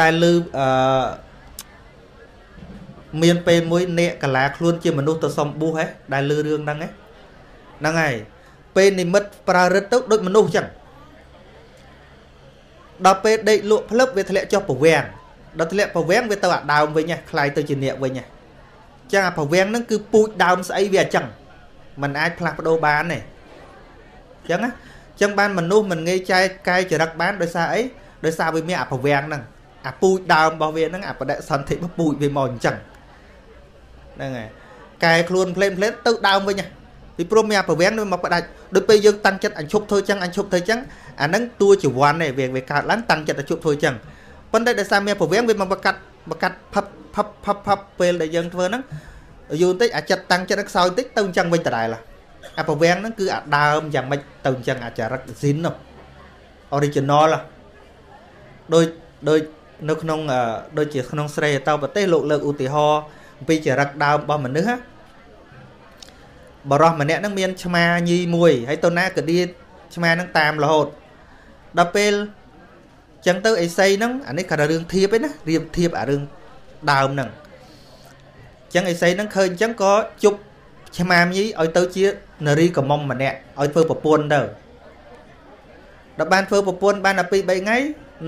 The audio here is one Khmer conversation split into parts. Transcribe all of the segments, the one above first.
ដែលលឺអឺមានពេលមួយអ្នកកាឡាខ្លួនជាមនុស្សទៅសំបុះហ៎ដែលលឺរឿងហ្នឹងហ៎ហ្នឹងហើយពេលនិមិត្តប្រើរិទ្ធទៅដូចមនុស្សចឹងដល់ពេលដេកលក់ភ្លឹបវាធ្លាក់ចុះប្រវាំងដល់ធ្លាក់ប្រវាំងវាទៅអាដើមវិញខ្លាយទៅជាអ្នកវិញចឹងអាប្រវាំងហ្នឹងគឺពូជដើមស្អីវាអញ្ចឹងมันអាចផ្លាស់ប្ដូរបានទេចឹងណាចឹងបានមនុស្សមិនងាយចែកកាយចរិតបានដោយសារអីដោយសារវាមានអាប្រវាំងហ្នឹង អាពូជដើមរបស់វាហ្នឹងអាបដិសន្ធិពូជវាមកអញ្ចឹងហ្នឹងហើយកែខ្លួនផ្លេនផ្លេនទៅដើមវិញពីព្រោះមានអាប្រវាំងមកផ្ដាច់ដូចពេលយើងតាំងចិត្តអញឈប់ធ្វើចឹងអញឈប់ធ្វើចឹងអាហ្នឹងតួជីវ័នទេវាវាកើតឡើងតាំងចិត្តឲ្យឈប់ធ្វើចឹងប៉ុន្តែដោយសារមានប្រវាំងវាមកបកាត់បកាត់ផឹបផឹបផឹបផឹបពេលដែលយើងធ្វើហ្នឹងយូរបន្តិចអាចិត្តតាំងចិត្តខ្សោយបន្តិចទៅអញ្ចឹងវិញដដែលអាប្រវាំងហ្នឹងគឺអាដើមយ៉ាងម៉េចទៅអញ្ចឹងអាចរិតស៊ីននោះ original ដូចដូច នៅក្នុងដូចជាក្នុងស្រីតោប្រទេសលោកលើកឧទាហរណ៍អំពីចរិតដើមរបស់មនុស្សណាបរោះម្នាក់ហ្នឹងមានឆ្មាញីមួយហើយទៅណាក៏ឌៀឆ្មាហ្នឹងតាមរហូតដល់ពេលចឹងទៅអេសីហ្នឹងអានេះគាត់រឿងធៀបឯណារៀបធៀបអារឿងដើមហ្នឹងចឹងអេសីហ្នឹងឃើញចឹងក៏ជប់ឆ្មាមញីឲ្យទៅជានារីកមុំម្នាក់ឲ្យធ្វើប្រពន្ធទៅដល់បានធ្វើប្រពន្ធបានតែ2 3ថ្ងៃ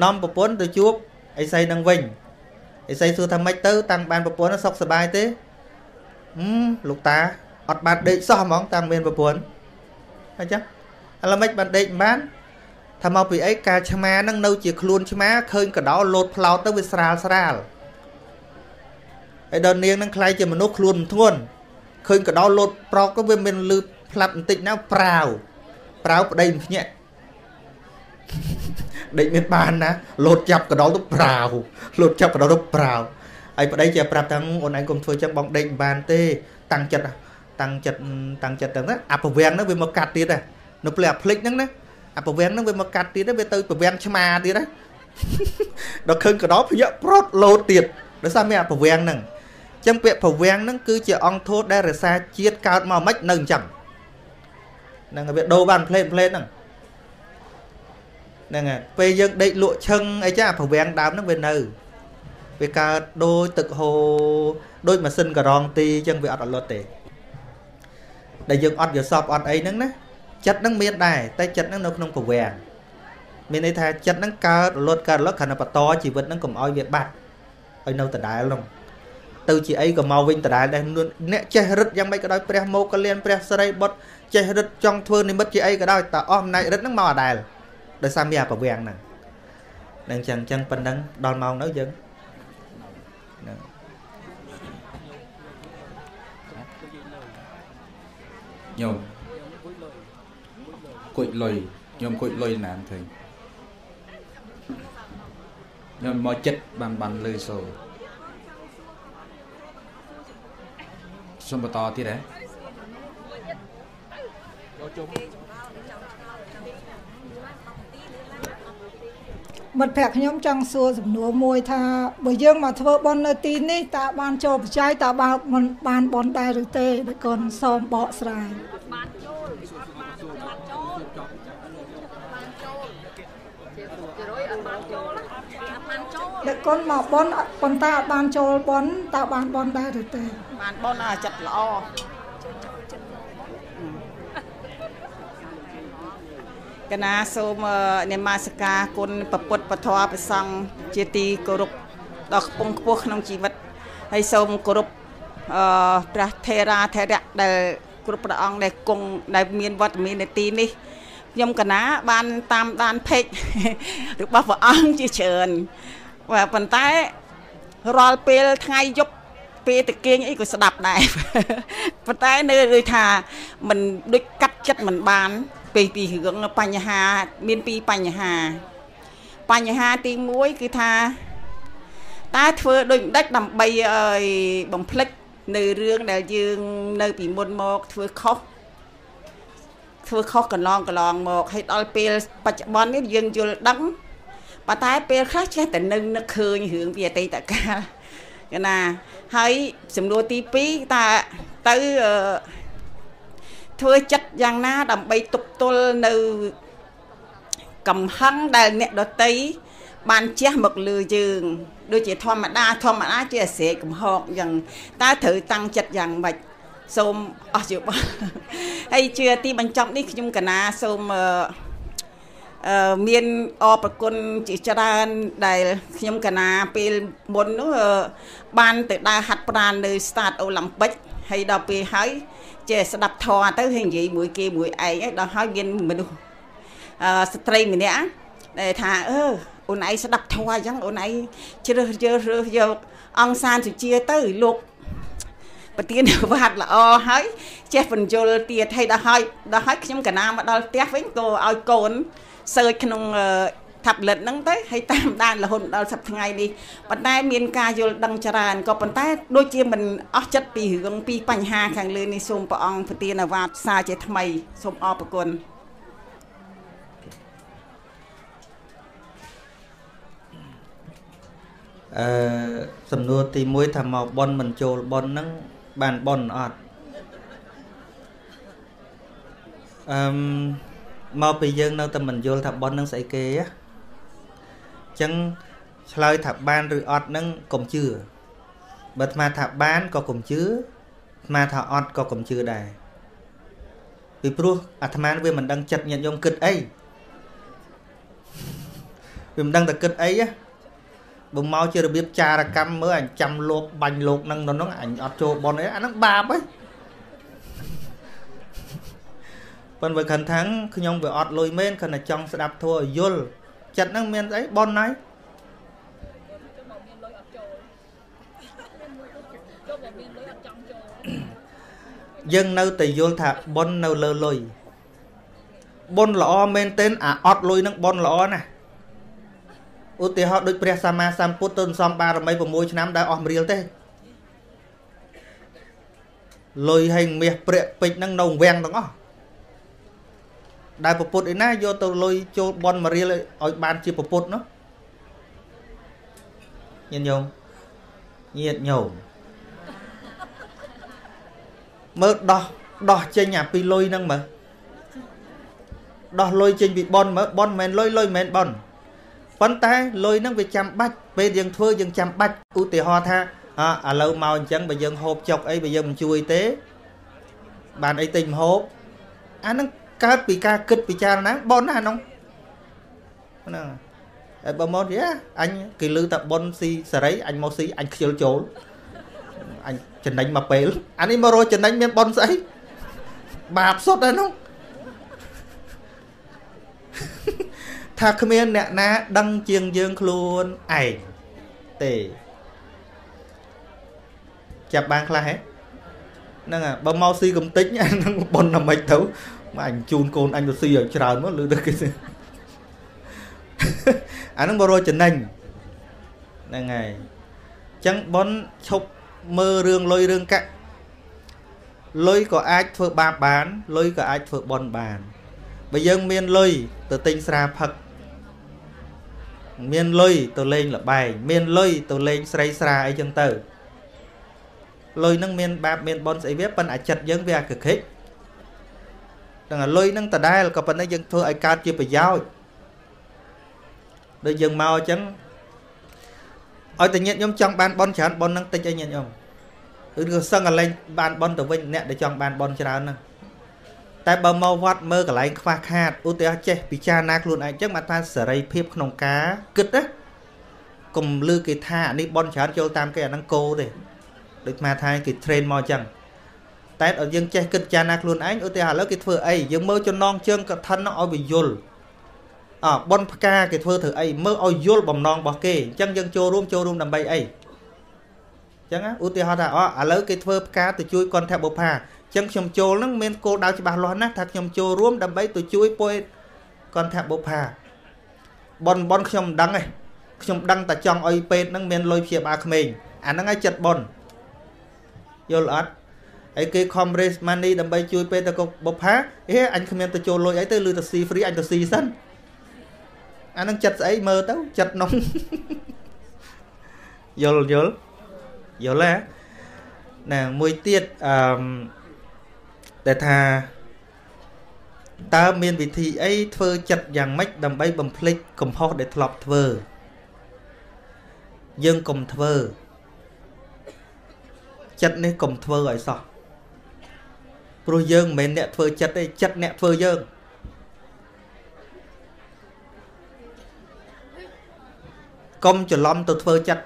នាំប្រពន្ធទៅជួប អេសីនឹងវិញអេសីសួរថាម៉េចទៅតាំងបានប្រពន្ធសុខសប្បាយទេហឹមលោកតាអត់បានដេកសោះហ្មងតាំងមានប្រពន្ធអញ្ចឹងឥឡូវម៉េចបានដេកបានថាមកពីអីការឆ្មានឹងនៅជាខ្លួនឆ្មាឃើញកដោលោតផ្លោតទៅវាស្រាលស្រាលហើយដល់នាងនឹងខ្លាយជាមនុស្សខ្លួនមិនធ្ងន់ឃើញកដោលោតប្រកក៏វាមានលឺផ្លាត់បន្តិចណាប្រាវប្រាវប្តីភ្ញាក់ ដេកមានបានណាលោតចាប់កដោទៅប្រាវលោតចាប់កដោទៅប្រាវហើយប្តីជាប្រាប់ថាអូនឯងកុំធ្វើចឹងបងដេកមិនបានទេ តាំងចិត្តតាំងចិត្តតាំងចិត្តទាំងហ្នឹងអាប្រវាំងហ្នឹងវាមកកាត់ទៀតដែរនៅផ្លែអាភ្លេចហ្នឹងណាអាប្រវាំងហ្នឹងវាមកកាត់ទៀតវាទៅប្រវាំងឆ្មាទៀតហើយដល់ឃើញកដោភ្ញាក់ប្រត់លោតទៀតដោយសារមានអាប្រវាំងហ្នឹងចឹងពាក្យប្រវាំងហ្នឹងគឺជាអង្គធោដែលរសាជាតិកើតមកមិននៅអញ្ចឹងហ្នឹងវាដូរបានផ្លេតផ្លេតហ្នឹង ហ្នឹងហើយពេលយើងដេកលក់ឈឹងអីចាប្រវាំងដើមហ្នឹងវានៅវាកើតដូចទឹកហូរដូចម៉ាស៊ីនការ៉ងទីអញ្ចឹងវាអត់អលត់ទេដែលយើងអត់យល់សពអត់អីហ្នឹងណាចិត្តហ្នឹងមានដែរតែចិត្តហ្នឹងនៅក្នុងប្រវាំងមានន័យថាចិត្តហ្នឹងកើតរលត់កើតរលត់គ្រាន់តែបន្តជីវិតហ្នឹងកុំឲ្យវាបាត់ឲ្យនៅដដែលហ្នឹងទៅជាអីក៏មកវិញដដែលដែរអ្នកចេះរឹតយ៉ាងម៉េចក៏ដោយព្រះមោគលានព្រះសរិបុត្រចេះរឹតចង់ធ្វើនិមិត្តជាអីក៏ដោយតែអស់អំណាចរឹតហ្នឹងមកអដែល ដោយសារមានអាប្រវាំងហ្នឹងនឹងចឹងចឹងប៉ុណ្ណឹងដល់ម៉ោងនៅយើងហ្នឹងញោមគួយលុយញោមគួយលុយណានឃើញញោមមកចិត្តបានបានលឺសូសុំបន្តទៀតហ៎ មិត្តភក្តិខ្ញុំចង់សួរសំណួរមួយថាបើយើងមកធ្វើបន់នៅទីនេះតើបានចូលបច្ច័យតើបានបានបន់ដែរឬទេបើកូនសូមបកស្រាយបានចូលបានចូលបានចូលជារយអត់បានចូលអត់បានចូលដឹកកូនមកបន់ប៉ុន្តែអត់បានចូលបន់តើបានបន់ដែរឬទេបានបន់អាចិត្តល្អ កណាសូមនិមាសការគុណពពុទ្ធពធព្រះសង្ឃជាទីគោរពដ៏ខ្ពង់ខ្ពស់ក្នុងជីវិតហើយសូមគោរពអឺព្រះថេរាធរៈដែលគ្រប់ព្រះអង្គដែលគង់ដែលមានវត្តមាននៅទីនេះខ្ញុំកណាបានតាមដានពេករបស់ព្រះអង្គជាច្រើនបាទប៉ុន្តែរាល់ពេលថ្ងៃយប់ពេលតកៀងអីក៏ស្ដាប់ដែរប៉ុន្តែនៅលើថាមិនដូចកាត់ចិត្តមិនបាន ពីពីរឿងបញ្ហាមានពីរបញ្ហា បញ្ហាទី1គឺថាតើធ្វើដូចម្ដេចដើម្បីឲ្យបំភ្លេចនៅរឿងដែលយើងនៅពីមុនមកធ្វើខុសធ្វើខុសកន្លងកន្លងមកហើយដល់ពេលបច្ចុប្បន្ននេះយើងយល់ដឹងប៉ុន្តែពេលខ្លះចេះតែនឹងនឹកឃើញរឿងពីអតីតកាលកណាហើយសំណួរទី2តើទៅអឺ ធ្វើចិត្តយ៉ាងណា ដើម្បីទប់ទល់នៅកំហឹងដែលអ្នកដតីបានជះមកលើយើងដូចជាធម្មតាធម្មតាជាស្រែកកំហកយ៉ាងតើត្រូវតាំងចិត្តយ៉ាងម៉េចសូមអស់ជបហើយជាទីបញ្ចប់នេះខ្ញុំកណាសូមអឺមានអរប្រគុណជាច្រើនដែលខ្ញុំកណាពេលមុននោះបានទៅដើរហាត់ប្រាណនៅ Start Olympic ហើយដល់ពេលហើយ ចេះស្ដាប់ធម៌ទៅហើយនិយាយមួយគេមួយឯងហើយដល់ហើយមានមនុស្សអឺស្ត្រីម្នាក់ដែលថាអឺអូនឯងស្ដាប់ធម៌អញ្ចឹងអូនឯងជ្រើសរើសរើសយកអង្គសានសុជាទៅលោកប្រទៀនវត្តល្អហើយចេះបញ្យលទៀតហើយដល់ហើយដល់ហើយខ្ញុំកណាមកដល់ផ្ទះវិញក៏ឲ្យកូនសើចក្នុង tablet ហ្នឹងទៅហើយតាមដានរហូតដល់សប្តាហ៍ថ្ងៃនេះប៉ុន្តែមានការយល់ដឹងច្រើនក៏ប៉ុន្តែដូចជាមិនអស់ចិត្តពីរឿងពីបញ្ហាខាងលើនេះសូមព្រះអង្គប្រទានអាវាតសារជាថ្មីសូមអរគុណអឺសំណួរទី1ថាមកប៉ុនមិនចូលប៉ុនហ្នឹងបានប៉ុនអត់អឺមកពីយើងនៅតែមិនយល់ថាប៉ុនហ្នឹងស្អីគេអញ្ចឹងឆ្លើយថាបានឬអត់ហ្នឹងកុំជឿបើអាត្មាថាបានក៏កុំជឿអាត្មាថាអត់ក៏កុំជឿដែរពីព្រោះអាត្មាវាមិនដឹងចិត្តញាតិញោមគិតអីវាមិនដឹងតែគិតអីណាបើមកជារបៀបចារកម្មមើលអញចាំលោកបាញ់លោកនឹងនោះអញអត់ចូលបនអីអាហ្នឹងបាបហីប៉ុន្តែខិនថាំងខ្ញុំវាអត់លុយមែនខិនតែចង់ស្ដាប់ធัวយល់ ចិត្តហ្នឹងមានអីបនហើយយើងនៅតែយល់ថាបននៅលើលុយបនល្អមែនទែនអាអត់លុយនឹងបនល្អណាស់ឧទាហរណ៍ដូចព្រះសម្មាសម្ពុទ្ធទៅសំបារមី6ឆ្នាំដែលអស់មរៀលទេលុយហើយមាសប្រាក់ពេជ្រហ្នឹងនៅវាំងទាំងអស់ ដែលពពុទ្ធឯណាយកទៅលុយចូលបនមរៀលឲ្យបានជាពពុទ្ធនោះញាតិញោមញាតិញោមមើលដោះដោះចេញអាពីលុយហ្នឹងមើលដោះលុយចេញពីបនមើលបនមិនមែនលុយលុយមិនមែនបនប៉ុន្តែលុយហ្នឹងវាចាំបាច់ពេលយើងធ្វើយើងចាំបាច់ឧទាហរណ៍ថាអឥឡូវមកអញ្ចឹងបើយើងហូបចុកអីបើយើងមិនជួយទេ បានអីទិញមហូបអាហ្នឹង កើតពីការគិតពិចារណាបនណាហ្នឹងហ្នឹងហើយបើមកយ៉ាអញគេលឺតែបនស៊ីសេរីអញមកស៊ីអញខ្ជិលចូលអញចំណេញមកពេលអានេះមករកចំណេញមានបនស្អីបាបសុទ្ធហើយនោះថាគ្មានអ្នកណា ដឹងជាងយើងខ្លួនឯងទេចាប់បានខ្លះហ៎ហ្នឹងហើយបើមកស៊ីកំតិចហ្នឹងប៉ុនតែមិនទៅ មកអញជូនកូនអញទៅស៊ីឲ្យច្រើនមកលឺទៅគេអាហ្នឹងបរោចំណេញហ្នឹងហើយអញ្ចឹងប៉ុនឈប់មើលរឿងលុយរឿងកាក់លុយក៏អាចធ្វើបាបបានលុយក៏អាចធ្វើបន់បានបើយើងមានលុយទៅទិញស្រាផឹកមានលុយទៅលេងលបែងមានលុយទៅលេងស្រីស្រាអីចឹងទៅលុយនឹងមានបាបមានបនស្អីវាប៉ុន្តែចិត្តយើងវាអាកខិច ទាំងលុយនឹងដដែលក៏ប៉ុន្តែយើងធ្វើឲ្យកើតជាប្រយោជន៍ដូចយើងមកអញ្ចឹងឲ្យតែញាតខ្ញុំចង់បានបនច្រើនបននឹងតិចអីញាតខ្ញុំឬក៏សឹងឲ្យលែងបានបនទៅវិញអ្នកដែលចង់បានបនច្រើនហ្នឹងតែបើមកវត្តមើលកន្លែងខ្វះខាតឧទាហរណ៍ចេះពិចារណាខ្លួនឯងចឹងមកថាសេរីភាពក្នុងការគិតណាកុំលឺគេថានេះបនច្រើនចូលតាមគេអាហ្នឹងគោទេដូចមកថាគេ train មកចឹង តែដល់យើងចេះគិតចារណាខ្លួនឯងឧទាហរណ៍ឥឡូវគេធ្វើអីយើងមើលចំណងជើងកឋិននោះឲ្យវាយល់អបនផ្កាគេធ្វើធ្វើអីមើលឲ្យយល់បំណងរបស់គេអញ្ចឹងយើងចូលរួមចូលរួមដើម្បីអីអញ្ចឹងឧទាហរណ៍ថាអូឥឡូវគេធ្វើផ្កាទៅជួយកន្ធបុប្ផាចឹងខ្ញុំចូលនឹងមានគោលដៅច្បាស់លាស់ណាស់ថាខ្ញុំចូលរួមដើម្បីទៅជួយពុយកន្ធបុប្ផាបនបនខ្ញុំមិនដឹងទេខ្ញុំដឹងតែចង់ឲ្យពេទ្យនឹងមានលុយព្យាបាលក្មេងអាហ្នឹងឲ្យចិត្តបនយល់អត់ ហើយគេ comrace money ដើម្បីជួយពេទ្យទៅកបុប្ផាហេអញគ្មានទៅចូលលុយអីទៅលឺទៅស៊ី free អញទៅស៊ីសិនអាហ្នឹងចិត្តស្អីមើលទៅចិត្តនំយល់យល់យល់ទេណាមួយទៀតអឺដែលថាតើមានវិធីអីធ្វើចិត្តយ៉ាងម៉េចដើម្បីបំភ្លេចកំហុសដែលធ្លាប់ធ្វើយើងកុំធ្វើចិត្តនេះកុំធ្វើឲ្យសោះ ព្រោះយើងមិនមែនអ្នកធ្វើចិត្តទេចិត្តអ្នកធ្វើយើងកុំច្រឡំទៅធ្វើចិត្ត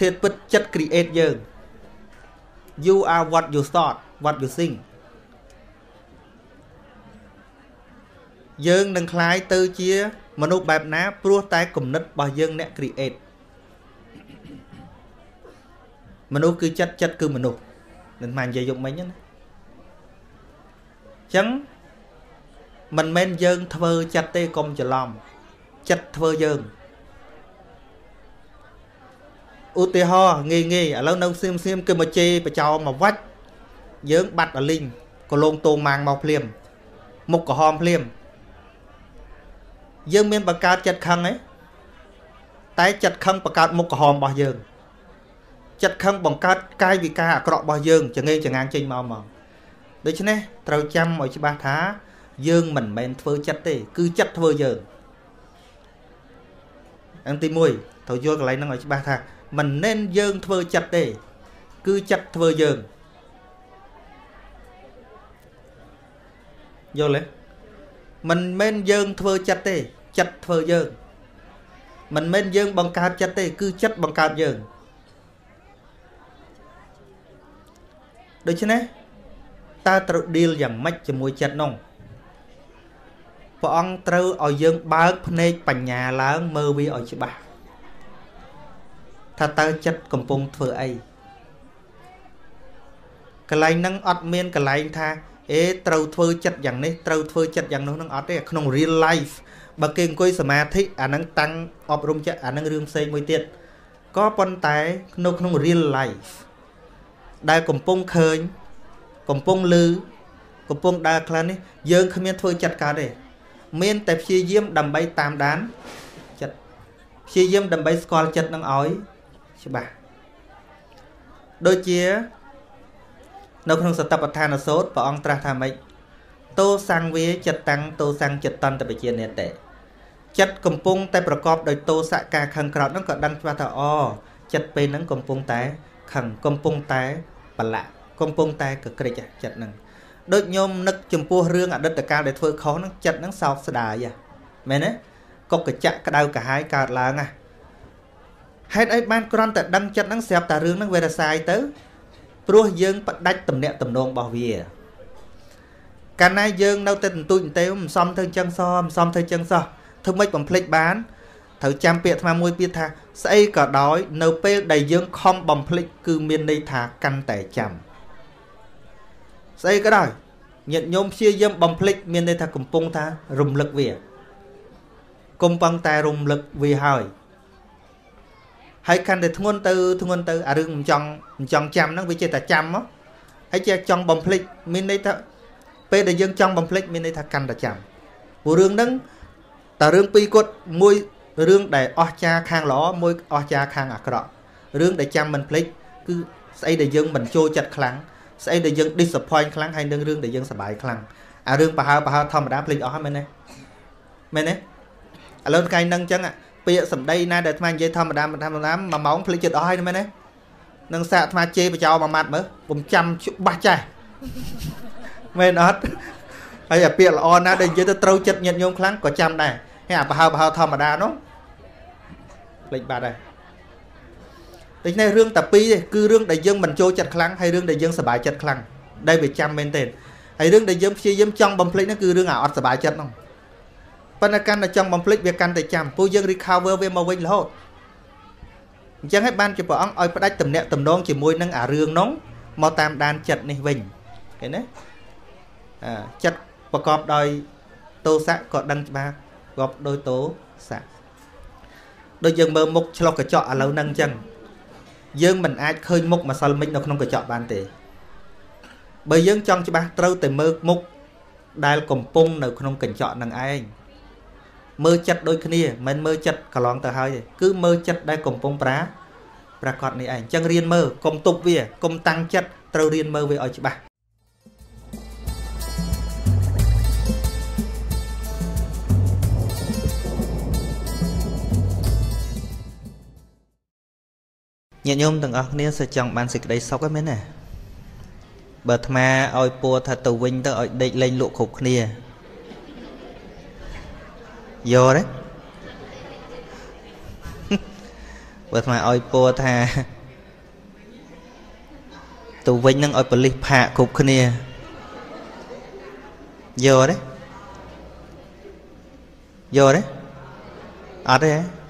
ធាតពិតចិត្ត create យើង you are what you thought what you think យើងនឹងคล้ายទៅជា មនុស្សបែបណា ព្រោះតែគំនិតរបស់យើងអ្នក create មនុស្សគឺចិត្តចិត្តគឺមនុស្សមិនមែននិយាយយកមិញណាអញ្ ចឹងមិនមែនយើងធ្វើចិត្តទេកុំច្រឡំចិត្តធ្វើយើងឧទាហរណ៍ងាយងាយឥឡូវនៅសៀមសៀមគឺមកជេរបចោមកវាច់យើងបាត់អលីងក៏លងតងម៉ាងមកភ្លាម មុខក្រហមភ្លាមយើងមានបង្កើតចិត្តខឹងទេតែចិត្តខឹងបង្កើតមុខក្រហមរបស់យើងចិត្តខឹងបង្កើតកាយវិការអាក្រក់របស់យើងចងេងចងាងចេញមកមក ដូច្នេះត្រូវចាំឲ្យច្បាស់ថា យើងមិនមែនធ្វើចិត្តទេ គឺចិត្តធ្វើយើងអង្គទី1ត្រូវយល់កន្លែងហ្នឹងឲ្យច្បាស់ថាមិនមែនយើងធ្វើចិត្តទេ គឺចិត្តធ្វើយើងយល់ទេមិនមែនយើងធ្វើចិត្តទេ ចិត្តធ្វើយើង មិនមែនយើងបង្កើតចិត្តទេ គឺចិត្តបង្កើតយើងដូច្នេះ តើត្រូវ deal យ៉ាងម៉េចជាមួយចិត្តនោះព្រះអង្គត្រូវឲ្យយើងបើកភ្នែកបញ្ញាឡើងមើលវាឲ្យច្បាស់ថាតើចិត្តកំពុងធ្វើអីកន្លែងហ្នឹងអត់មានកន្លែងថាអេត្រូវធ្វើចិត្តយ៉ាងនេះត្រូវធ្វើចិត្តយ៉ាងនោះនឹងអត់ទេក្នុង real life បើគេអង្គុយសមាធិអាហ្នឹងតាំងអប់រំចិត្តអាហ្នឹងរឿងផ្សេងមួយទៀតក៏ប៉ុន្តែនៅក្នុង real life ដែលកំពុងឃើញ កំពុងលឺកំពុងដើរខ្លះនេះយើងគ្មានធ្វើចិត្តកើតទេមានតែព្យាយាមដើម្បីតាមដានចិត្តព្យាយាមដើម្បីស្គាល់ចិត្តនឹងឲ្យច្បាស់ដូចជា នៅក្នុងសតបដ្ឋានសោតព្រះអង្គត្រាស់ថាម៉េចតោសង្វាចិត្តតាំងតោសង្ឃចិត្តតន្តបជានេតេចិត្តកំពុងតែប្រកបដោយតោសៈការខឹងក្រោតហ្នឹងក៏ដឹងច្បាស់ថាអូចិត្តពេលហ្នឹងកំពុងតែខឹងកំពុងតែប្រឡាក់ កំពុងតែកក្រិចចិត្តហ្នឹងដូចញោមនឹកចំពោះរឿងអតីតកាលដែលធ្វើខុសហ្នឹងចិត្តហ្នឹងសោកស្ដាយមែនទេកុកកញ្ចក់ក្តៅកាហាយកើតឡើងណាហេតុអីបានគ្រាន់តែដឹងចិត្តហ្នឹងស្រាប់តែរឿងហ្នឹងវារសាយទៅព្រោះយើងផ្ដាច់ទំនាក់ទំនងរបស់វាកាលណាយើងនៅតែទន្ទូចអន្ទេមិនសមទៅចឹងសមិនសមទៅចឹងសោះធ្វើម៉េចបំភ្លេចបានត្រូវចាំពាក្យអាត្មាមួយទៀតថាស្អីក៏ដោយ នៅពេលដែលយើងខំបំភ្លេចគឺមានន័យថាកាន់តែចាំ ស្អីក៏ដោយញាតិញោមព្យាយាមបំភ្លេចមានន័យថាកំពុងថារំលឹកវាកំពុងតែរំលឹកវាហើយហើយកាន់តែធ្ងន់ទៅធ្ងន់ទៅអារឿងមិនចង់មិនចង់ចាំហ្នឹងវាចេះតែចាំមកហើយចេះចង់បំភ្លេចមានន័យថាពេលដែលយើងចង់បំភ្លេចមានន័យថាកាន់តែចាំព្រោះរឿងហ្នឹងតើរឿងពីរគាត់មួយរឿងដែលអស្ចារខាងល្អមួយអស្ចារខាងអាក្រក់រឿងដែលចាំមិនភ្លេចគឺស្អីដែលយើងមិនចូលចិត្តខ្លាំង ស្អីដែលយើង disappoint ខ្លាំងហើយនឹងរឿងដែលយើងសប្បាយខ្លាំងអារឿងប្រហើប្រហើធម្មតាភ្លេចអស់ហើយមែនទេមែនទេឥឡូវថ្ងៃហ្នឹងអញ្ចឹងពាក្យសម្ដីណាដែលអាត្មានិយាយធម្មតាធម្មតាមួយម៉ោងភ្លេចចិត្តអស់ហើយមែនទេនឹងសាកអាត្មាជេរបចោមួយម៉ាត់មើលពុំចាំច្បាស់ចេះមែនអត់ហើយអាពាក្យល្អណាស់ដែលនិយាយទៅត្រូវចិត្តញាតញោមខ្លាំងក៏ចាំដែរហើយអាប្រហើប្រហើធម្មតានោះភ្លេចបាត់ហើយ ដូច្នេះរឿងតាពីរទេគឺរឿងដែលយើងមិនចូលចិត្តខ្លាំងហើយរឿងដែលយើងសប្បាយចិត្តខ្លាំងដែលវាចាំមែនទេហើយរឿងដែលយើងព្យាយាមចង់បំភ្លេចនោះគឺរឿងអាអត់សប្បាយចិត្តនោះប៉ុន្តែកាន់តែចង់បំភ្លេចវាកាន់តែចាំពូយើង recover វាមកវិញរហូតអញ្ចឹងហើយបានជាព្រះអង្គឲ្យផ្ដាច់ទំនាក់ទំនងជាមួយនឹងអារឿងនោះមកតាមដានចិត្តនេះវិញឃើញទេអាចិត្តប្រកបដោយទោសៈក៏ដឹងច្បាស់ប្រកបដោយទោសៈដូចយើងមើលមុខឆ្លុះកញ្ចក់ឥឡូវហ្នឹងអញ្ចឹង យើងមិនអាចឃើញមុខម្សិលមិញនៅក្នុងកញ្ចក់បានទេបើយើងចង់ច្បាស់ត្រូវតែមើលមុខដែលកំពុងនៅក្នុងកញ្ចក់នឹងឯងមើលចិត្តដូចគ្នាមិនមើលចិត្តកន្លងទៅហើយទេគឺមើលចិត្តដែលកំពុងប្រាប្រកាសនេះឯងអញ្ចឹងរៀនមើលកុំទប់វាកុំតាំងចិត្តត្រូវរៀនមើលវាឲ្យច្បាស់ ញាតិញោមទាំងអស់គ្នាសិចង់បានសេចក្តីសុខហ្នឹងមែនទេបើអាត្មាឲ្យពួរថាទៅវិញទៅឲ្យដេកលេងលក់គ្រប់គ្នាយកទេបើអាត្មាឲ្យពួរថាទៅវិញនឹងឲ្យបលិសផាកគ្រប់គ្នាយកទេយកទេអត់ទេ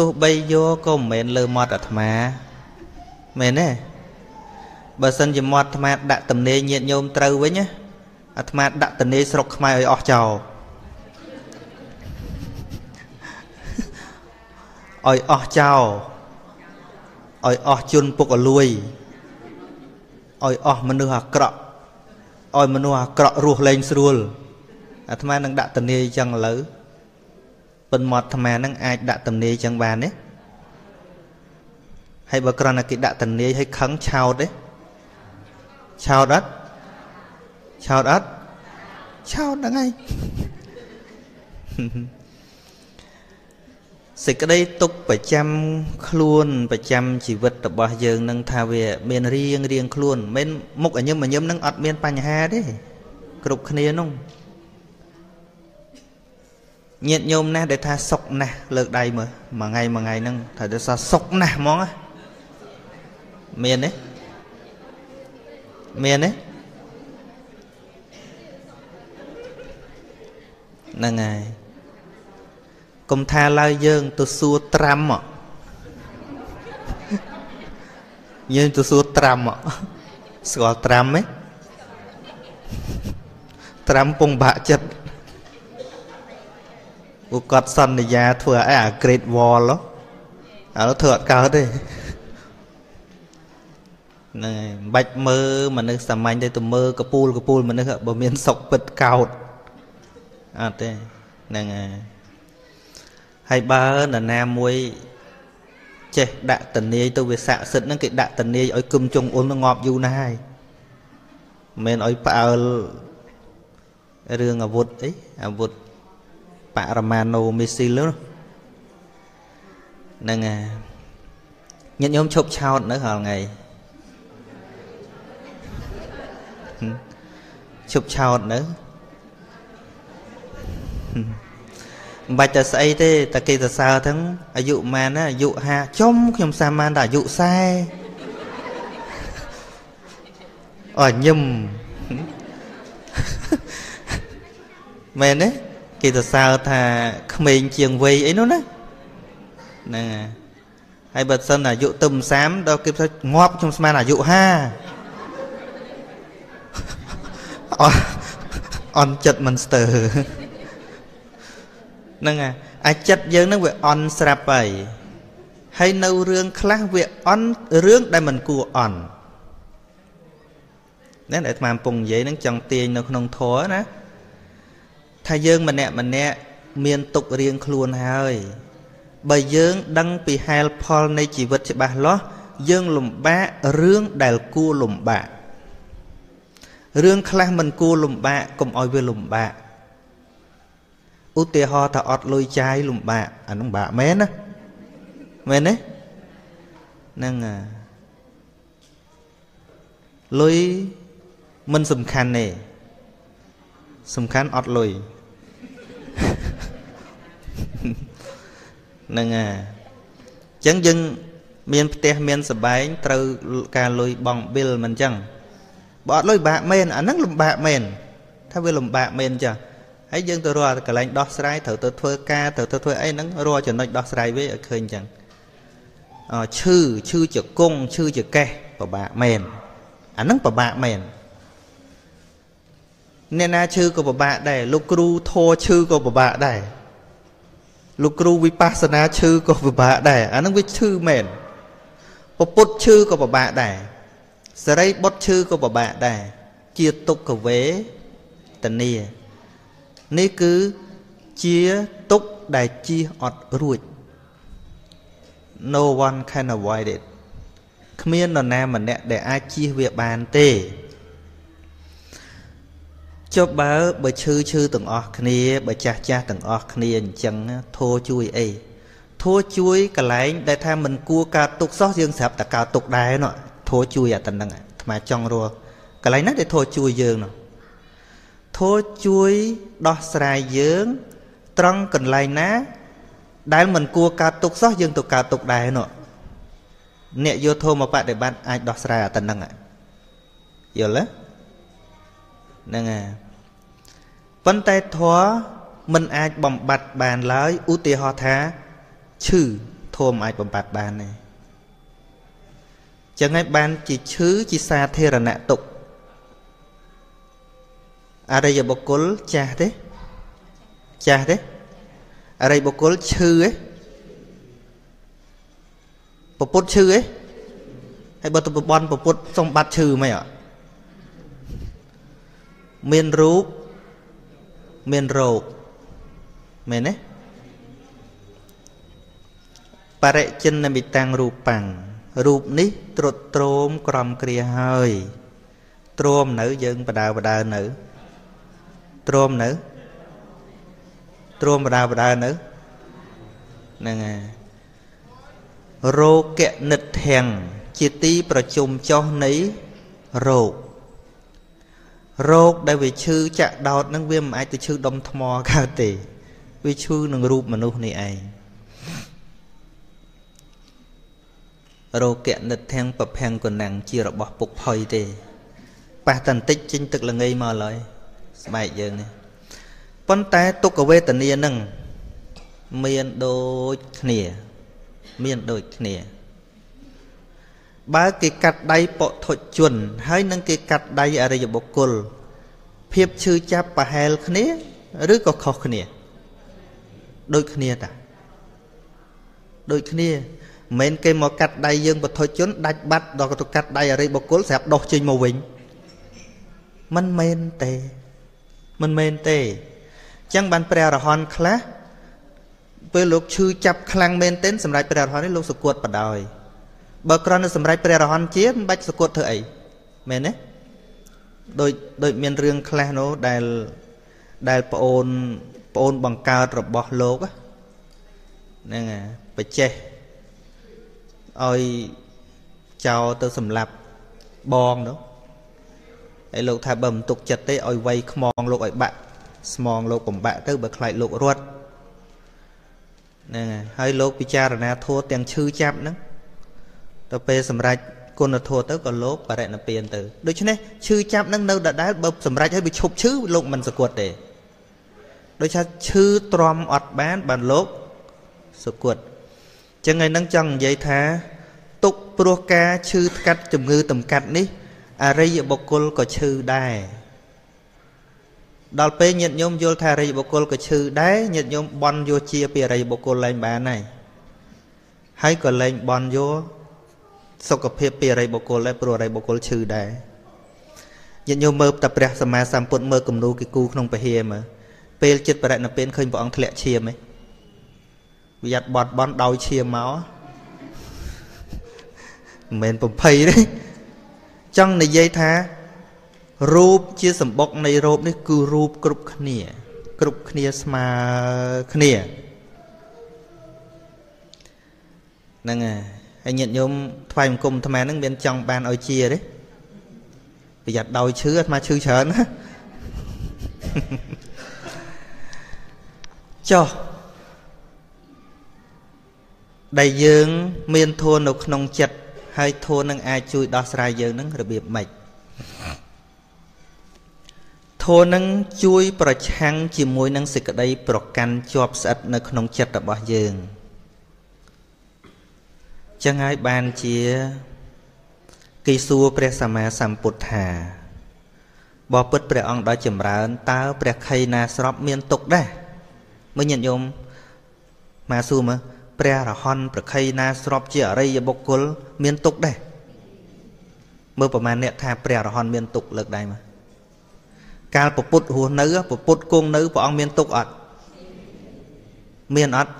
ទោះបីយកក៏មិនមែនលើមាត់អាត្មាមែនទេបើសិនជាមាត់អាត្មាដាក់តំណេញាតញោមត្រូវវិញណាអាត្មាដាក់តំណេស្រុកខ្មែរឲ្យអស់ចោលឲ្យអស់ចោលឲ្យអស់ជនពុកអលួយឲ្យអស់មនុស្សអាក្រក់ឲ្យមនុស្សអាក្រក់រស់លែងស្រួលអាត្មានឹងដាក់តនីអញ្ចឹងឥឡូវ ប៉ុនមាត់អាត្មានឹងអាចដាក់តនីអញ្ចឹងបានទេហើយបើគ្រាន់តែគេដាក់តនីឲ្យខឹងឆោតទេឆោតអត់ឆោតអត់ឆោតហ្នឹងហើយសេចក្តីទុកប្រចាំខ្លួនប្រចាំជីវិតរបស់យើងនឹងថាវា មានរៀងរៀងខ្លួនមិនមុខអញឹមអញឹមនឹងអត់មានបញ្ហាទេគ្រប់គ្នានោះ ញាតញោមណាស់ដែលថាសុកណាស់លើកដៃមើលមួយថ្ងៃមួយថ្ងៃហ្នឹងថាទៅថាសុកណាស់ហ្មងមានទេមានទេហ្នឹងហើយកុំថាឡើយយើងទៅសួរត្រាំយើងទៅសួរត្រាំស្គាល់ត្រាំទេត្រាំពងបាក់ចិត្ត ឧគាត់សន្យាធ្វើឲ្យអា Great Wall ឥឡូវធ្វើអត់កើតទេហ្នឹងហើយមិនបាច់មើលមនុស្សសាមញ្ញទេទៅមើលកពូលកពូលមនុស្សបើមានសុកពិតកោតអត់ទេហ្នឹងហើយហើយបើនរណាមួយចេះដាក់តនីយទៅវាស័ក្តិសិទ្ធហ្នឹងគេដាក់តនីយឲ្យគឹមជុងអ៊ុនងាប់យូរណាស់ហើយមិនមែនឲ្យផ្អើលរឿងអាវុធអីអាវុធ បរមាណូមីស៊ីលហ្នឹងហើយញាតិញោមឈប់ឆោតនៅរាល់ថ្ងៃឈប់ឆោតនៅមិនបាច់តែស្អីទេតែគេសរសើរទាំងអាយុប៉ុន្មានណាអាយុ50ចំខ្ញុំសាមានតែអាយុ40អញញឹមមែនទេ គេសរសើរថាក្មេងជាងវ័យអីនោះណាហ្នឹងហើយបើសិនអាយុទឹម30ដល់គេថាងាប់ខ្ញុំស្មានអាយុ50អអន់ចិត្តមិនស្ទើហ្នឹងអាចិត្តយើងហ្នឹងវាអន់ស្រាប់ហើយហើយនៅរឿងខ្លះវាអន់រឿងដែលមិនគួរអន់ណែដែលអាត្មាកំពុងនិយាយហ្នឹងចង់ទាញនៅក្នុងធម៌ណា ថាយើងម្នាក់ម្នាក់មានទុករៀងខ្លួនហើយបើយើងដឹងពីហេតុផលនៃជីវិតច្បាស់លាស់យើងលំបាករឿងដែលគួរលំបាករឿងខ្លះមិនគួរលំបាកកុំឲ្យវាលំបាកឧទាហរណ៍ថាអត់លុយចាយលំបាកអានោះបាក់មែនណាមែនទេហ្នឹងលុយមិនសំខាន់ទេសំខាន់អត់លុយ ហ្នឹងហើយអញ្ចឹងយើងមានផ្ទះមានសបែងត្រូវការលុយបង់ប៊ីលមិនអញ្ចឹងបើអត់លុយបាក់មែនអាហ្នឹងលំបាកមែនថាវាលំបាកមែនចាហើយយើងទៅរកកន្លែងដោះស្រាយត្រូវទៅធ្វើការត្រូវទៅធ្វើអីហ្នឹងរកចំណុចដោះស្រាយវាឲ្យឃើញអញ្ចឹងអឈឺឈឺចកងឈឺចកេះពិបាកមែនអាហ្នឹងពិបាកមែន អ្នកណាឈឺក៏ពិបាកដែរលោកគ្រូធរឈឺក៏ពិបាកដែរលោកគ្រូវិបស្សនាឈឺក៏ពិបាកដែរអាហ្នឹងវាឈឺមែនពពុទ្ធឈឺក៏ពិបាកដែរសរីបុត្រឈឺក៏ពិបាកដែរជាទុក្ខវេតនីនេះគឺជាទុកដែលជៀសអត់រួច no one can avoid it គ្មាននរណាម្នាក់ដែលអាចជៀសវាបានទេ ចុះបើបើឈឺឈឺទាំងអស់គ្នាបើចាស់ចាស់ទាំងអស់គ្នាអញ្ចឹងធោជួយអីធ ធัวជួយកន្លែងដែលថាមិនគួរកើតទុកសោះយើងស្រាប់តែកើតទុកដែរនោះធัวជួយអាតនឹងអាត្មាចង់រស់កន្លែងណាដែលធัวជួយយើងនោះធัวជួយដោះស្រាយយើង ត្រង់កន្លែងណា ដែលមិនគួរកើតទុកសោះយើងទៅកើតទុកដែរនោះអ្នកយកធម៌មកបដិបត្តិអាចដោះស្រាយអាតនឹងយល់ទេ ហ្នឹងហើយប៉ុន្តែធម៌មិនអាចបំបត្តិបានឡើយឧទាហរណ៍ថាឈឺធម៌មិនអាចបំបត្តិបានទេចឹងហើយបានជាឈឺជាសាធារណៈទុកអរិយបុគ្គលចាស់ទេចាស់ទេអរិយបុគ្គលឈឺទេពពុតឈឺទេហើយបើទៅបន់ពពុតសំបត្តិឈឺមិនអត់ មានរូបមានរោគមែនទេបរិចិនមិតាំងរូបាំងរូបនេះត្រុតត្រោមក្រំគ្រាហើយទ្រាំនៅយើងបដើបដើនៅទ្រាំនៅទ្រាំបដើបដើនៅហ្នឹងហើយរោគនិដ្ឋាំងជាទីប្រជុំចុះនៃរោគ រោគដែលវាឈឺចាក់ដោតនឹងវាមិនអាចទៅឈឺដុំថ្មកើតទេវាឈឺនឹងរូបមនុស្សនេះឯងរោគនិដ្ឋាំងប្រភាំងកណាំងជារបស់ពុកផុយទេប៉ះតន្តិចចេញទឹកល្ងីមកឡើយស្បែកយើងនេះប៉ុន្តែទុក្ខវេទនានឹងមានដូចគ្នា មានដូចគ្នា បើគេកាត់ដៃពុទ្ធជន ហើយនឹងគេកាត់ដៃអរិយបុគ្គលភាពឈឺចាប់ប្រហែលគ្នាឬក៏ខុសគ្នាដូចគ្នាតាដូចគ្នាមិនមែនគេមកកាត់ដៃយើងពុទ្ធជន ដាច់បាត់ដល់ទៅកាត់ដៃអរិយបុគ្គលស្រាប់ដោះចេញមកវិញមិនមែនទេមិនមែនទេអញ្ចឹងបានព្រះរហន្តខ្លះពេលលោកឈឺចាប់ខ្លាំងមែនទែនសម្រាប់ព្រះរហន្តនេះលោកសគួតបដ ாய் បើគ្រាន់តែសម្រេចព្រះរហន្តជាមិនបាច់សគត់ធ្វើអីមែនទេដូចដូចមានរឿងខ្លះនោះដែលដែលប្អូនប្អូនបង្កើតរបស់លោកហ្នឹងហើយបច្ចេះឲ្យចោលទៅសម្លាប់បងនោះហើយលោកថាបើមិនទុកចិត្តទេឲ្យវាយខ្មងលោកឲ្យបាក់ស្មងលោកបំបាក់ទៅបើខ្លាចលោករត់ហ្នឹងហើយហើយលោកពិចារណាធัวទាំងឈឺចាប់ហ្នឹង ទៅពេលសម្រេចគុណធម៌ទៅក៏លោកបរិណិព្វានទៅដូច្នេះឈឺចាប់នឹងនៅដដែលបើសម្រេចឲ្យវាឈប់ឈឺលោកមិនសគត់ទេដូចថាឈឺទ្រាំអត់បានបានលោកសគត់ចឹងឯនឹងចង់និយាយថាទុកព្រោះការឈឺថ្កាត់ជំងឺតម្កាត់នេះអរិយបុគ្គលក៏ឈឺដែរដល់ពេលញាតិញោមយល់ថាអរិយបុគ្គលក៏ឈឺដែរញាតិញោមបន់យោជាពីអរិយបុគ្គលលែងបានហើយហើយក៏លែងបន់យោ សុខភាពពីអរិយបុគ្គលដែរព្រោះអរិយបុគ្គលឈឺដែរញាតិញោមមើលតែព្រះសម្មាសម្ពុទ្ធមើលគំនូគេគូក្នុងពហិមើលពេលចិត្តបរិណិព្វានឃើញព្រះអង្គធ្លាក់ឈាមហ៎វាយ៉ាត់បត់បន់ដោយឈាមមកមិនមែនប្រភ័យទេចង់និយាយថារូបជាសម្បុកនៃរូបនេះគឺរូបគ្រប់គ្នា គ្រប់គ្នាស្មើគ្នាហ្នឹងហើយ ហើយញាតិញោមថ្វាយបង្គំអាត្មាហ្នឹងមានចង់បានឲ្យជាទេប្រយ័ត្នដោយឈឺអាត្មាឈឺច្រើនណាចុះដែលយើងមានធួនៅក្នុងចិត្តហើយធួនឹងអាចជួយដោះស្រាយយើងនឹងរបៀបម៉េចធួនឹងជួយប្រឆាំងជាមួយនឹងសេចក្តីប្រកាន់ជាប់ស្អិតនៅក្នុងចិត្តរបស់យើង ចឹងហើយបានជាគេសួរព្រះសម្មាសម្ពុទ្ធថាបបពុតព្រះអង្គដ៏ចម្រើនតើព្រះខៃណាស្របមានទុកដែរមើលញាតិញោមមកសួរមើលព្រះរហន្តប្រខៃណាស្របជាអរិយបុគ្គលមានទុកដែរមើលប្រមាណអ្នកថាព្រះរហន្តមានទុកលើកដៃមកកាលពពុទ្ធរស់នៅពពុទ្ធគង់នៅព្រះអង្គមានទុកអត់មានអត់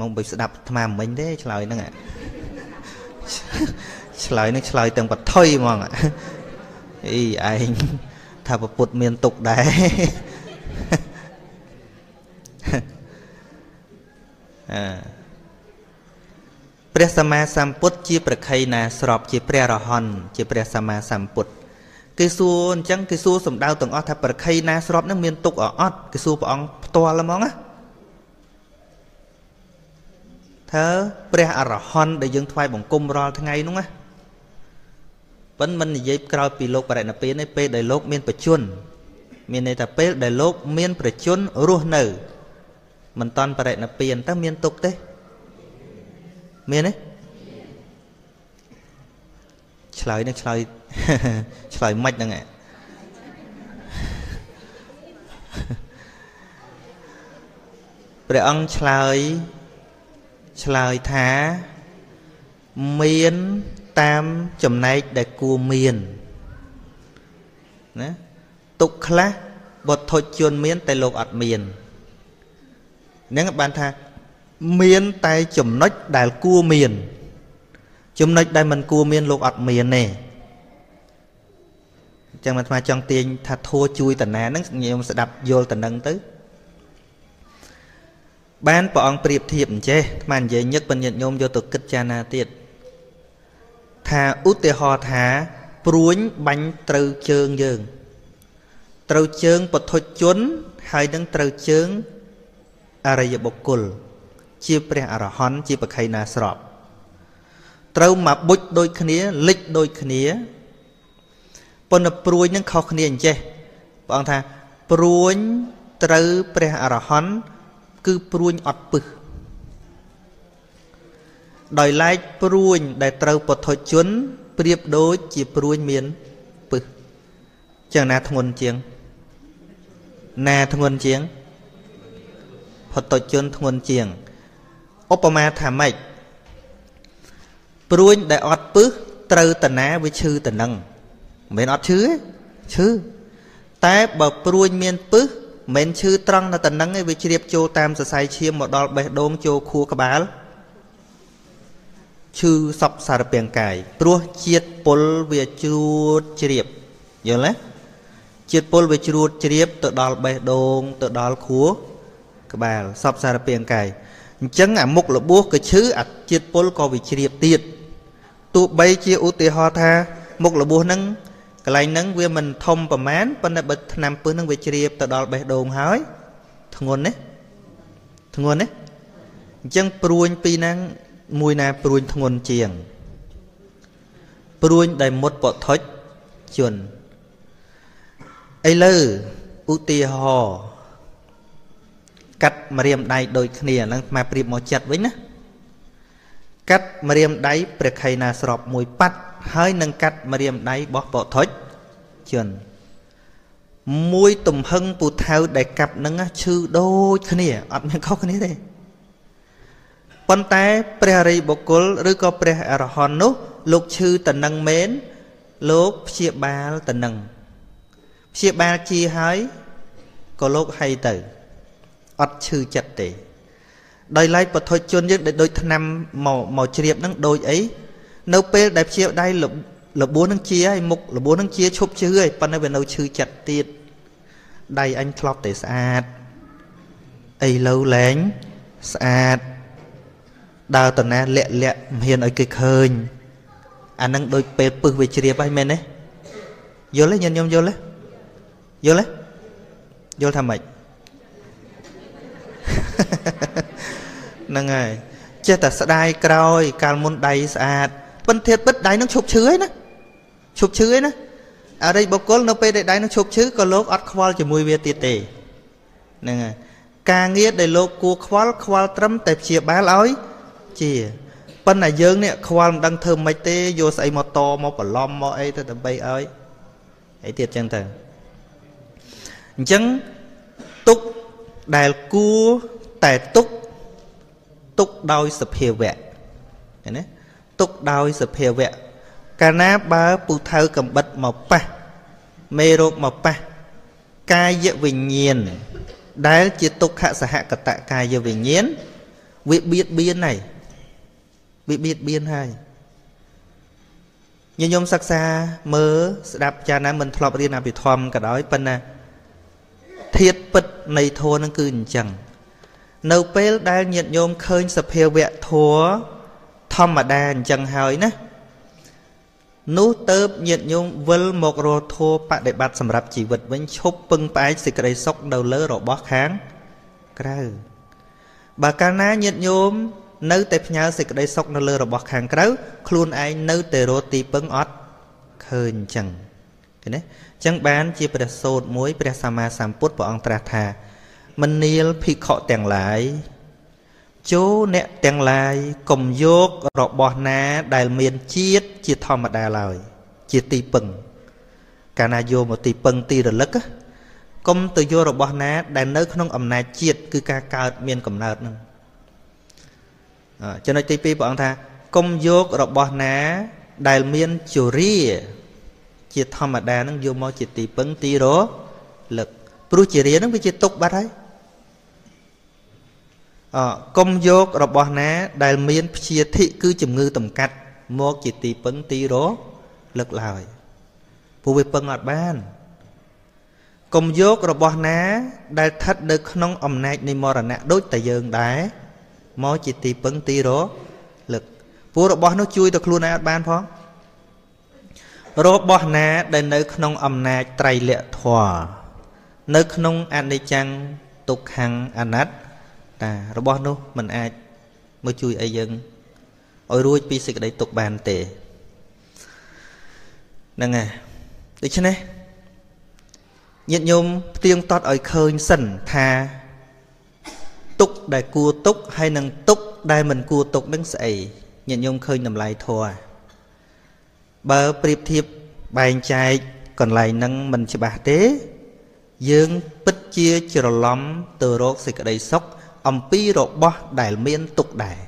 មកបើស្ដាប់អាត្មាមិញទេឆ្លើយហ្នឹងឆ្លើយហ្នឹងឆ្លើយទាំងបថុយហ្មងអីឯងថាពពុទ្ធមានទុកដែរអឺព្រះសម្មាសម្ពុទ្ធជាប្រខ័យណាស្របជាព្រះរហន្តជាព្រះសម្មាសម្ពុទ្ធគេសួរអញ្ចឹងគេសួរសំដៅទាំងអស់ថាប្រខ័យណាស្របនឹងមានទុកអអត់គេសួរព្រះអង្គផ្ទាល់ហ្មងណា ថាព្រះអរហន្តដែលយើងថ្វាយបង្គំរាល់ថ្ងៃនោះណាប៉ិនមិននិយាយក្រោយពីលោកបរិណិព្វានទេពេលដែលលោកមានបច្ចុប្បន្នមានន័យថាពេលដែលលោកមានប្រជជនរស់នៅមិនតន់បរិណិព្វានតើមានទុកទេមានទេឆ្លើយនេះឆ្លើយឆ្លើយមិនហ្នឹងឯងព្រះអង្គឆ្លើយ ឆ្លើយថា មានតាមចំណែកដែលគួរមានណាទុកខ្លះបុត្រជនមាន តែលោកអត់មានហ្នឹងបានថាមានតែចំណុចដែលគួរមាន ចំណុចដែលមិនគួរមានលោកអត់មានទេអញ្ចឹងអាត្មាចង់ទាញថាធัวជួយតាណាហ្នឹងញោមស្ដាប់យល់តំណឹងទៅ បានព្រះអង្គប្រៀបធៀបអញ្ចេះអាត្មានិយាយញឹកបញ្ញត្តិញោមយកទៅគិតចារណាទៀតថាឧទាហរណ៍ថាព្រួញបាញ់ត្រូវជើងយើង ត្រូវជើងពធុជន ហើយនឹងត្រូវជើងអរិយបុគ្គល ជាព្រះអរហន្តជាបខៃណាស្របត្រូវមកបុចដូចគ្នាលិចដូចគ្នាប៉ុន្តែព្រួយនឹងខុសគ្នាអញ្ចេះព្រះអង្គថាព្រួញត្រូវព្រះអរហន្ត គឺព្រួញអត់ពឹសដោយឡែកព្រួញដែលត្រូវពុទ្ធជន ប្រៀបដូចជាព្រួញមានពឹសចឹងណាធ្ងន់ជាង ណាធ្ងន់ជាងពុទ្ធជនធ្ងន់ជាងឧបមាថាម៉េចព្រួញដែលអត់ពឹសត្រូវតណាវាឈឺតនឹងមិនមែនអត់ឈឺទេឈឺតែបើព្រួញមានពឹស មិនឈឺត្រង់នៅតនឹងឯងវាជ្រាបចូលតាមសរសៃឈាមមកដល់បេះដូងចូលខួរក្បាលឈឺសពសារពាង្គកាយព្រោះជាតិពុលវាជ្រួតជ្រាបយល់ទេជាតិពុលវាជ្រួតជ្រាបទៅដល់បេះដូងទៅដល់ខួរក្បាលសពសារពាង្គកាយអញ្ចឹងអាមុខរបួសក៏ឈឺអាជាតិពុលក៏វាជ្រាបទៀតទោះបីជាឧទាហរណ៍ថាមុខរបួសហ្នឹង កន្លែងហ្នឹងវាមិនធំប្រមាណប៉ុន្តែបើឆ្នាំពឹសហ្នឹងវាជ្រាបទៅដល់បេះដូងហើយធ្ងន់ណាធ្ងន់ណាអញ្ចឹងព្រួញពីហ្នឹងមួយណាព្រួញធ្ងន់ជាង ព្រួញដែលមុតពធុចជន់ឥឡូវឧទាហរណ៍កាត់ម្រាមដៃដូចគ្នាហ្នឹងមកប្រៀបមកចិត្តវិញណាកាត់ម្រាមដៃព្រះខៃណាស្របមួយប៉ាត់ ហើយនឹងកាត់ម្រាមដៃរបស់ពធុចជន់មួយទំហឹងពូថៅដែលកាប់នឹងឈឺដូចគ្នាអត់មានខុសគ្នាទេប៉ុន្តែព្រះរិយបុគ្គលឬក៏ព្រះអរហន្តនោះ លោកឈឺតនឹងមែនលោកព្យាបាលតនឹងព្យាបាលជាហើយក៏លោកហៃទៅអត់ឈឺចិត្តទេដោយឡែកពធជនយើងដែលដូចឆ្នាំមកមកជ្រាបនឹងដូចអី នៅពេលដែលព្យាដៃរបួសនឹងជាហើយមុខរបួសនឹងជាឈប់ឈឺហើយប៉ុន្តែវានៅឈឺចិត្តទៀតដៃអញធ្លាប់តែស្អាតអីលើលែងស្អាតដើរតណាលាក់លាក់មិនហ៊ានឲ្យគេឃើញអានឹងដូចពេលពឹសវាជ្រាបហើយមែនទេយល់ទេញាតិញោមយល់ទេយល់ទេយល់ថាម៉េចហ្នឹងហើយចេះតែស្ដាយក្រោយ កាលមុនដៃស្អាត ប៉ុន្តែពិតដៃនឹងឈប់ឈឺហើយណាឈប់ឈឺហើយណាអរិយបុគ្គលនៅពេលដែលដៃនឹងឈប់ឈឺក៏លោកអត់ខ្វល់ជាមួយវាទៀតទេហ្នឹងហើយការងារដែលលោកគួរខ្វល់ខ្វល់ត្រឹមតែព្យាបាលឲ្យជាប៉ុន្តែយើងនេះខ្វល់មិនដឹងធ្វើម៉េចទេយកស្អីមកតមកបន្លំមកអីទៅដើម្បីឲ្យអីទៀតចឹងទៅអញ្ចឹងទុកដែលគួរតែទុកទុកដោយសភាវៈឃើញទេ ទុកដោយសភាវៈកាលណាបើពូថៅកំបិតមកប៉ះមេរោគមកប៉ះកាយវិញ្ញាណដែលជាទុក្ខសហកតកាយវិញ្ញាណវាបៀតបៀនហើយវាបៀតបៀនហើយញញោមសិក្សាមើលស្ដាប់ចាណាមិនធ្លាប់រៀនអភិធម្មក៏ដោយប៉ុន្តែធាតពិតនៃធម៌នឹងគឺអញ្ចឹងនៅពេលដែលញាតិញោមឃើញសភាវៈធัว ធម្មតាអញ្ចឹងហើយណានោះទៅញាតិញោមវិលមករកធัวបដិបត្តិសម្រាប់ជីវិតវិញឈប់ពឹងផ្អែកសេចក្តីសុខនៅលើរបស់ខាងក្រៅបើកាលណាញាតិញោមនៅតែផ្ញើសេចក្តីសុខនៅលើរបស់ខាងក្រៅខ្លួនឯងនៅតែរកទីពឹងអត់ឃើញអញ្ចឹងឃើញទេអញ្ចឹងបានជាព្រះសូត្រមួយព្រះសម្មាសម្ពុទ្ធព្រះអង្គត្រាស់ថាមនាលភិក្ខុទាំងឡាយ ចូលអ្នកទាំងឡាយកុំយករបស់ណាដែលមានជាតិជាធម្មតាឡើយ ជាទីពឹង កាលណាយកមកទីពឹងទីរលឹកកុំទៅយករបស់ណា ដែលនៅ ក្នុងអំណាចជាតិគឺការកើតមានកំណើតនឹងចំណុចទី2ព្រះអង្គថាកុំយករបស់ណា ដែលមានជរាជាធម្មតានឹងយកមកជាទីពឹងទីរលឹកព្រោះជរានឹងវាជាទុកបាត់ហើយអ កុំយករបស់ណា ដែលមានព្យាធិគឺជំងឺតម្កាត់មកជាទីពឹងទីរលឹកឡើយព្រោះវាពឹងអត់បានកុំយករបស់ណា ដែលស្ថិតនៅក្នុងអំណាចនៃមរណៈដូចតែយើងដែរមកជាទីពឹងទីរលឹកព្រោះរបស់នោះជួយទៅខ្លួនឯងអត់បានផងរបស់ណាដែលនៅក្នុងអំណាចត្រៃលក្ខធម៌នៅក្នុងអនិច្ចំទុក្ខំអនត្តា របស់នោះมันអាចមកជួយអីយើងឲ្យរួចពីសេចក្តីទុក្ខបានទេហ្នឹងហើយដូច្នេះញាតិញោមផ្ទៀងតត់ឲ្យឃើញសិនថាទុកដែលគួរទុកហើយនឹងទុកដែលមិនគួរទុកនឹងស្អីញាតិញោមឃើញតម្លៃធម៌បើប្រៀបធៀបបែងចែកកន្លែងហ្នឹងមិនច្បាស់ទេ យើងពិតជាច្រឡំទៅរកសេចក្តីសុខ អំពីរបស់ដែលមានទុកដែរ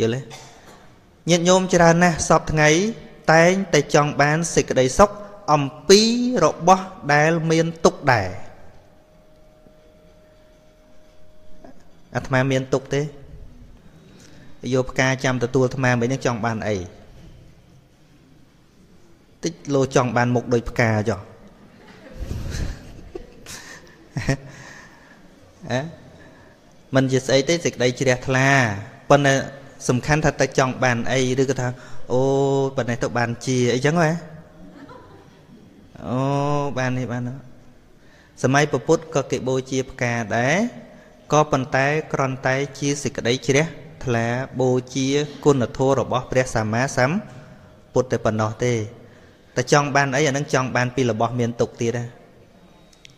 យល់ទេញាតិញោមច្រើនណាស់សពថ្ងៃតែងតែចង់បានសេចក្តីសុខអំពីរបស់ដែលមានទុកដែរអាត្មាមានទុកទេយកផ្កាចាំទទួលអាត្មាមិញនឹងចង់បានអីតិចលោចង់បានមុខដូចផ្កាចុះ អេมันជាស្អីទេសេចក្តីជ្រះថ្លាប៉ុន្តែសំខាន់ថាទៅចង់បានអីឬក៏ថាអូប៉ុណ្ណេះទៅបានជាអីចឹងហ៎អូបាននេះបានសម័យពពុទ្ធក៏គេបូជាផ្កាដែរក៏ប៉ុន្តែគ្រាន់តែជាសេចក្តីជ្រះថ្លាបូជាគុណធម៌របស់ព្រះសម្មាសម្ពុទ្ធតែប៉ុណ្ណោះទេតែចង់បានអីអានឹងចង់បានពីរបស់មានទុកទៀតណា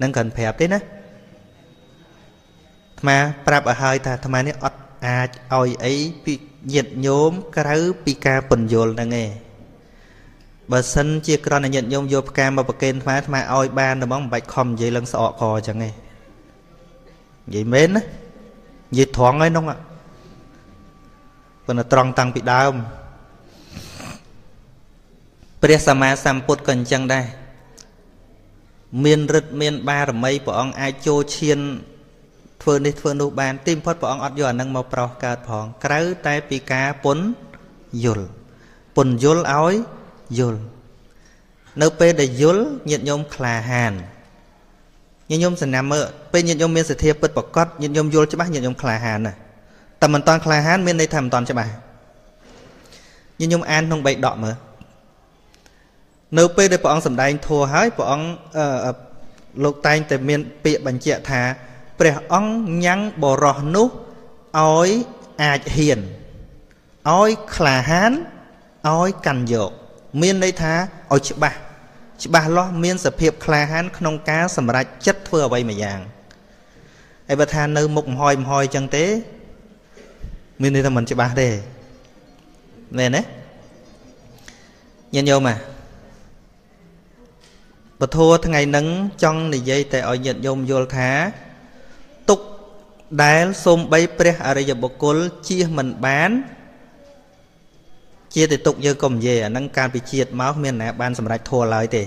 នឹងគ្រាន់ប្រាប់ទេណា អាត្មាប្រាប់ឲ្យហើយថាអាត្មានេះអត់អាចឲ្យអីពីញាតញោមក្រៅពីការពន្យល់ហ្នឹងឯងបើសិនជាក្រណញាតញោមយកផ្កាមកប្រគេនអាត្មាអាត្មាឲ្យបានតែហ្មងមិនបាច់ខំនិយាយឡើងស្អកកអញ្ចឹងឯងនិយាយមែនណានិយាយត្រង់ហើយនោះប៉ុន្តែត្រង់តាំងពីដើមព្រះសម្មាសម្ពុទ្ធក៏អញ្ចឹងដែរមានរិទ្ធមានបារមីព្រះអង្គអាចចូលឈាន ធ្វើនេះធ្វើនោះបានទីបំផុតព្រះអង្គអត់យកអានឹងមកប្រោសកើតផងក្រៅតែពីការពុនយល់ពុនយល់ឲ្យយល់នៅពេលដែលយល់ញាតិញោមក្លាហានញាតិញោមសណាំមើលពេលញាតិញោមមានសទ្ធាពិតប្រកបញាតិញោមយល់ច្បាស់ញាតិញោមក្លាហានណាតែមិនតាន់ក្លាហានមានន័យថាមិនតាន់ច្បាស់ញាតិញោមអានក្នុងបៃដកមើលនៅពេលដែលព្រះអង្គសម្ដែងធัวហើយព្រះអង្គលោកតែងតែមានពាក្យបញ្ជាក់ថា ព្រះអង្គញ៉ាំងបរោះនោះឲ្យអាចហ៊ានឲ្យក្លាហានឲ្យកាន់យក មានន័យថាឲ្យច្បាស់ច្បាស់លាស់មានសភាពក្លាហាន ក្នុងការសម្រេចចិត្តធ្វើអ្វីមួយយ៉ាងហើយបើថានៅមុខមហយមហយចឹងទេ មានន័យថាមិនច្បាស់ទេមែនទេញាតិញោមអាពធថ្ងៃហ្នឹងចង់និយាយតែឲ្យញាតិញោមយល់ថាទុក ដែលសូមបីព្រះអរិយបុគ្គលជៀសមិនបានជាតែទុកយើងក៏និយាយអាហ្នឹងកាលពីជាតិមកមានណាបានសម្រេចធัวឡើយទេ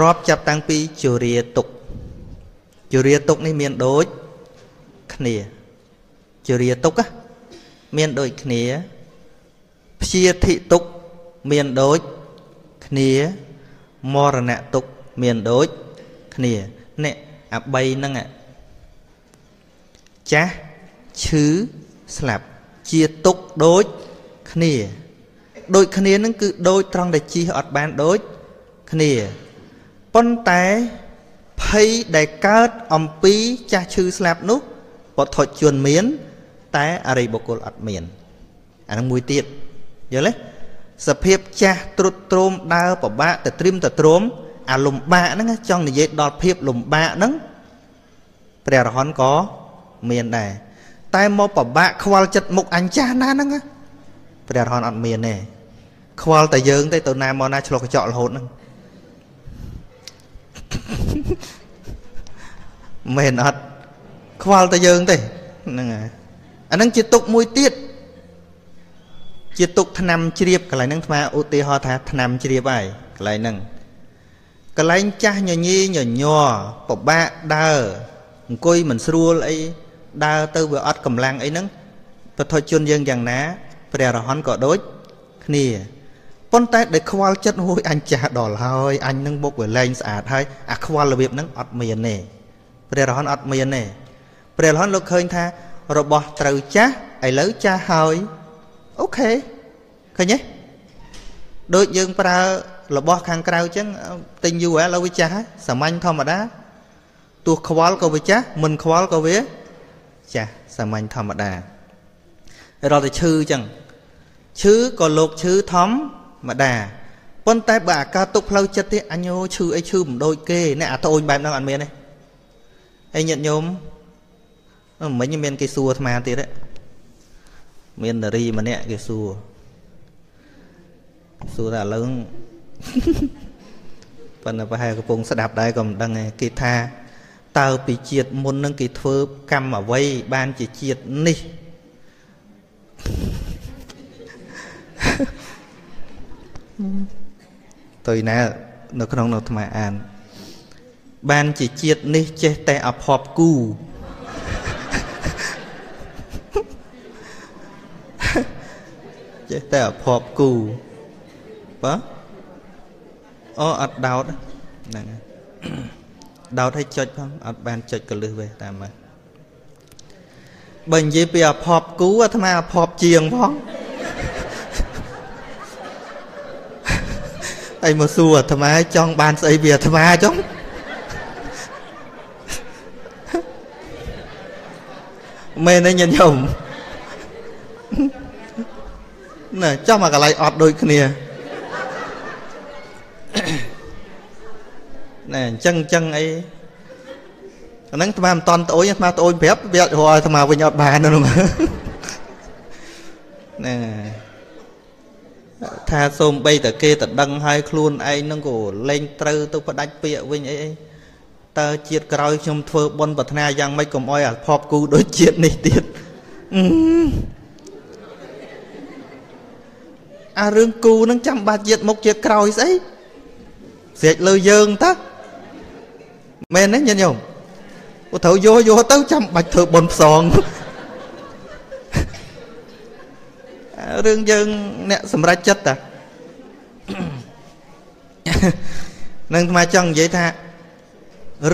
រាប់ចាប់តាំងពីជរាទុកជរាទុកនេះមានដូចគ្នាជរាទុកមានដូចគ្នាព្យាធិទុកមានដូចគ្នាមរណៈទុកមានដូចគ្នានេះអា3ហ្នឹង ចាស់ឈឺស្លាប់ជាទុកដូចគ្នា ដូចគ្នានឹងគឺដូចត្រង់តែជិះអត់បានដូចគ្នាប៉ុន្តែភ័យដែលកើតអំពីចាស់ឈឺស្លាប់នោះពុទ្ធជនមាន តែអរិយបុគ្គលអត់មានអានឹងមួយទៀតយល់ទេសភាពចាស់ទ្រុឌទ្រោមដើរពិបាកទៅត្រៀមទៅទ្រោមអាលំបាកហ្នឹងចង់និយាយដល់ភាពលំបាកហ្នឹងព្រះរហន្តក៏ មានដែរតែមកពិបាកខ្វល់ចិត្តមុខអញចាស់ណាហ្នឹងព្រះរហន្តអត់មានទេខ្វល់តែយើងទេទៅណាមកណាឆ្លុះកញ្ចក់រហូតហ្នឹងមែនអត់ខ្វល់តែយើងទេហ្នឹងហើយអាហ្នឹងជាទុកមួយទៀតជាទុកឆ្នាំជ្រាបកន្លែងហ្នឹងស្មាឧទាហរណ៍ថាឆ្នាំជ្រាបហើយកន្លែងហ្នឹងកន្លែងចាស់ញញីញញ័រពិបាកដើរអង្គុយមិនស្រួលអី ដើរទៅវាអត់កម្លាំងអីហ្នឹងពធជនយើងយ៉ាងណា ព្រះរហន្តក៏ដូចគ្នាប៉ុន្តែដែលខ្វល់ចិត្តហួយអញចាស់ដល់ហើយអញនឹងមុខវាលែងស្អាតហើយអាខ្វល់របៀបហ្នឹងអត់មានទេព្រះរហន្តអត់មានទេព្រះរហន្តលោកឃើញថារបស់ត្រូវចាស់ឥឡូវចាស់ហើយអូខេឃើញទេដូចយើងប្រើរបស់ខាងក្រៅចឹងទិញយូរឥឡូវវាចាស់ហើយសាមញ្ញធម្មតាទោះខ្វល់ក៏វាចាស់មិនខ្វល់ក៏វា ចាស់សាមញ្ញធម្មតារត់តែឈឺចឹងឈឺក៏លោកឈឺធម្មតាប៉ុន្តែបើអាការទុកផ្លូវចិត្តទៀតអញោឈឺអីឈឺមិនដូចគេអ្នកអាត្អូនបែបហ្នឹងអត់មានទេហើយញាតិញោមមិញមានគេសួរអាត្មាទៀតមាននារីម្នាក់គេសួរសួរថាឥឡូវប៉ុន្តែប្រហែលកំពុងស្ដាប់ដែរក៏មិនដឹងទេគេថា តើពីជាតិមុននឹងគេធ្វើកម្មអ្វីបានជាជាតិនេះទៅណានៅក្នុងនៅអាត្មាអាន បានជាជាតិនេះចេះតែអភ័ព្វគូចេះតែអភ័ព្វគូបើអូអត់ដោតហ្នឹង ដោតឲ្យចុចផងអត់បានចុចកលឹះវិញតាមមកបើនិយាយពីអភ័ព្វគូអាត្មាអភ័ព្វជាងផងហើយមកសួរអាត្មាចង់បានស្អីពីអាត្មាចុងមែនទេញាតិញោមណែចង់មកកន្លែងអត់ដូចគ្នា ណែអញ្ចឹងអញ្ចឹងអីអាហ្នឹងអាត្មាមិនតន់ត្អូញអាត្មាត្អូញប្រាប់វារកឲ្យអាត្មាវិញអត់បាននោះណែថាសូមបីតែគេតដឹងឲ្យខ្លួនឯងនឹងក៏លែងត្រូវទៅផ្ដាច់ពាក្យវិញអីអីតើជាតិក្រោយខ្ញុំធ្វើបុណ្យប្រាថ្នាយ៉ាងម៉េចកុំអោយអាភពគូដូចជាតិនេះទៀតអារឿងគូនឹងចាំបាច់ជាតិមុខជាតិក្រោយស្អីស្រេចលើយើងតើ មែនទេញាតិញោមឧត្រូវយកយកទៅចាំបាច់ធ្វើបុណ្យផ្សងរឿងយើងអ្នកសម្រេចចិត្តតានឹងអាចង់និយាយថា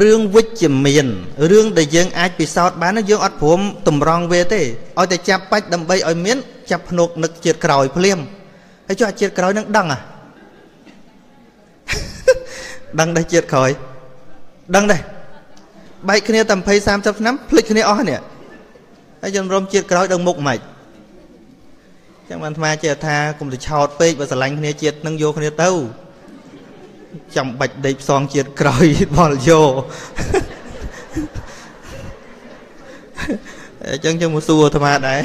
រឿងវិជ្ជមានរឿងដែលយើងអាចពិសោធន៍បានយើងអត់ព្រមតម្រង់វាទេឲ្យតែចាប់បាច់ដើម្បីឲ្យមានចាប់ភ្នក់នឹកជាតិក្រោយភ្លាមហើយចុះអាជាតិក្រោយនឹងដឹងអាដឹងដែរជាតិក្រោយ ដឹងដែរបែកគ្នាតែ20 30ឆ្នាំភ្លេចគ្នាអស់នេះហើយយើងរំជាតិក្រោយដឹងមុខមិនចឹងបានអាត្មាចេះថាកុំទៅឆោតពេកបើស្រឡាញ់គ្នាជាតិនឹងយកគ្នាទៅចាំបាច់ដេកផ្សងជាតិក្រោយបលយកអញ្ចឹងចឹងមកសួរអាត្មាដែរ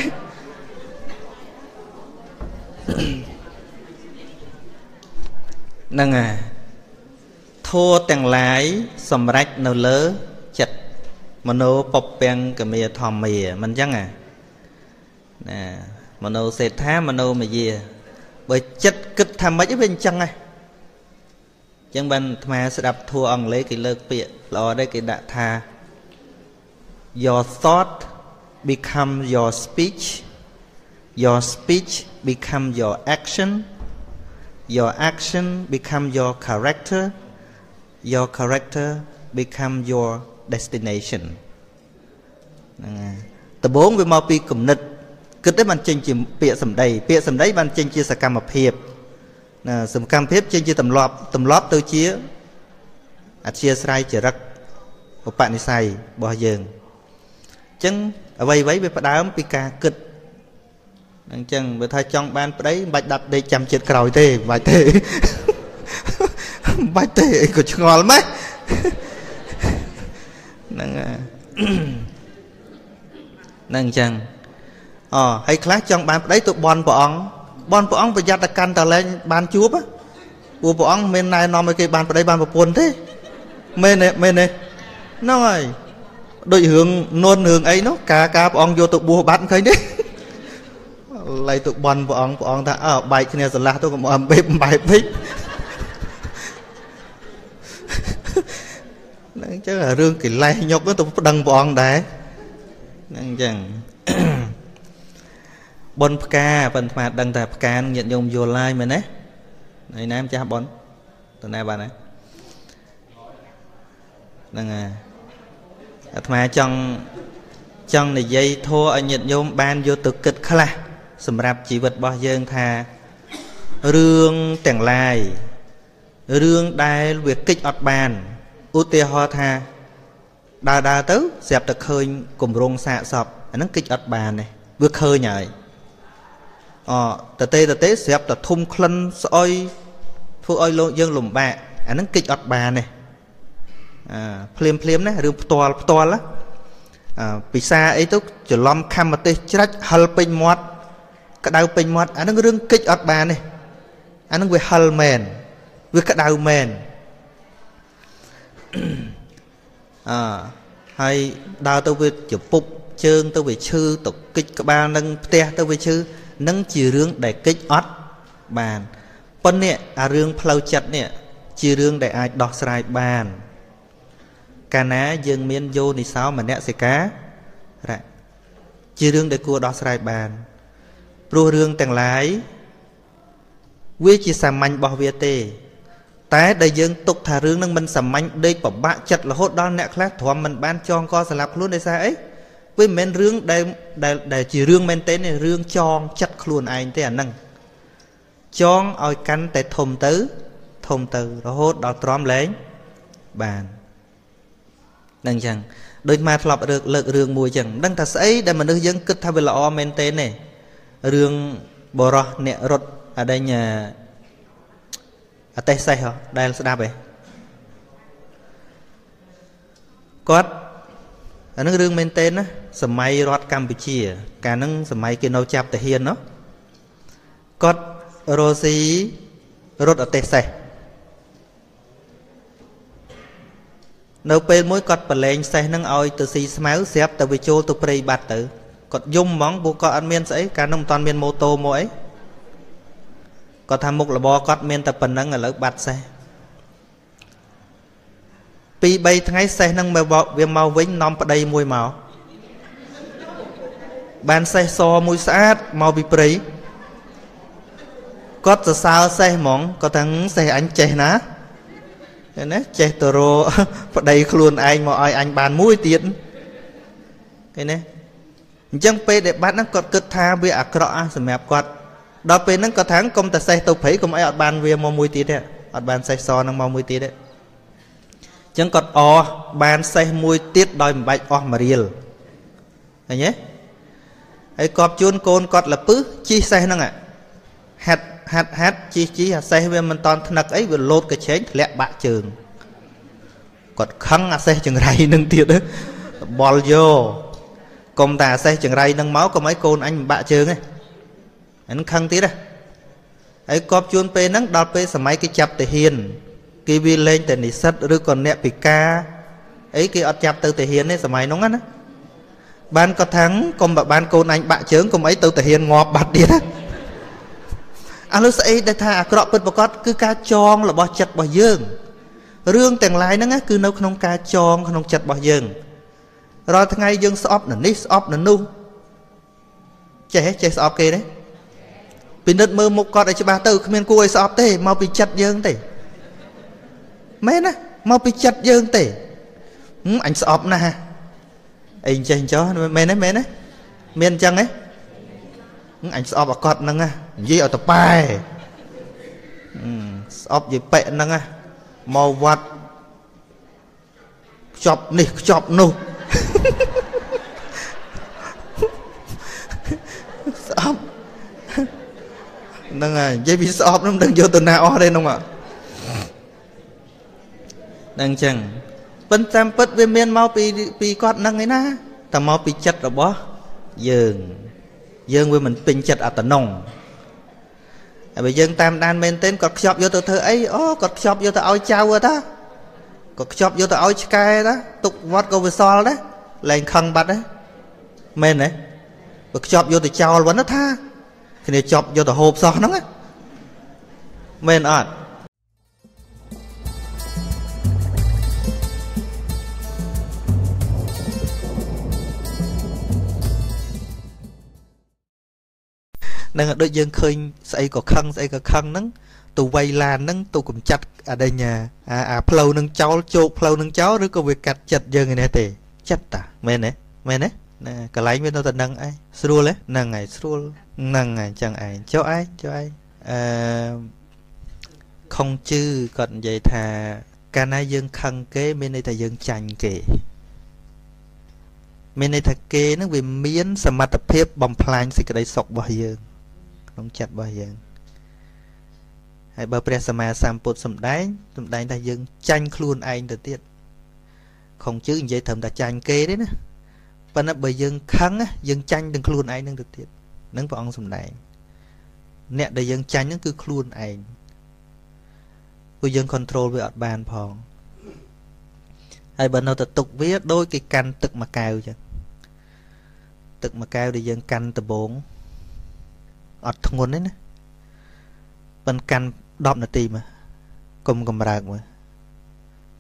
ហ្នឹងហើយ ធัวទាំងឡាយសម្រេចនៅលើចិត្តមโนពពាំងកមេធម្មាមិនអញ្ចឹងណាមโนសេដ្ឋាមโนមយាបើចិត្តគិតថាម៉េចវាអញ្ចឹងហ៎អញ្ចឹងបានអាត្មាស្ដាប់ធัวអង់គ្លេសគេលើកពាក្យល្អដែរគេដាក់ថា your thought become your speech your speech become your action your action become your character your character become your destination ហ្នឹងហើយដំបូងវាមកពីគំនិតគិតទេបានចេញជាពាក្យសម្ដី ពាក្យសម្ដីបានចេញជាសកម្មភាពណាសកម្មភាពចេញជាទម្លាប់ទម្លាប់ទៅជាអធិស្រ័យចរិតឧបនិស្ស័យរបស់យើងអញ្ចឹងអ្វីអ្វីវាផ្ដើមពីការគិតអញ្ចឹងបើថាចង់បានប្តីមិនបាច់ដាប់ដេកចាំជាតិក្រោយទេមិនបាច់ទេ មិនបាច់ទេអីក៏ឆ្ងល់ម៉េះហ្នឹងហ្នឹងអញ្ចឹងអូហើយខ្លះចង់បានប្តីទៅបន់ព្រះអង្គបន់ព្រះអង្គប្រយ័ត្នតែកាន់តលែងបានជួបព្រោះព្រះអង្គមិនណែនាំឲ្យគេបានប្តីបានប្រពន្ធទេមែនទេមែនទេហ្នឹងហើយដូចរឿងនួនរឿងអីនោះការការព្រះអង្គយកទៅបួសបាត់ឃើញទេឡៃទៅបន់ព្រះអង្គព្រះអង្គថាអើបែកគ្នាស្រឡះទៅកុំអំបែបបែបពេក ហ្នឹងអញ្ចឹងរឿងកិលេសញុកទៅប្តឹងព្រះអង្គដែរហ្នឹងអញ្ចឹងបនផ្កាប៉ុន្តែដឹងតែផ្កាញាតិញោមយល់ហើយមែនទេឯណាម្ចាស់បនតើណាបានហើយហ្នឹងហើយអាត្មាចង់ចង់និយាយធัวឲ្យញាតិញោមបានយកទៅគិតខ្លះសម្រាប់ជីវិតរបស់យើងថារឿងទាំងឡាយរឿងដែលវាកិច្ចអត់បាន ឧទាហរណ៍ថាដើរដើរទៅស្រាប់តែឃើញគម្រោងសាកសពអាហ្នឹងកិច្ចអត់បានទេវាឃើញហើយអតទេតទេស្រាប់តែធុំក្លិនស្អុយធ្វើឲ្យលោកយើងលំបាកអាហ្នឹងកិច្ចអត់បានទេអាភ្លាមភ្លាមណារឿងផ្ទាល់ផ្ទាល់ណាពិសាអីទៅច្រឡំខំប្រទេសច្រាច់ហិលពេញមាត់ក្តៅពេញមាត់អានឹងរឿងកិច្ចអត់បានទេអានឹងវាហិលមែនវាក្តៅមែន អើហើយដើរទៅវាជពុបជើងទៅវាឈឺទៅកិច្ចក្បាលនឹងផ្ទះទៅវាឈឺនឹងជារឿងដែលកិច្ចអត់បានប៉ុន្តែអារឿងផ្លូវចិត្តនេះជារឿងដែលអាចដោះស្រាយបាន កាលណាយើងមានយោនិសោមនសិការៈជារឿងដែលគួរដោះស្រាយបានព្រោះរឿងទាំងឡាយវាជាសាមញ្ញរបស់វាទេ តែដែលយើងទុកថារឿងនឹងមិនសាមញ្ញដេកពិបាកចិត្តរហូតដល់អ្នកខ្លះទ្រាំមិនបានចងកស្លាប់ខ្លួនដោយសារអីវាមិនមែនរឿងដែលដែលដែលជារឿងមែនទេរឿងចងចិត្តខ្លួនឯងទេអាហ្នឹងចងឲ្យកាន់តែធំទៅធំទៅរហូតដល់ទ្រាំលែងបាននឹងអញ្ចឹងដូចមកធ្លាប់លើកលើករឿងមួយអញ្ចឹងដឹងថាស្អីដែលមនុស្សយើងគិតថាវាល្អមែនទេទេរឿងបរោះអ្នករត់អដែង អតេសេះដែលស្ដាប់ឯងគាត់អានឹងរឿងមែនទេណាសម័យរដ្ឋកម្ពុជា កាលហ្នឹងសម័យគេនៅចាប់តាហ៊ានណោះគាត់រស់ស៊ីរត់អតេសេះនៅពេលមួយគាត់ប្រឡែងសេះនឹងឲ្យទៅស៊ីស្មៅស្រាប់តែវាចូលទៅព្រៃបាត់ទៅគាត់យំហ្មងពួកគាត់អត់មានស្អីកាលនោះមិនតាន់មានម៉ូតូមកអី គាត់ថាមុខរបរគាត់មានតែប៉ុណ្្នឹងឥឡូវបាត់សេះពី3ថ្ងៃសេះនឹងមកវាមកវិញនាំប្តីមួយមកបានសេះសមួយស្អាតមកពីព្រៃគាត់សរសើរសេះហ្មងគាត់ថាសេះអញចេះណាណាចេះទៅរកប្តីខ្លួនឯងមកឲ្យអញបានមួយទៀតឃើញទេអញ្ចឹងពេលដែលបាត់ហ្នឹងគាត់គិតថាវាអាក្រក់អាសម្រាប់គាត់ ដល់ពេលហ្នឹងគាត់ថាកុំតែសេះទៅព្រៃកុំអីអត់បានវាមកមួយទៀតទេអត់បានសេះសហ្នឹងមកមួយទៀតទេអញ្ចឹងគាត់អស់បានសេះមួយទៀតដោយមិនបាច់អស់មួយរៀលឃើញទេហើយកប់ជួនកូនគាត់លពឹសជីសេះហ្នឹងហាត់ហាត់ហាត់ជីជីអាសេះវាមិនតន់ថ្នឹកអីវាលោតកញ្ឆេងធ្លាក់បាក់ជើងគាត់ខឹងអាសេះចង្រៃនឹងទៀតបល់យកកុំតែអាសេះចង្រៃនឹងមកកុំឲ្យកូនអញមិនបាក់ជើងទេ អានឹងខឹងទៀតហ៎ហើយកប់ជួនពេលហ្នឹងដល់ពេលសម័យគេចាប់ទាហានគេវាលេងតែនិស្សិតឬក៏អ្នកពិការអីគេអត់ចាប់ទៅទាហានទេសម័យហ្នឹងណាបានគាត់ថាកុំបើបានកូនអញបាក់ជើងកុំអីទៅទាហានងាប់បាត់ទៀតណាអានោះស្អីដែលថាអាក្រក់ពិតប្រកបគឺការចងរបស់ចិត្តរបស់យើងរឿងទាំងឡាយហ្នឹងគឺនៅក្នុងការចងក្នុងចិត្តរបស់យើងរាល់ថ្ងៃយើងស្អប់នៅនេះស្អប់នៅនោះចេះចេះស្អប់គេទេ ពិនិត្យមើលមុខគាត់ឲ្យច្បាស់ទៅគ្មានគួរឲ្យស្អប់ទេមកពីចិត្តយើងទេមែនណាមកពីចិត្តយើងទេអញស្អប់ណាស់អីចេះចោះមែនទេមែនទេមានអញ្ចឹងទេអញស្អប់អាកត់ហ្នឹងណានិយាយឲ្យតប៉ែស្អប់យាយប៉ែហ្នឹងណាមកវត្តខ្ចប់នេះខ្ចប់នោះស្អប់ ហ្នឹងហើយនិយាយពីស្អប់ហ្នឹងមិនដឹងយកទៅណាអស់ទេហ្នឹងហ្នឹងអញ្ចឹងប៉ុន្តែពិតវាមានមកពីពីគាត់ហ្នឹងឯណាតែមកពីចិត្តរបស់យើងយើងវាមិនពេញចិត្តអត្តនងហើយបើយើងតាមដានមែនទែនគាត់ខ្ចប់យកទៅធ្វើអីអូគាត់ខ្ចប់យកទៅឲ្យចៅតាគាត់ខ្ចប់យកទៅឲ្យឆ្កែតាទុកវត្តក៏វាសល់ដែរលែងខឹងបាត់ដែរមែនទេបើខ្ចប់យកទៅចោលវិញថា គ្នាចប់យកទៅហូបសោះហ្នឹងមែនអត់នឹងដូចយើងឃើញស្អីក៏ខឹងស្អីក៏ខឹងហ្នឹងទៅវៃឡានហ្នឹងទៅកំចាត់អដេញអាអាផ្លូវនឹងចោលជោគផ្លូវនឹងចោលឬក៏វាកាត់ចិត្តយើងឯនេះទេចិត្តតាមែនទេមែនទេ ណាកន្លែងវានៅតែនឹងឯងស្រួលទេហ្នឹងឯងស្រួលហ្នឹងឯងចឹងឯងចុះឯងចុះឯងអឺខុងជឺគាត់និយាយថាកាលណាយើងខឹងគេ មានន័យថាយើងចាញ់គេមានន័យថាគេនឹងវាមាន សមត្ថភាពបំផ្លាញសេចក្តីសុខរបស់យើងក្នុងចិត្តរបស់យើងហើយបើព្រះសម្មាសម្ពុទ្ធសម្ដែងសម្ដែងថាយើងចាញ់ខ្លួនឯងទៅទៀតខុងជឺនិយាយត្រឹមតែចាញ់គេទេណា ប៉ុន្តែបើយើងខឹងយើងចាញ់ទាំងខ្លួនឯងនឹងទៅទៀតនឹងព្រះអង្គសម្ដែងអ្នកដែលយើងចាញ់ហ្នឹងគឺខ្លួនឯងព្រោះយើង control វាអត់បានផងហើយបើនៅតែទុកវាដូចគេកាន់ទឹកមួយកែវចឹងទឹកមួយកែវដែលយើងកាន់ដបងអត់ធ្ងន់ទេណាប៉ិនកាន់10នាទីមកកុំកំរើកមើល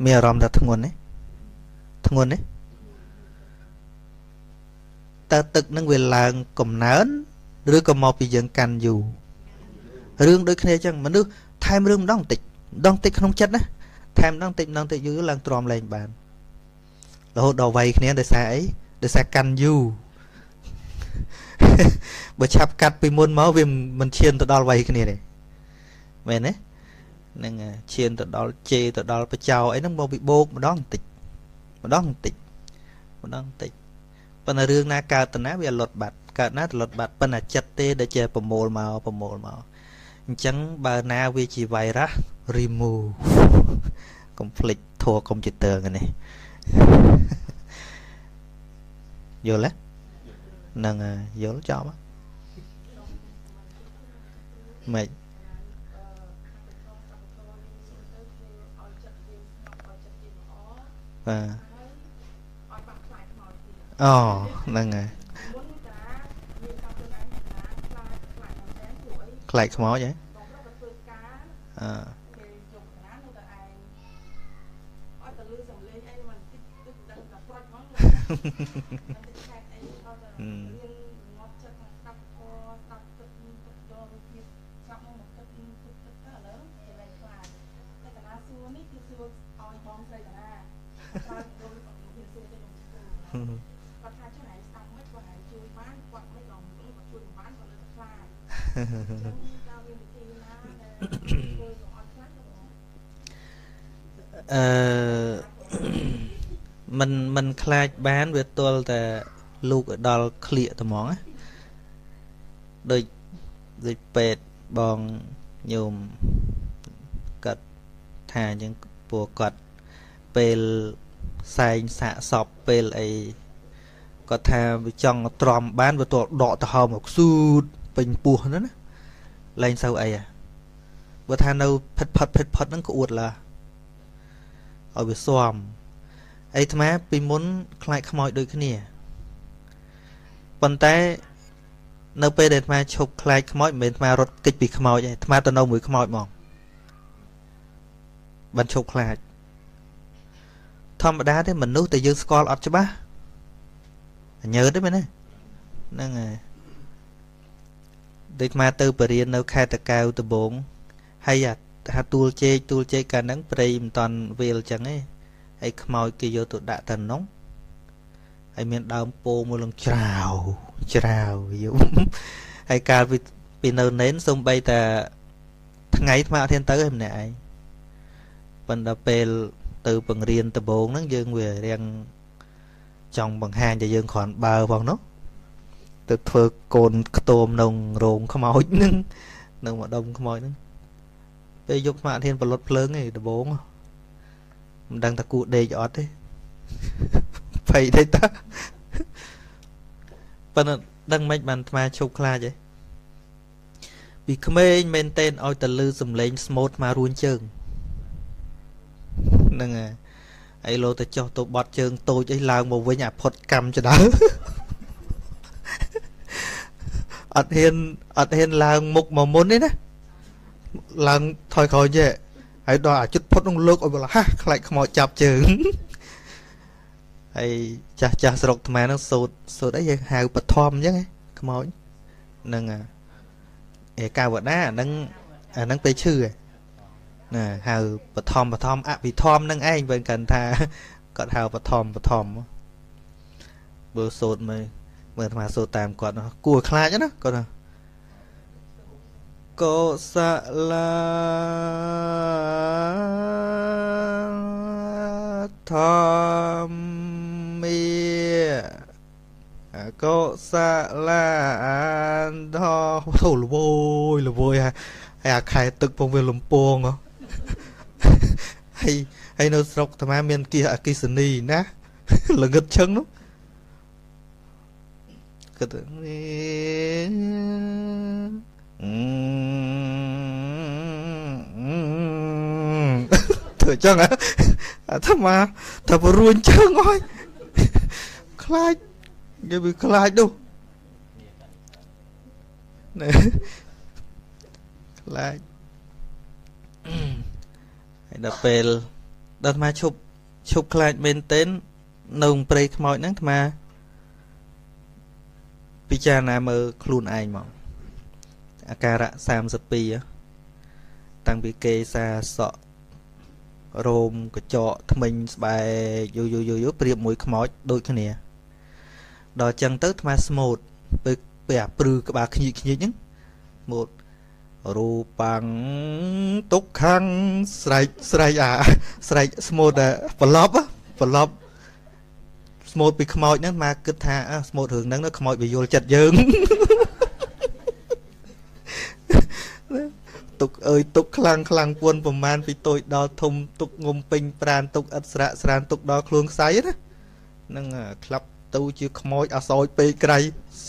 មានអារម្មណ៍ថាធ្ងន់ទេធ្ងន់ទេ តើទឹកនឹងវាឡើងកំណើនឬក៏មកពីយើងកាន់យូររឿងដូចគ្នាអញ្ចឹងមនុស្សថែមរឿងម្ដងបន្តិចម្ដងបន្តិចក្នុងចិត្តណាថែមម្ដងបន្តិចម្ដងបន្តិចយូរឡើងទ្រាំលែងបានរហូតដល់វ័យគ្នាដោយសារអីដោយសារកាន់យូរបើឆាប់កាត់ពីមុនមកវាមិនឈានទៅដល់វ័យគ្នាទេមែនទេនឹងឈានទៅដល់ជេទៅដល់បចោអីហ្នឹងមកពីបោកម្ដងបន្តិចម្ដងបន្តិចម្ដងបន្តិច ប៉ុន្តែរឿងណាកើតទៅណាវាលុតបាត់កើតណាទៅលុតបាត់ប៉ុន្តែចិត្តទេដែលជាប្រមូលមកប្រមូលមកអញ្ចឹងបើណាវាជា virus remove complete ធัวកុំព្យូទ័រនេះយល់ទេហ្នឹងយល់ចប់ម៉េចបាទ អូហ្នឹងហើយខ្លាចខ្មោចហ៎អឺអឺគាត់ថាចុះឯងស្ដាប់មិនគាត់ឯងជួយបានគាត់មិនក៏គាត់ជួយមិនបានគាត់លើតែខ្លាចតើមានវិធីណាដែលជួយកុំអត់ខ្លាចអឺมัน អាចបានវាទល់តែលូកឲ្យដល់ក្លៀកត្មងណាដូចដូចពេទ្យបងញោមកាត់ថាអញ្ចឹងពួកគាត់ពេលសែងសាកសពពេលអីគាត់ថាវាចង់ទ្រាំបានវាទល់ដកទៅហោមកស៊ូតពេញពោះហ្នឹងណាលែងសូវអីហ่ะបើថានៅ ផិតផិតផិតផិតហ្នឹងក្អួតឡាឲ្យវាស៊ាំ អីអាត្មាពីមុនខ្លាចខ្មោចដូចគ្នាប៉ុន្តែនៅពេលដែលអាត្មាឈប់ខ្លាចខ្មោចមិនមែនអាត្មារត់គេចពីខ្មោចទេអាត្មាទៅនៅមួយខ្មោចហ្មងបានឈប់ខ្លាចធម្មតាទេមនុស្សតែយើងស្គាល់អត់ច្បាស់ញើតទេមែនទេហ្នឹងហើយដូចមកទៅបរៀននៅខេត្តតកៅដំបងហើយថាទួលជែកទួលជែកកាលហ្នឹងព្រៃមិនតាន់វាលចឹងឯង ហើយខ្មោចគេយកទៅដាក់ទៅក្នុងហើយមានដើមពោមួយលងច្រាវច្រាវយំហើយកាលពីពីនៅនេនសំបីតាថ្ងៃថ្មអត់ហ៊ានទៅឯម្នាក់ឯងប៉ុន្តែពេលទៅបង្រៀនដំបងហ្នឹងយើងវារៀងចង់បង្ហាញតែយើងគ្រាន់បើផងនោះទៅធ្វើកូនខ្ទមក្នុងរោងខ្មោចហ្នឹងនៅម្ដុំខ្មោចហ្នឹងពេលយកស្មាតធានបលុតភ្លើងឯដំបង មិនដឹងថាគួដេកអត់ទេភ័យទេតាប៉ុន្តែដឹងមិនបានអាឈប់ខ្លាចឯងពីក្មេងមែនតែនឲ្យតលឺសំឡេងស្មូតមករួញជើងហ្នឹងហើយអីលោទៅចុះទៅបត់ជើងតូចអីឡើងមកវិញអាផុតកម្មចដើអត់ហ៊ានអត់ហ៊ានឡើងមុខមកមុនទេណាឡើងថយក្រោយទេ ហើយដល់អាជិតផុតនឹងលើកឲ្យបលហាខ្លាចខ្មោចចាប់ជើងហើយចាស់ចាស់ស្រុកថ្មហ្នឹងសូត្រសូត្រអីយើងហៅបឋមអញ្ចឹងខ្មោចហ្នឹងអេកាវតាអាហ្នឹងអាហ្នឹងពេលឈឺណាហៅបឋមបឋមអភិធម្មនឹងឯងបើកាន់ថាគាត់ហៅបឋមបឋមបើសូត្រមើលមើលអាត្មាសូត្រតាមគាត់គួរខ្លាចណាគាត់ថា កុសលាធម្មាកុសលាធធលវយលវយហើយអាខែទឹកពងវាលំពងហើយហើយនៅស្រុកអាត្មាមានគិះអគិសនីណាល្ងឹតឈឹងនោះគិត ធ្វើចឹងអាត្មាតែបរួញជើងអើយខ្លាចគេវាខ្លាចនោះណែខ្លាចហើយដល់ពេលដល់អាត្មាឈប់ឈប់ខ្លាចមែនទែននៅព្រៃខ្មោចហ្នឹងអាត្មាពិចារណាមើលខ្លួនឯងមក អាការៈ32តាំងពីគេសាសក់រោមកញ្ចក់ថ្មិញស្បែកយូយូយូយូប្រៀបមួយខ្មោចដូចគ្នាដល់ចឹងទៅអាត្មាស្មូតពេលពេលអាព្រឺក្បាលខ្ញិចខ្ញិចហ្នឹងស្មូតរូបាំងទុកខាងស្រែកស្រែកអាស្រែកស្មូតប្រឡប់ប្រឡប់ស្មូតពីខ្មោចហ្នឹងមកគិតថាស្មូតរឿងហ្នឹងខ្មោចវាយល់ចិត្តយើង ទុកអើយទុកខ្លាំងខ្លាំងពួនប្រមាណពីតូចដល់ធំទុកងុំពេញប្រានទុកឥតស្រាក់ស្រានទុកដល់ខ្លួនខ្សែណាហ្នឹងក្លាប់ទៅជាខ្មោចអសោចពេកក្រៃ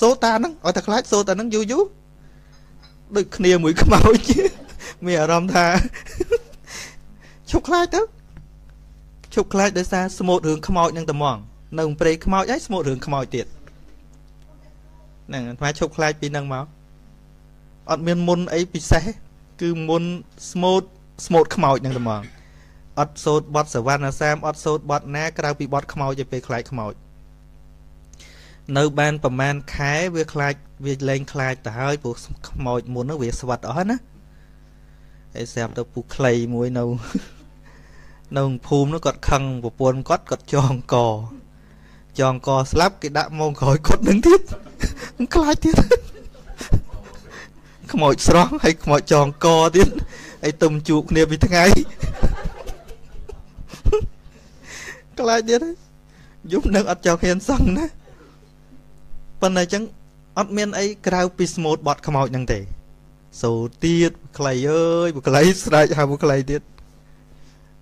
សូតាហ្នឹងឲ្យតែខ្លាចសូតាហ្នឹងយូរយូរដូចគ្នាមួយខ្មោចមានអារម្មណ៍ថាឈប់ខ្លាចទៅឈប់ខ្លាចដោយសារស្មូតរឿងខ្មោចនឹងតែហ្មងនៅព្រៃខ្មោចហើយស្មូតរឿងខ្មោចទៀតហ្នឹងអាត្មាឈប់ខ្លាចពីហ្នឹងមកអត់មានមុនអីពិសេស គឺមុនស្មូតស្មូតខ្មោចហ្នឹងតែហ្មងអត់សូតបត់សវណ្ណសាមអត់សូតបត់ណាក្រៅពីបត់ខ្មោចទៅពេលខ្លាចខ្មោចនៅបានប្រមាណខែវាខ្លាចវាលែងខ្លាចទៅហើយព្រោះខ្មោចមុនហ្នឹងវាស្វិតអស់ណាហើយស្រាប់ទៅពូខ្លីមួយនៅនៅភូមិនោះគាត់ខឹងប្រពន្ធគាត់គាត់ចងកចងកស្លាប់គេដាក់មកក្រោយគាត់នឹងទៀតខ្លាចទៀត ខ្មោចស្រស់ហើយខ្មោចចងកទៀតហើយទុំជួបគ្នាពីថ្ងៃខ្លាចទៀតយប់នឹងអត់ចង់ហ៊ានសឹងណាប៉ុន្តែអញ្ចឹងអត់មានអីក្រៅពីស្មូតបត់ខ្មោចហ្នឹងទេសូទៀតខ្លីអើយបក្លៃស្រែកហៅបក្លៃទៀត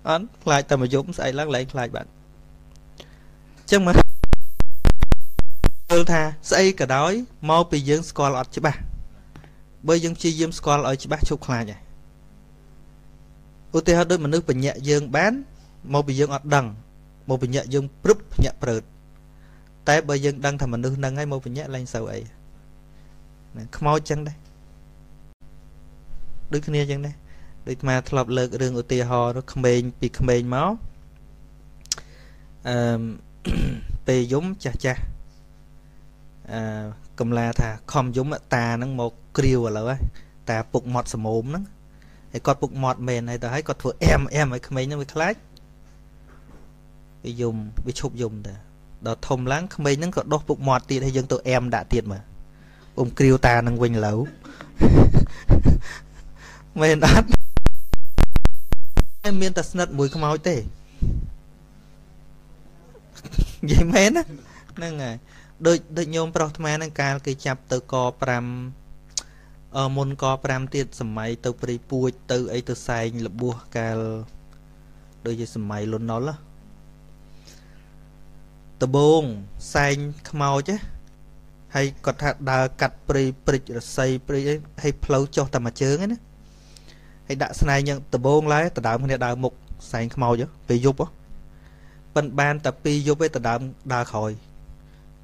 អត់ខ្លាចតែមកយប់ស្អែកឡើងលែងខ្លាចបាត់អញ្ចឹងមកយល់ថាស្អីក៏ដោយមកពីយើងស្គាល់អត់ច្បាស់ បើយើងព្យាយាមស្គាល់ឲ្យច្បាស់ឈប់ខ្លាចហើយឧទាហរណ៍ដូចមនុស្សបញ្ញាក់យើងបានមកពីយើងអត់ដឹងមកបញ្ញាក់យើងព្រឹបភ្ញាក់ព្រឺតតែបើយើងដឹងថាមនុស្សហ្នឹងហើយមកបញ្ញាក់ឡើងសូវអីហ្នឹងខ្មោចចឹងដែរដូចគ្នាចឹងដែរដូចអាធ្លាប់លើករឿងឧទាហរណ៍នោះក្មេងពីក្មេងមកអឺពេលយំចាស់ចាស់អឺកំឡាថាខំយំតាហ្នឹងមក គ្រាវឥឡូវហ៎តាពុកមាត់សមោមហ្នឹងហើយគាត់ពុកមាត់មែនហើយទៅហើយគាត់ធ្វើអែមអែមឲ្យក្មេងហ្នឹងវាខ្លាចវាយំវាឈប់យំតាដល់ធំឡើងក្មេងហ្នឹងក៏ដុសពុកមាត់ទៀតហើយយើងទៅអែមដាក់ទៀតមើលអ៊ំគ្រាវតានឹងវិញឡូវមែនអត់មានតែស្និតមួយខ្មោចទេនិយាយមែនណាហ្នឹងហើយដូចដូចញោមប្រុសអាត្មាហ្នឹងកាលគេចាប់ទៅក5អឺ មុនក5ទៀតសម័យទៅព្រៃពួច ទៅអីទៅសែងលបួសកាលដូចជាសម័យលន់ណុលដបងសែងខ្មោចណាហើយគាត់ថាដើរកាត់ព្រៃព្រិចរស័យព្រិចអីហើយផ្លូវចុះតែមួយជើងណាហើយដាក់ស្នែងយ៉ាងដបងឡើយដដើមគ្នាដើរមុខសែងខ្មោចពេលយប់ប៉ិនបានតែពីរយប់ឯដដើមដើរក្រោយ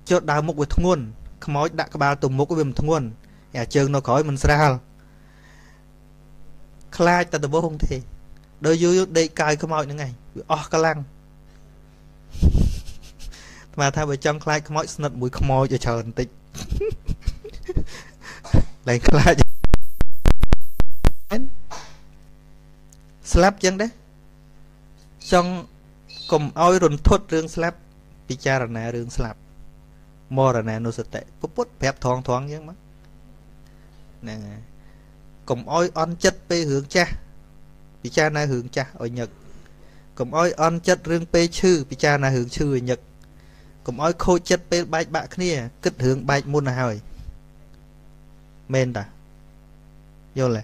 ចុះដើរមុខវាធ្ងន់ខ្មោចដាក់ក្បាលទៅមុខវាមិនធ្ងន់ អាជើងនៅក្រោយមិនស្រាលខ្លាចតែដបងទេដល់យូរយូរដេកកាយខ្មោចហ្នឹងឯងវាអស់កម្លាំងស្មាថាបើចង់ខ្លាចខ្មោចស្និទ្ធមួយខ្មោចឲ្យច្រើនបន្តិចឡើងខ្លាចស្លាប់ចឹងដែរចង់កុំឲ្យរន្ធត់រឿងស្លាប់ពិចារណារឿងស្លាប់មរណានុសតិពុទ្ធប្រាប់ថងថងចឹងមក ហ្នឹងហើយកុំឲ្យអន់ចិត្តពេលរឿងចាស់ពិចារណារឿងចាស់ឲ្យញឹកកុំឲ្យអន់ចិត្តរឿងពេលឈឺពិចារណារឿងឈឺឲ្យញឹកកុំឲ្យខូចចិត្តពេលបែកបាក់គ្នា គិតរឿងបែកមុនទៅហើយមែនតាយល់ទេ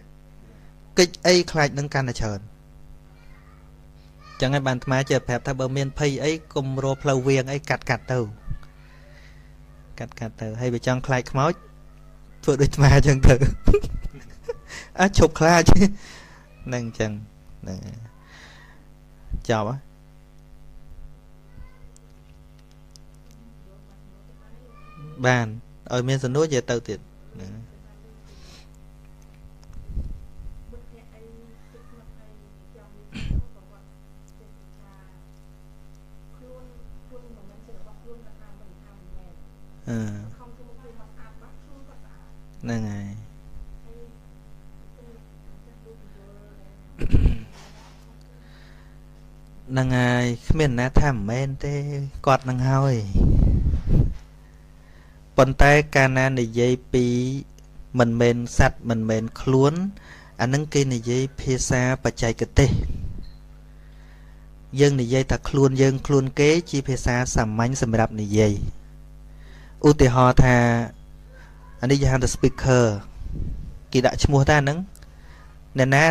កិច្ចអីខ្លាចនឹងកាន់តែច្រើនចឹងហើយបានអាត្មាចេះប្រាប់ថាបើមានភ័យអីកុំរកផ្លូវវៀងអីកាត់កាត់ទៅកាត់កាត់ទៅហើយបើចង់ខ្លាចខ្មោច ធ្វើដូចអាត្មាចឹងទៅអាចឈប់ខ្លាចហ្នឹងចឹងហ្នឹងចប់ហ៎បានឲ្យមានសំណួរជាទៅទៀតហ្នឹងអឺ ហ្នឹងហើយហ្នឹងហើយគ្មានណាថាមិនមែនទេគាត់នឹងហើយប៉ុន្តែកាលណានិយាយពីមិនមែនសัตว์មិនមែនខ្លួនអានឹងគេនិយាយភាសាបច្ចេកទេសយើងនិយាយថាខ្លួនយើងខ្លួនគេជាភាសាសាមញ្ញសម្រាប់និយាយឧទាហរណ៍ថា អានេះគេហៅថា speaker គេដាក់ឈ្មោះតាហ្នឹងអ្នកណា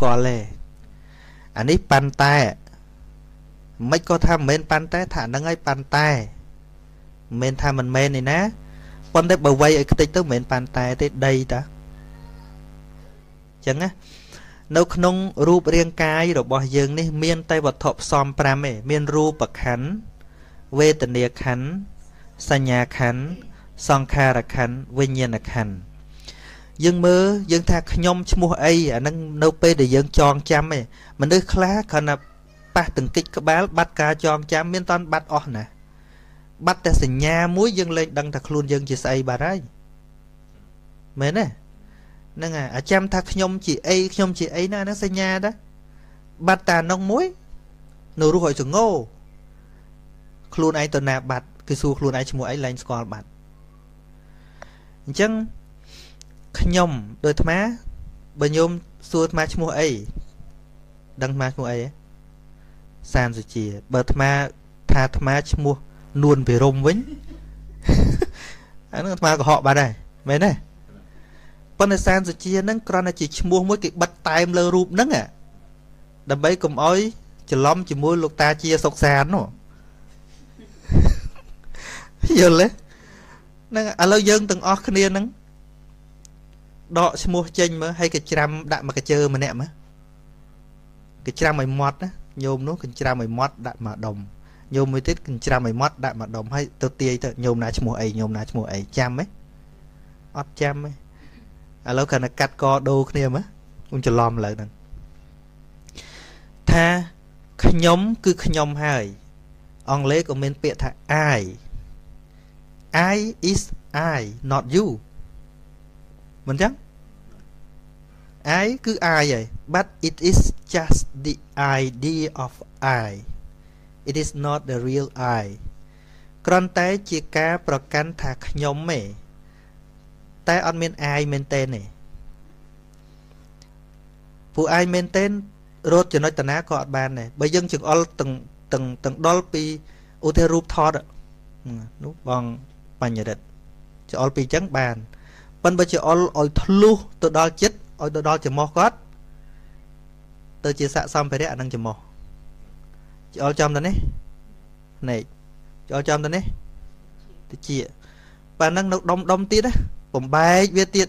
កលទេអានេះប៉ាន់តែមិនក៏ថាមិនមែនប៉ាន់តែថាហ្នឹងហើយប៉ាន់តែមិនមែនថាមិនមែននេះណាប៉ុន្តែបើវ័យឲ្យខ្ទេចទៅមិនមែនប៉ាន់តែទេដីតាអញ្ចឹងណានៅក្នុងរូបរាងកាយរបស់យើងនេះមានតែវត្ថុផ្សំ5ឯងមានរូបខណ្ឌវេទនាខណ្ឌសញ្ញាខណ្ឌ សង្ខារខណ្ឌវិញ្ញាណខណ្ឌយើងមើលយើងថាខ្ញុំឈ្មោះអីអានឹងនៅពេលដែលយើងចងចាំឯងមនុស្សខ្លះគ្រាន់តែប៉ះទង្គិចក្បាល បាត់ការចងចាំមានតន់បាត់អស់ណាបាត់តែសញ្ញាមួយយើងលែងដឹងថាខ្លួនយើងជាស្អីបាត់ហើយមែនទេហ្នឹងហើយអាចាំថាខ្ញុំជាអីខ្ញុំជាអីណាហ្នឹងសញ្ញាដែរបាត់តានោះមួយនៅរស់ឲ្យចងោខ្លួនឯងទៅណាបាត់គឺសួរខ្លួនឯងឈ្មោះអីលែងស្គាល់បាត់ អញ្ចឹងខ្ញុំដូចអាត្មាបើញោមសួរអាត្មាឈ្មោះអីដឹងអាត្មាឈ្មោះអីសានសុជា បើអាត្មាថាអាត្មាឈ្មោះនួនពិរមវិញអានឹងអាត្មាកុហកបាត់ដែរមែនទេប៉ុន្តែសានសុជាហ្នឹងគ្រាន់តែជាឈ្មោះមួយគេបិទតែមលើរូបហ្នឹងដើម្បីកុំអោយច្រឡំជាមួយលោកតាជាសុកសាននោះយល់ទេ ហ្នឹងឥឡូវយើងទាំងអស់គ្នាហ្នឹងដកឈ្មោះចេញមើលហើយកច្រាំដាក់មកកជើម្នាក់មើលកច្រាំឲ្យមាត់ណាញោមនោះកច្រាំឲ្យមាត់ដាក់មកដុំញោមមួយទៀតកច្រាំឲ្យមាត់ដាក់មកដុំហើយទៅទាយទៅញោមណាឈ្មោះអីញោមណាឈ្មោះអីចាំទេអត់ចាំទេឥឡូវគ្រាន់តែកាត់កដូរគ្នាមើលខ្ញុំច្រឡំលើហ្នឹងថាខ្ញុំគឺខ្ញុំហើយអង់គ្លេសក៏មានពាក្យថា I I is I not you មិនចឹង I គឺ I ហើយ but it is just the idea of I it is not the real I គ្រាន់តែជាការប្រកាន់ថាខ្ញុំទេតែអត់មាន I មែនទេទេពួក I មែនទេរត់ចំណុចតាណាក៏អត់បានដែរបើយើងចង្អុលទាំងទាំងទាំងដល់ពីឧទាហរណ៍រូបថតនោះបង បញ្ញរិទ្ធចអុលពីអញ្ចឹងបានប៉ុន្តែចអុលឲ្យធ្លុះទៅដល់ចិត្តឲ្យទៅដល់ច្រមុះគាត់ទៅជាស័កសម្ភារៈអានឹងច្រមុះចអុលចំទៅនេះភ្នែកចអុលចំទៅនេះតិចប៉ណ្ណឹងនៅដុំដុំទៀតណាបំបែកវាទៀត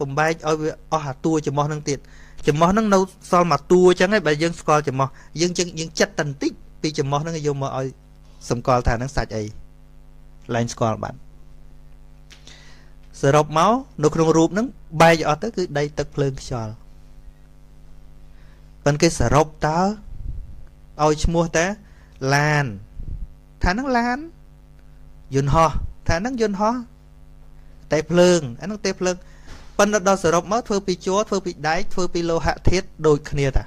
បំបែកឲ្យវាអស់អាតួច្រមុះនឹងទៀតច្រមុះនឹងនៅសល់មួយតួអញ្ចឹងឯងបើយើងស្គាល់ច្រមុះយើងចឹងយើងចិត្តតែបន្តិចពីច្រមុះនឹងយកមកឲ្យសម្គាល់ថានឹងសាច់អី ឡើងស្គាល់បានសរុបមកនៅក្នុងរូបហ្នឹងបែកអស់ទៅគឺដីទឹកភ្លើងខ្យល់ប៉ុន្តែគេសរុបតើឲ្យឈ្មោះតែឡានថាហ្នឹងឡានយន្តហោះថាហ្នឹងយន្តហោះតែភ្លើងអាហ្នឹងតែភ្លើងប៉ុន្តែដល់សរុបមកធ្វើពីជ័រធ្វើពីដែកធ្វើពីលោហៈធាតុដូចគ្នាតា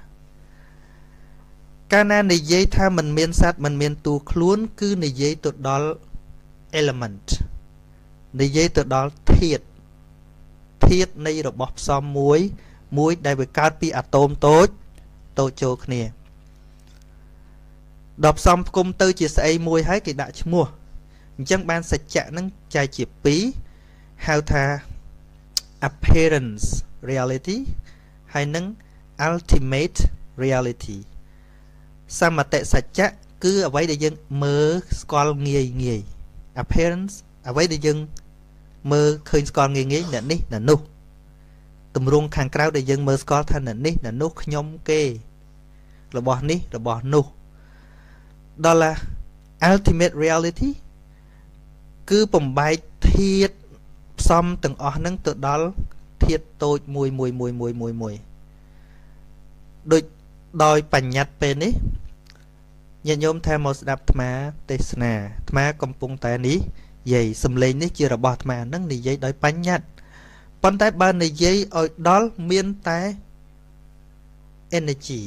កាលណានិយាយថាมันមានសัตว์มันមានតួខ្លួន គឺនិយាយទៅដល់ element និយាយទៅដល់ធាតុធាតុនៃរបស់ផ្សំមួយ មួយ ដែលវាកើតពីអាតូមតូចតូចចូលគ្នាដល់ផ្សំផ្គុំទៅជាស្អីមួយហើយគេដាក់ឈ្មោះអញ្ចឹងបានសច្ចៈហ្នឹងចែកជា2ហៅថា appearance reality ហើយនឹង ultimate reality សមតិសច្ចៈគឺអ្វីដែលយើងមើលស្គាល់ងាយងាយ appearance អ្វីដែលយើងមើលឃើញស្គាល់ងាយងាយអ្នកនេះអ្នកនោះទម្រង់ខាងក្រៅដែលយើងមើលស្គាល់ថាអ្នកនេះអ្នកនោះខ្ញុំគេ របស់នេះរបស់នោះដល់ ultimate reality គឺបំបែកធាតផ្សំទាំងអស់ហ្នឹងទៅដល់ធាតតូចមួយមួយមួយមួយមួយមួយដូចដោយបញ្ញត្តិពេលនេះ ញាតិញោមថាមកស្ដាប់អាត្មាទេសនាអាត្មាកំពុងតែនេះយាយសំឡេងនេះជារបស់អាត្មានឹងនិយាយដោយបញ្ញត្តិប៉ុន្តែបើនិយាយឲ្យដល់មានតែ energy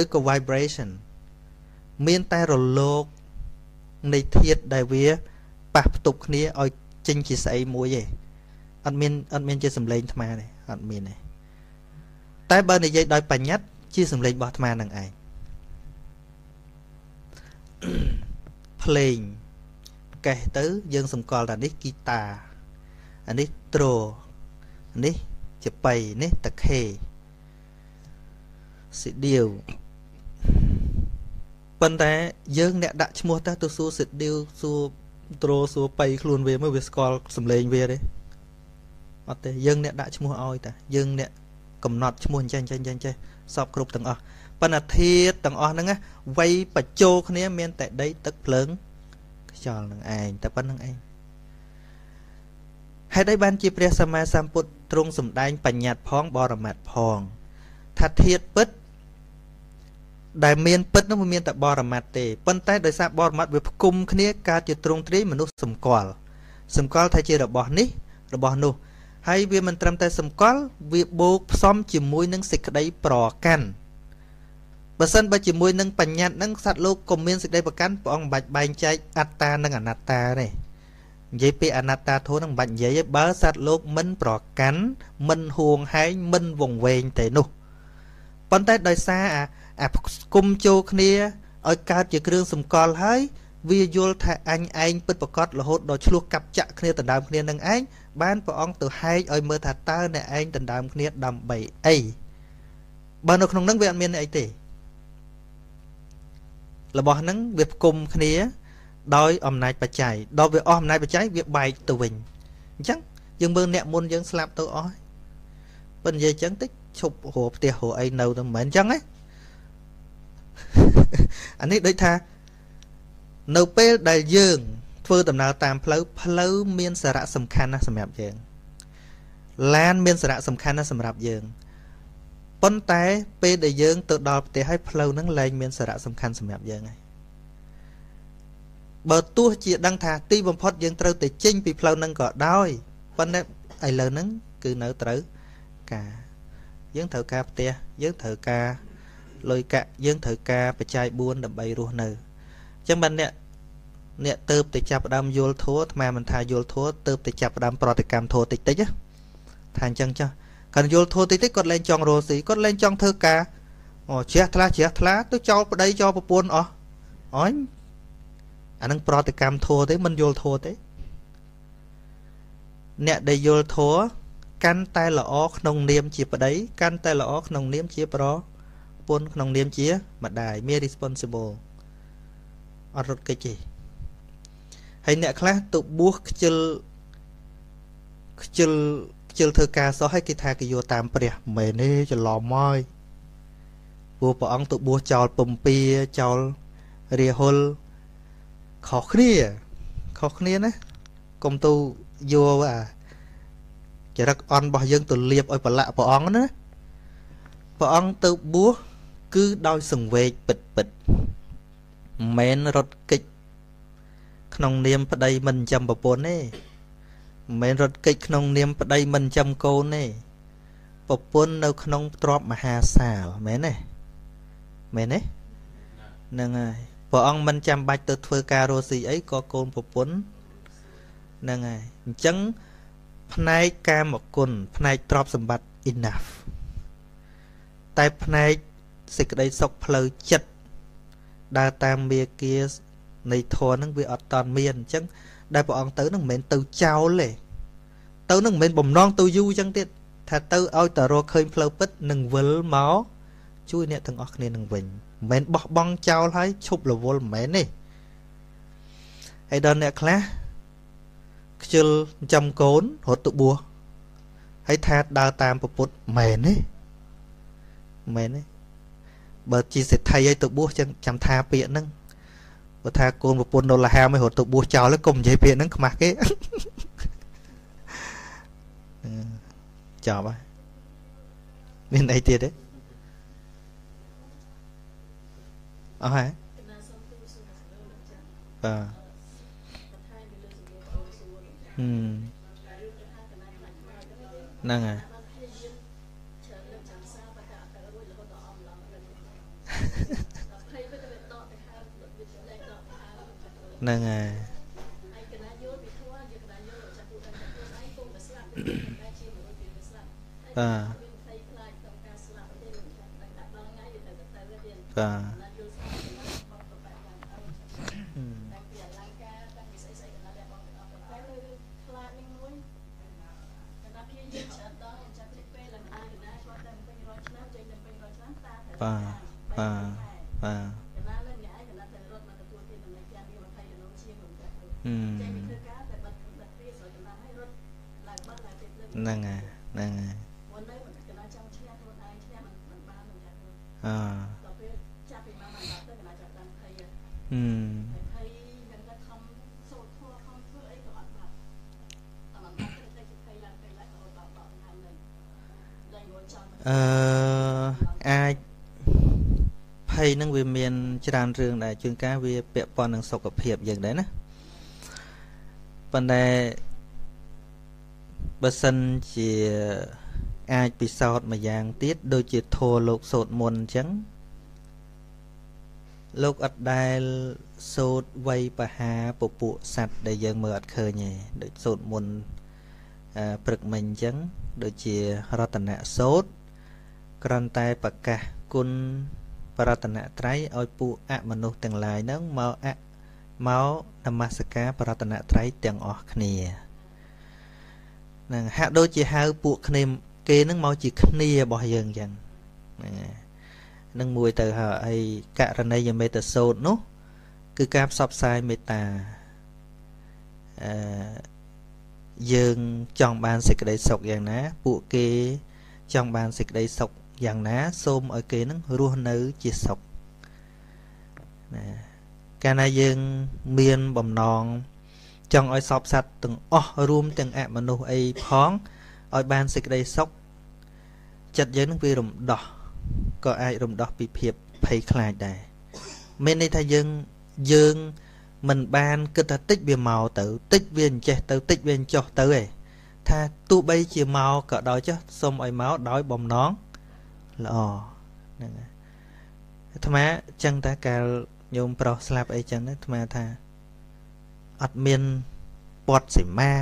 ឬក៏ vibration មានតែរលកនៃធាតុដែលវាប៉ះផ្ទុកគ្នាឲ្យចេញជាស្អីមួយទេអត់មានអត់មានជាសំឡេងអាត្មាទេអត់មានទេតែបើនិយាយដោយបញ្ញត្តិជាសំឡេងរបស់អាត្មានឹងឯង ភ្លេងកេះទៅ យើងសម្គាល់ថានេះហ្គីតាអានេះត្រូនេះជាបៃនេះតាខេស៊ីឌៀវប៉ុន្តែយើងអ្នកដាក់ឈ្មោះទៅទៅសួរស៊ីឌៀវសួរត្រូសួរបៃខ្លួនវាមើលវាស្គាល់សំឡេងវាទេអត់ទេយើងអ្នកដាក់ឈ្មោះឲ្យតាយើងអ្នកកំណត់ឈ្មោះអញ្ចឹងអញ្ចឹងអញ្ចឹងសពគ្រប់ទាំងអស់ ប៉ុន្តែធាតទាំងអស់ហ្នឹងវ័យបញ្ចោគ្នាមានតែដីទឹកភ្លើងខ្យល់នឹងឯងតែប៉ុណ្្នឹងឯងហេតុអីបានជាព្រះសម្មាសម្ពុទ្ធទ្រង់សម្ដែងបញ្ញត្តិផងបរមត្តផងថាធាតពិតដែលមានពិតនោះមិនមានតែបរមត្តទេប៉ុន្តែដោយសារបរមត្តវាផ្គុំគ្នាកើតជាទ្រង់ទ្រាយមនុស្សសម្គាល់សម្គាល់ថាជារបស់នេះរបស់នោះហើយវាមិនត្រឹមតែសម្គាល់វាបូកផ្សំជាមួយនឹងសេចក្តីប្រកាន់ បើសិនបើជាមួយនឹងបញ្ញត្តិនឹងសត្វលោកក៏មានសេចក្តីប្រកាន់ព្រះអង្គមិនបាច់បែងចែកអត្តានិងអនត្តាទេនិយាយពីអនត្តាធម៌នឹងមិនបាច់និយាយទេបើសត្វលោកមិនប្រកាន់មិនហួងហែងមិនវង្វេងទេនោះប៉ុន្តែដោយសារអាអាគុំចូលគ្នាឲ្យកើតជាគ្រឿងសម្គាល់ហើយវាយល់ថាអញឯងពិតប្រកបរហូតដល់ឆ្លោះកាប់ចាក់គ្នាដណ្ដើមគ្នានឹងឯងបានព្រះអង្គទៅហែកឲ្យមើលថាតើអ្នកឯងដណ្ដើមគ្នាដើម្បីអីបើនៅក្នុងនឹងវាអត់មានអីទេ របស់ហ្នឹងវាផ្គុំគ្នាដោយអំណាចបច្ច័យដល់វាអស់អំណាចបច្ច័យវាបែកទៅវិញអញ្ចឹងយើងមើលអ្នកមុនយើងស្លាប់ទៅអស់ប៉ុន្តែនិយាយអញ្ចឹងតិចឈប់រកផ្ទះរកអីនៅទៅមិនមែនអញ្ចឹងទេអានេះដូចថានៅពេលដែលយើង ធ្វើដំណើរតាមផ្លូវផ្លូវមានសារៈសំខាន់ណាស់សម្រាប់យើងឡានមានសារៈសំខាន់ណាស់សម្រាប់យើង ប៉ុន្តែពេលដែលយើងទៅដល់ផ្ទះហើយផ្លូវហ្នឹងលែងមានសារៈសំខាន់សម្រាប់យើងហើយបើទោះជាដឹងថាទីបំផុតយើងត្រូវតែចេញពីផ្លូវហ្នឹងក៏ដោយប៉ុន្តែឥឡូវហ្នឹងគឺនៅត្រូវការយើងត្រូវការផ្ទះយើងត្រូវការ លុយកាក់យើងត្រូវការបច្ច័យ4ដើម្បីរស់នៅអញ្ចឹងបានអ្នកអ្នកទៅទៅចាប់ផ្ដើមយល់ធัวអាត្មាមិនថាយល់ធัวទៅទៅចាប់ផ្ដើមប្រតិកម្មធัวតិចតិចណាថាអញ្ចឹងចុះ កាន់យល់ធូរតិចតិចគាត់លែងចង់រស់ស៊ីគាត់លែងចង់ធ្វើការអូជ្រះថ្លាជ្រះថ្លាទៅចោលប្តីចោលប្រពន្ធអស់អញអានឹងប្រតិកម្មធូរទេមិនយល់ធូរទេអ្នកដែលយល់ធัวកាន់តែល្អក្នុងនាមជាប្តីកាន់តែល្អក្នុងនាមជាប្រពន្ធក្នុងនាមជាម្ដាយមាន responsible អត់រត់គេចទេហើយអ្នកខ្លះទៅបួសខ្ជិលខ្ជិល ខ្ជិលធ្វើការសោះហើយគេថាគេយកតាមព្រះមិនមែនទេច្រឡំហើយព្រោះព្រះអង្គទៅបួសចោលពំពាចោលរាហុលខុសគ្នាខុសគ្នាណាកុំទៅយកអាចរិតអន់របស់យើងទៅលៀបឲ្យប្រឡាក់ព្រះអង្គណាព្រះអង្គទៅបួសគឺដោយសង្វេកពិតពិតមិនមែនរត់កិច្ចក្នុងនាមប្តីមិនចាំប្រពន្ធទេ មិនមែនរត់កិច្ចក្នុងនាមប្តីមិនចាំកូនទេប្រពន្ធនៅក្នុងទ្រពមហាសាលមែនទេមែនទេហ្នឹងហើយព្រះអង្គមិនចាំបាច់ទៅធ្វើការរស់ស៊ីអីក៏កូនប្រពន្ធហ្នឹងហើយអញ្ចឹងផ្នែកកាមគុណផ្នែកទ្រព្យសម្បត្តិ enough តែផ្នែកសេចក្តីសុខផ្លូវចិត្តដើរតាមមាគានៃធម៌ហ្នឹងវាអត់តន់មានអញ្ចឹង ដែលព្រះអង្គទៅនឹងមិនមែនទៅចោលទេទៅនឹងមិនមែនបំណងទៅយូរអញ្ចឹងទៀតថាទៅឲ្យតែរកឃើញផ្លូវពិតនឹងវិលមកជួយអ្នកទាំងអស់គ្នានឹងវិញមិនមែនបោះបង់ចោលហើយឈប់រវល់មិនមែនទេហើយដល់អ្នកខ្លះខ្ជិលចំកូនរត់ទៅបួសហើយថាដើរតាមពុទ្ធមែនទេមែនទេបើជាសេដ្ឋីឲ្យទៅបួសចឹងចាំថាពាក្យហ្នឹង បើថាកូនប្រពន្ធនៅលហាមិនរត់ទៅបួសចោលកុំនិយាយពាក្យហ្នឹងខ្មាស់គេចប់ហើយមានអីទៀតទេអស់ហើយបាទហ្នឹងហើយ ហ្នឹងហើយបាទបាទបាទបាទបាទ ហ្នឹងហើយហ្នឹងហើយអឺចាប់ពីមកមកទៅកណាចាប់ដល់ភ័យហឹមភ័យនឹងតែខំសូត្រធัวខំធ្វើអីក៏អត់បាត់តែមកមកទៅតែភ័យឡើងទៅឡើងរហូតដល់ដល់ថ្ងៃនេះដល់ងចាំអឺអាចភ័យនឹងវាមានច្រើនរឿងដែរជួនកាលវាពាក់ព័ន្ធនឹងសុខភាពយើងដែរណា ប៉ុន្តែបើសិនជាអាចពិសោធន៍មួយយ៉ាងទៀតដូចជាធម៌លោកសូត្រមុនអញ្ចឹងលោកអត់ដែលសូត្រវ័យបហាពពួកសัตว์ដែលយើងមើលអត់ឃើញទេដូចសូត្រមុនព្រឹកមិញអញ្ចឹងដូចជារតនៈសូត្រគ្រាន់តែប្រកាសគុណបរតនត្រ័យឲ្យពួកអមនុស្សទាំងឡាយហ្នឹងមកអ មកនមស្ការបរតនត្រ័យទាំងអស់គ្នាហ្នឹងហាក់ដូចជាហៅពួកគ្នាគេនឹងមកជាគ្នារបស់យើងអញ្ចឹងហ្នឹងនឹងមួយទៅហើយករណីយមេតសោតនោះ គឺការផ្សព្វផ្សាយមេត្តាអឺយើងចង់បានសេចក្តីសុខយ៉ាងណា ពួកគេចង់បានសេចក្តីសុខយ៉ាងណា សូមឲ្យគេនឹងរស់នៅជាសុខណា កាលណាយើងមានបំណងចង់ឲ្យសពសត្វទាំងអស់រួមទាំងអមនុស្សអីផងឲ្យបានសេចក្តីសុខចិត្តយើងនឹងវារំដោះក៏អាចរំដោះពីភាពភ័យខ្លាចដែរមានន័យថាយើងយើងមិនបានគិតថាតិចវាមកទៅតិចវាអញ្ចេះទៅតិចវាអញ្ចោះទៅឯងថាទោះបីជាមកក៏ដោយចុះសូមឲ្យមកដោយបំណងល្អហ្នឹងហើយអាត្មាចឹងតាកាល ញោមប្រុសស្លាប់អីចឹងអាត្មាថាអត់មានពតសីមា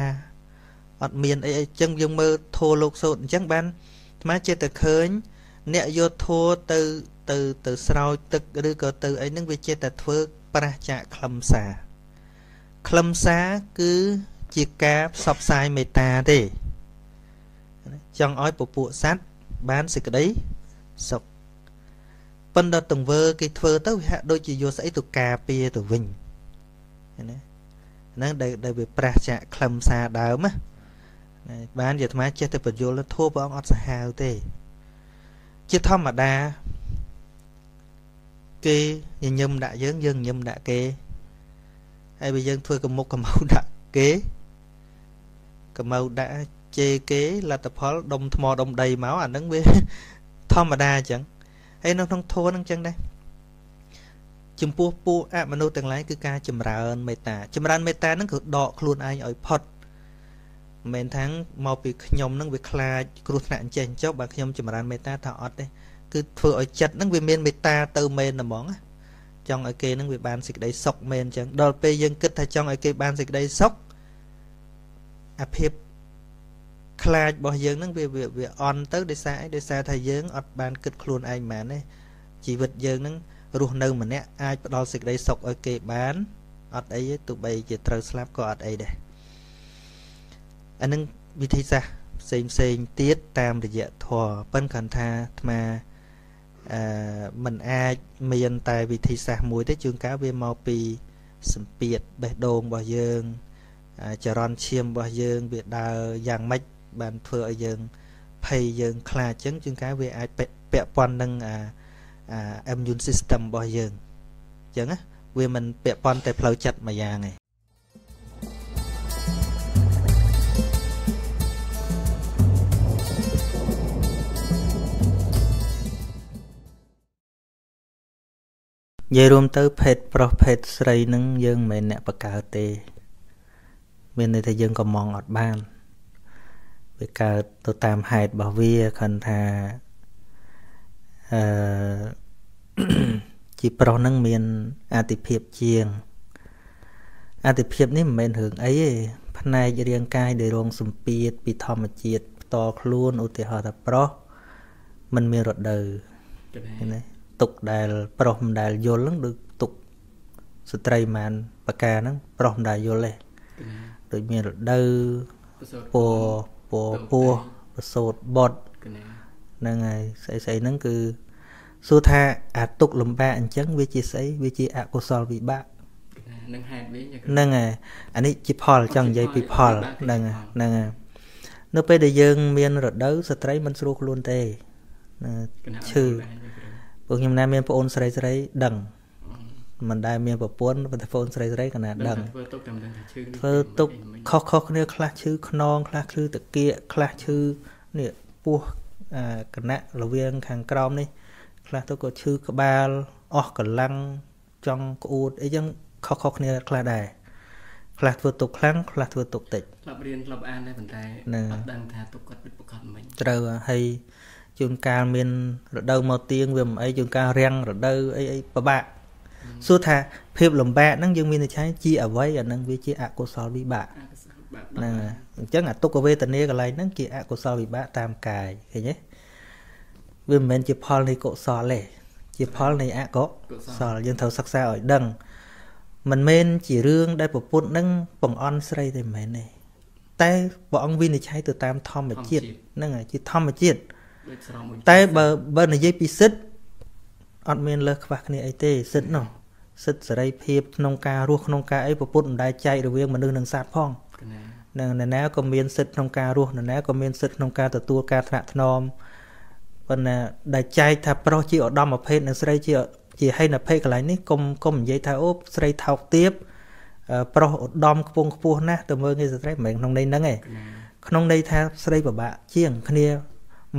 អត់មានអីអីចឹងយើងមើលធัวលោកសូត្រអញ្ចឹងបានអាត្មាចេះតែឃើញ អ្នកយកធัวទៅទៅទៅស្រោចទឹកឬក៏ទៅអីហ្នឹងវាចេះតែធ្វើប្រះចាកខ្លឹមសារខ្លឹមសារគឺជាការផ្សព្វផ្សាយមេត្តាទេចង់ឲ្យពពួកសัตว์បានសេចក្តីសុខ ប៉ុន្តែទង្វើគេធ្វើទៅវាហាក់ដូចជាយកស្អីទៅការពារទៅវិញណាហ្នឹងដែលដែលវាប្រះចាក់ខ្លឹមសារដើមណាបានជាអាត្មាចេះតែបញ្យល់ធัวព្រះអង្គអត់សាហាវទេ ជាធម្មតាគេញញឹមដាក់យើងយើងញញឹមដាក់គេហើយបើយើងធ្វើកមុកកម្ៅដាក់គេកម្ៅដាក់ជេរគេលទ្ធផលដុំថ្មដុំដីមកអាហ្នឹងវាធម្មតាអញ្ចឹង ហើយនៅក្នុងធម៌ហ្នឹងអញ្ចឹងដែរចំពោះពួកអមនុស្សទាំងឡាយគឺការចម្រើនមេត្តាចម្រើនមេត្តាហ្នឹងគឺដកខ្លួនឯងឲ្យផុតមិនមែនថាមកពីខ្ញុំហ្នឹងវាខ្លាចគ្រោះថ្នាក់អញ្ចេះអញ្ចុះបើខ្ញុំចម្រើនមេត្តាថាអត់ទេគឺធ្វើឲ្យចិត្តហ្នឹងវាមានមេត្តាទៅមែនហ្មងចង់ឲ្យគេហ្នឹងវាបានសេចក្តីសុខមែនអញ្ចឹងដល់ពេលយើងគិតថាចង់ឲ្យគេបានសេចក្តីសុខអាភាព ខ្លាចរបស់យើងហ្នឹងវាវាអន់ទៅដោយសារអីដោយសារថាយើងអត់បានគិតខ្លួនឯងហ្មងទេជីវិតយើងហ្នឹងរស់នៅម្នាក់អាចផ្ដល់សេចក្តីសុខឲ្យគេបានអត់អីទេទោះបីជាត្រូវស្លាប់ក៏អត់អីដែរអានឹងវិធីសាស្ត្រផ្សេងផ្សេងទៀតតាមរយៈធម៌ប៉ិនគ្រាន់ថាអាត្មាអឺมันអាចមានតែវិធីសាស្ត្រមួយទេជួនកាលវាមកពីសម្ពាធបេះដូងរបស់យើងចរន្តឈាមរបស់យើងវាដើរយ៉ាងម៉េច បានធ្វើឲ្យយើងភ័យយើងខ្លាចចឹងជាងកាវាអាចពាក់ព័ន្ធនឹងអាអា immune system របស់យើងចឹងណាវាមិនពាក់ព័ន្ធតែផ្លូវចិត្តមួយយ៉ាងឯងនិយាយរួមទៅភេទប្រុសភេទស្រីនឹងយើងមិនមែនអ្នកបកើទេ មានន័យថាយើងក៏មងអត់បាន វាកើតទៅតាមហេតុរបស់វាខនថាអឺជីប្រុសនឹងមានអតិភិបជាងអតិភិបនេះមិនមែនរឿងអីទេផ្នែករាងកាយដែលរងសម្ពាធពីធម្មជាតិផ្ទាល់ខ្លួនឧទាហរណ៍ថាប្រុសมันមានរដូវឃើញទេទុកដែលប្រុសមិនដែលយល់ហ្នឹងដូចទុកស្ត្រីមានបកាហ្នឹងប្រុសមិនដែលយល់ទេដូចមានរដូវពណ៌ ពណ៌ពោះប្រសូតបត់ហ្នឹងហើយស្អីស្អីហ្នឹងគឺសួរថាអាទុកលំបាកអញ្ចឹងវាជាស្អីវាជាអកុសលវិបាកនឹងហេតុវិញហ្នឹងហើយអានេះជាផលចង់និយាយពីផលហ្នឹងហ្នឹងហើយនៅពេលដែលយើងមានរដូវស្ត្រីមិនស្រួលខ្លួនទេឈឺពួកខ្ញុំណាមានប្អូនស្រីស្រីដឹង មិនដែលមានប្រពន្ធប៉ុន្តែប្អូនស្រីស្រីកណាដឹងធ្វើទុកតែមិនដឹងថាឈឺធ្វើទុកខុសខុសគ្នាខ្លះឈឺខ្នងខ្លះឈឺតាគៀកខ្លះឈឺនេះពោះកណៈរវាងខាងក្រោមនេះខ្លះទៅក៏ឈឺក្បាលអស់កម្លាំងចង់ក្អួតអីចឹងខុសខុសគ្នាខ្លះដែរខ្លះធ្វើទុកខ្លាំងខ្លះធ្វើទុកតិចធ្លាប់រៀនធ្លាប់អានដែរប៉ុន្តែអត់ដឹងថាទុកគាត់ពិតប្រកបមិនត្រូវហើយជួនកាលមានរដូវមកទៀងវាមិនអីជួនកាលរាំងរដូវអីអីពិបាក សួរថាភាពលំបាកហ្នឹងយើងមានន័យថាជាអ្វីអាហ្នឹងវាជាអកុសលវិបាកហ្នឹងអញ្ចឹងអាទុក្ខវេទនាកន្លែងហ្នឹងជាអកុសលវិបាកតាមកាយឃើញទេវាមិនមែនជាផលនៃកុសលទេជាផលនៃអកុសលយើងត្រូវសិក្សាឲ្យដឹងមិនមែនជារឿងដែលប្រពុតនឹងបង្អន់ស្រីទេមិនមែនទេតែព្រះអង្គវិនិច្ឆ័យទៅតាមធម្មជាតិហ្នឹងជាធម្មជាតិតែបើបើនិយាយពីសិទ្ធអត់មានលើសខ្វះគ្នាអីទេសិទ្ធនោះ សិទ្ធសេរីភាពក្នុងការរស់ក្នុងការអីពុទ្ធមិនដែលចែករវាងមនុស្សនិងសត្វផងនឹងនរណាក៏មានសិទ្ធក្នុងការរស់នរណាក៏មានសិទ្ធក្នុងការទទួលការថ្នាក់ថ្នមប៉ុន្តែដែលចែកថាប្រុសជាឧត្តមភេទនិងស្រីជាជាហេណភេទកន្លែងនេះកុំកុំនិយាយថាអូស្រីថោកទាបប្រុសឧត្តមខ្ពង់ខ្ពស់ណាស់ទៅមើលងារស្ត្រីមិនមែនក្នុងន័យហ្នឹងទេក្នុងន័យថាស្រីពិបាកជាងគ្នា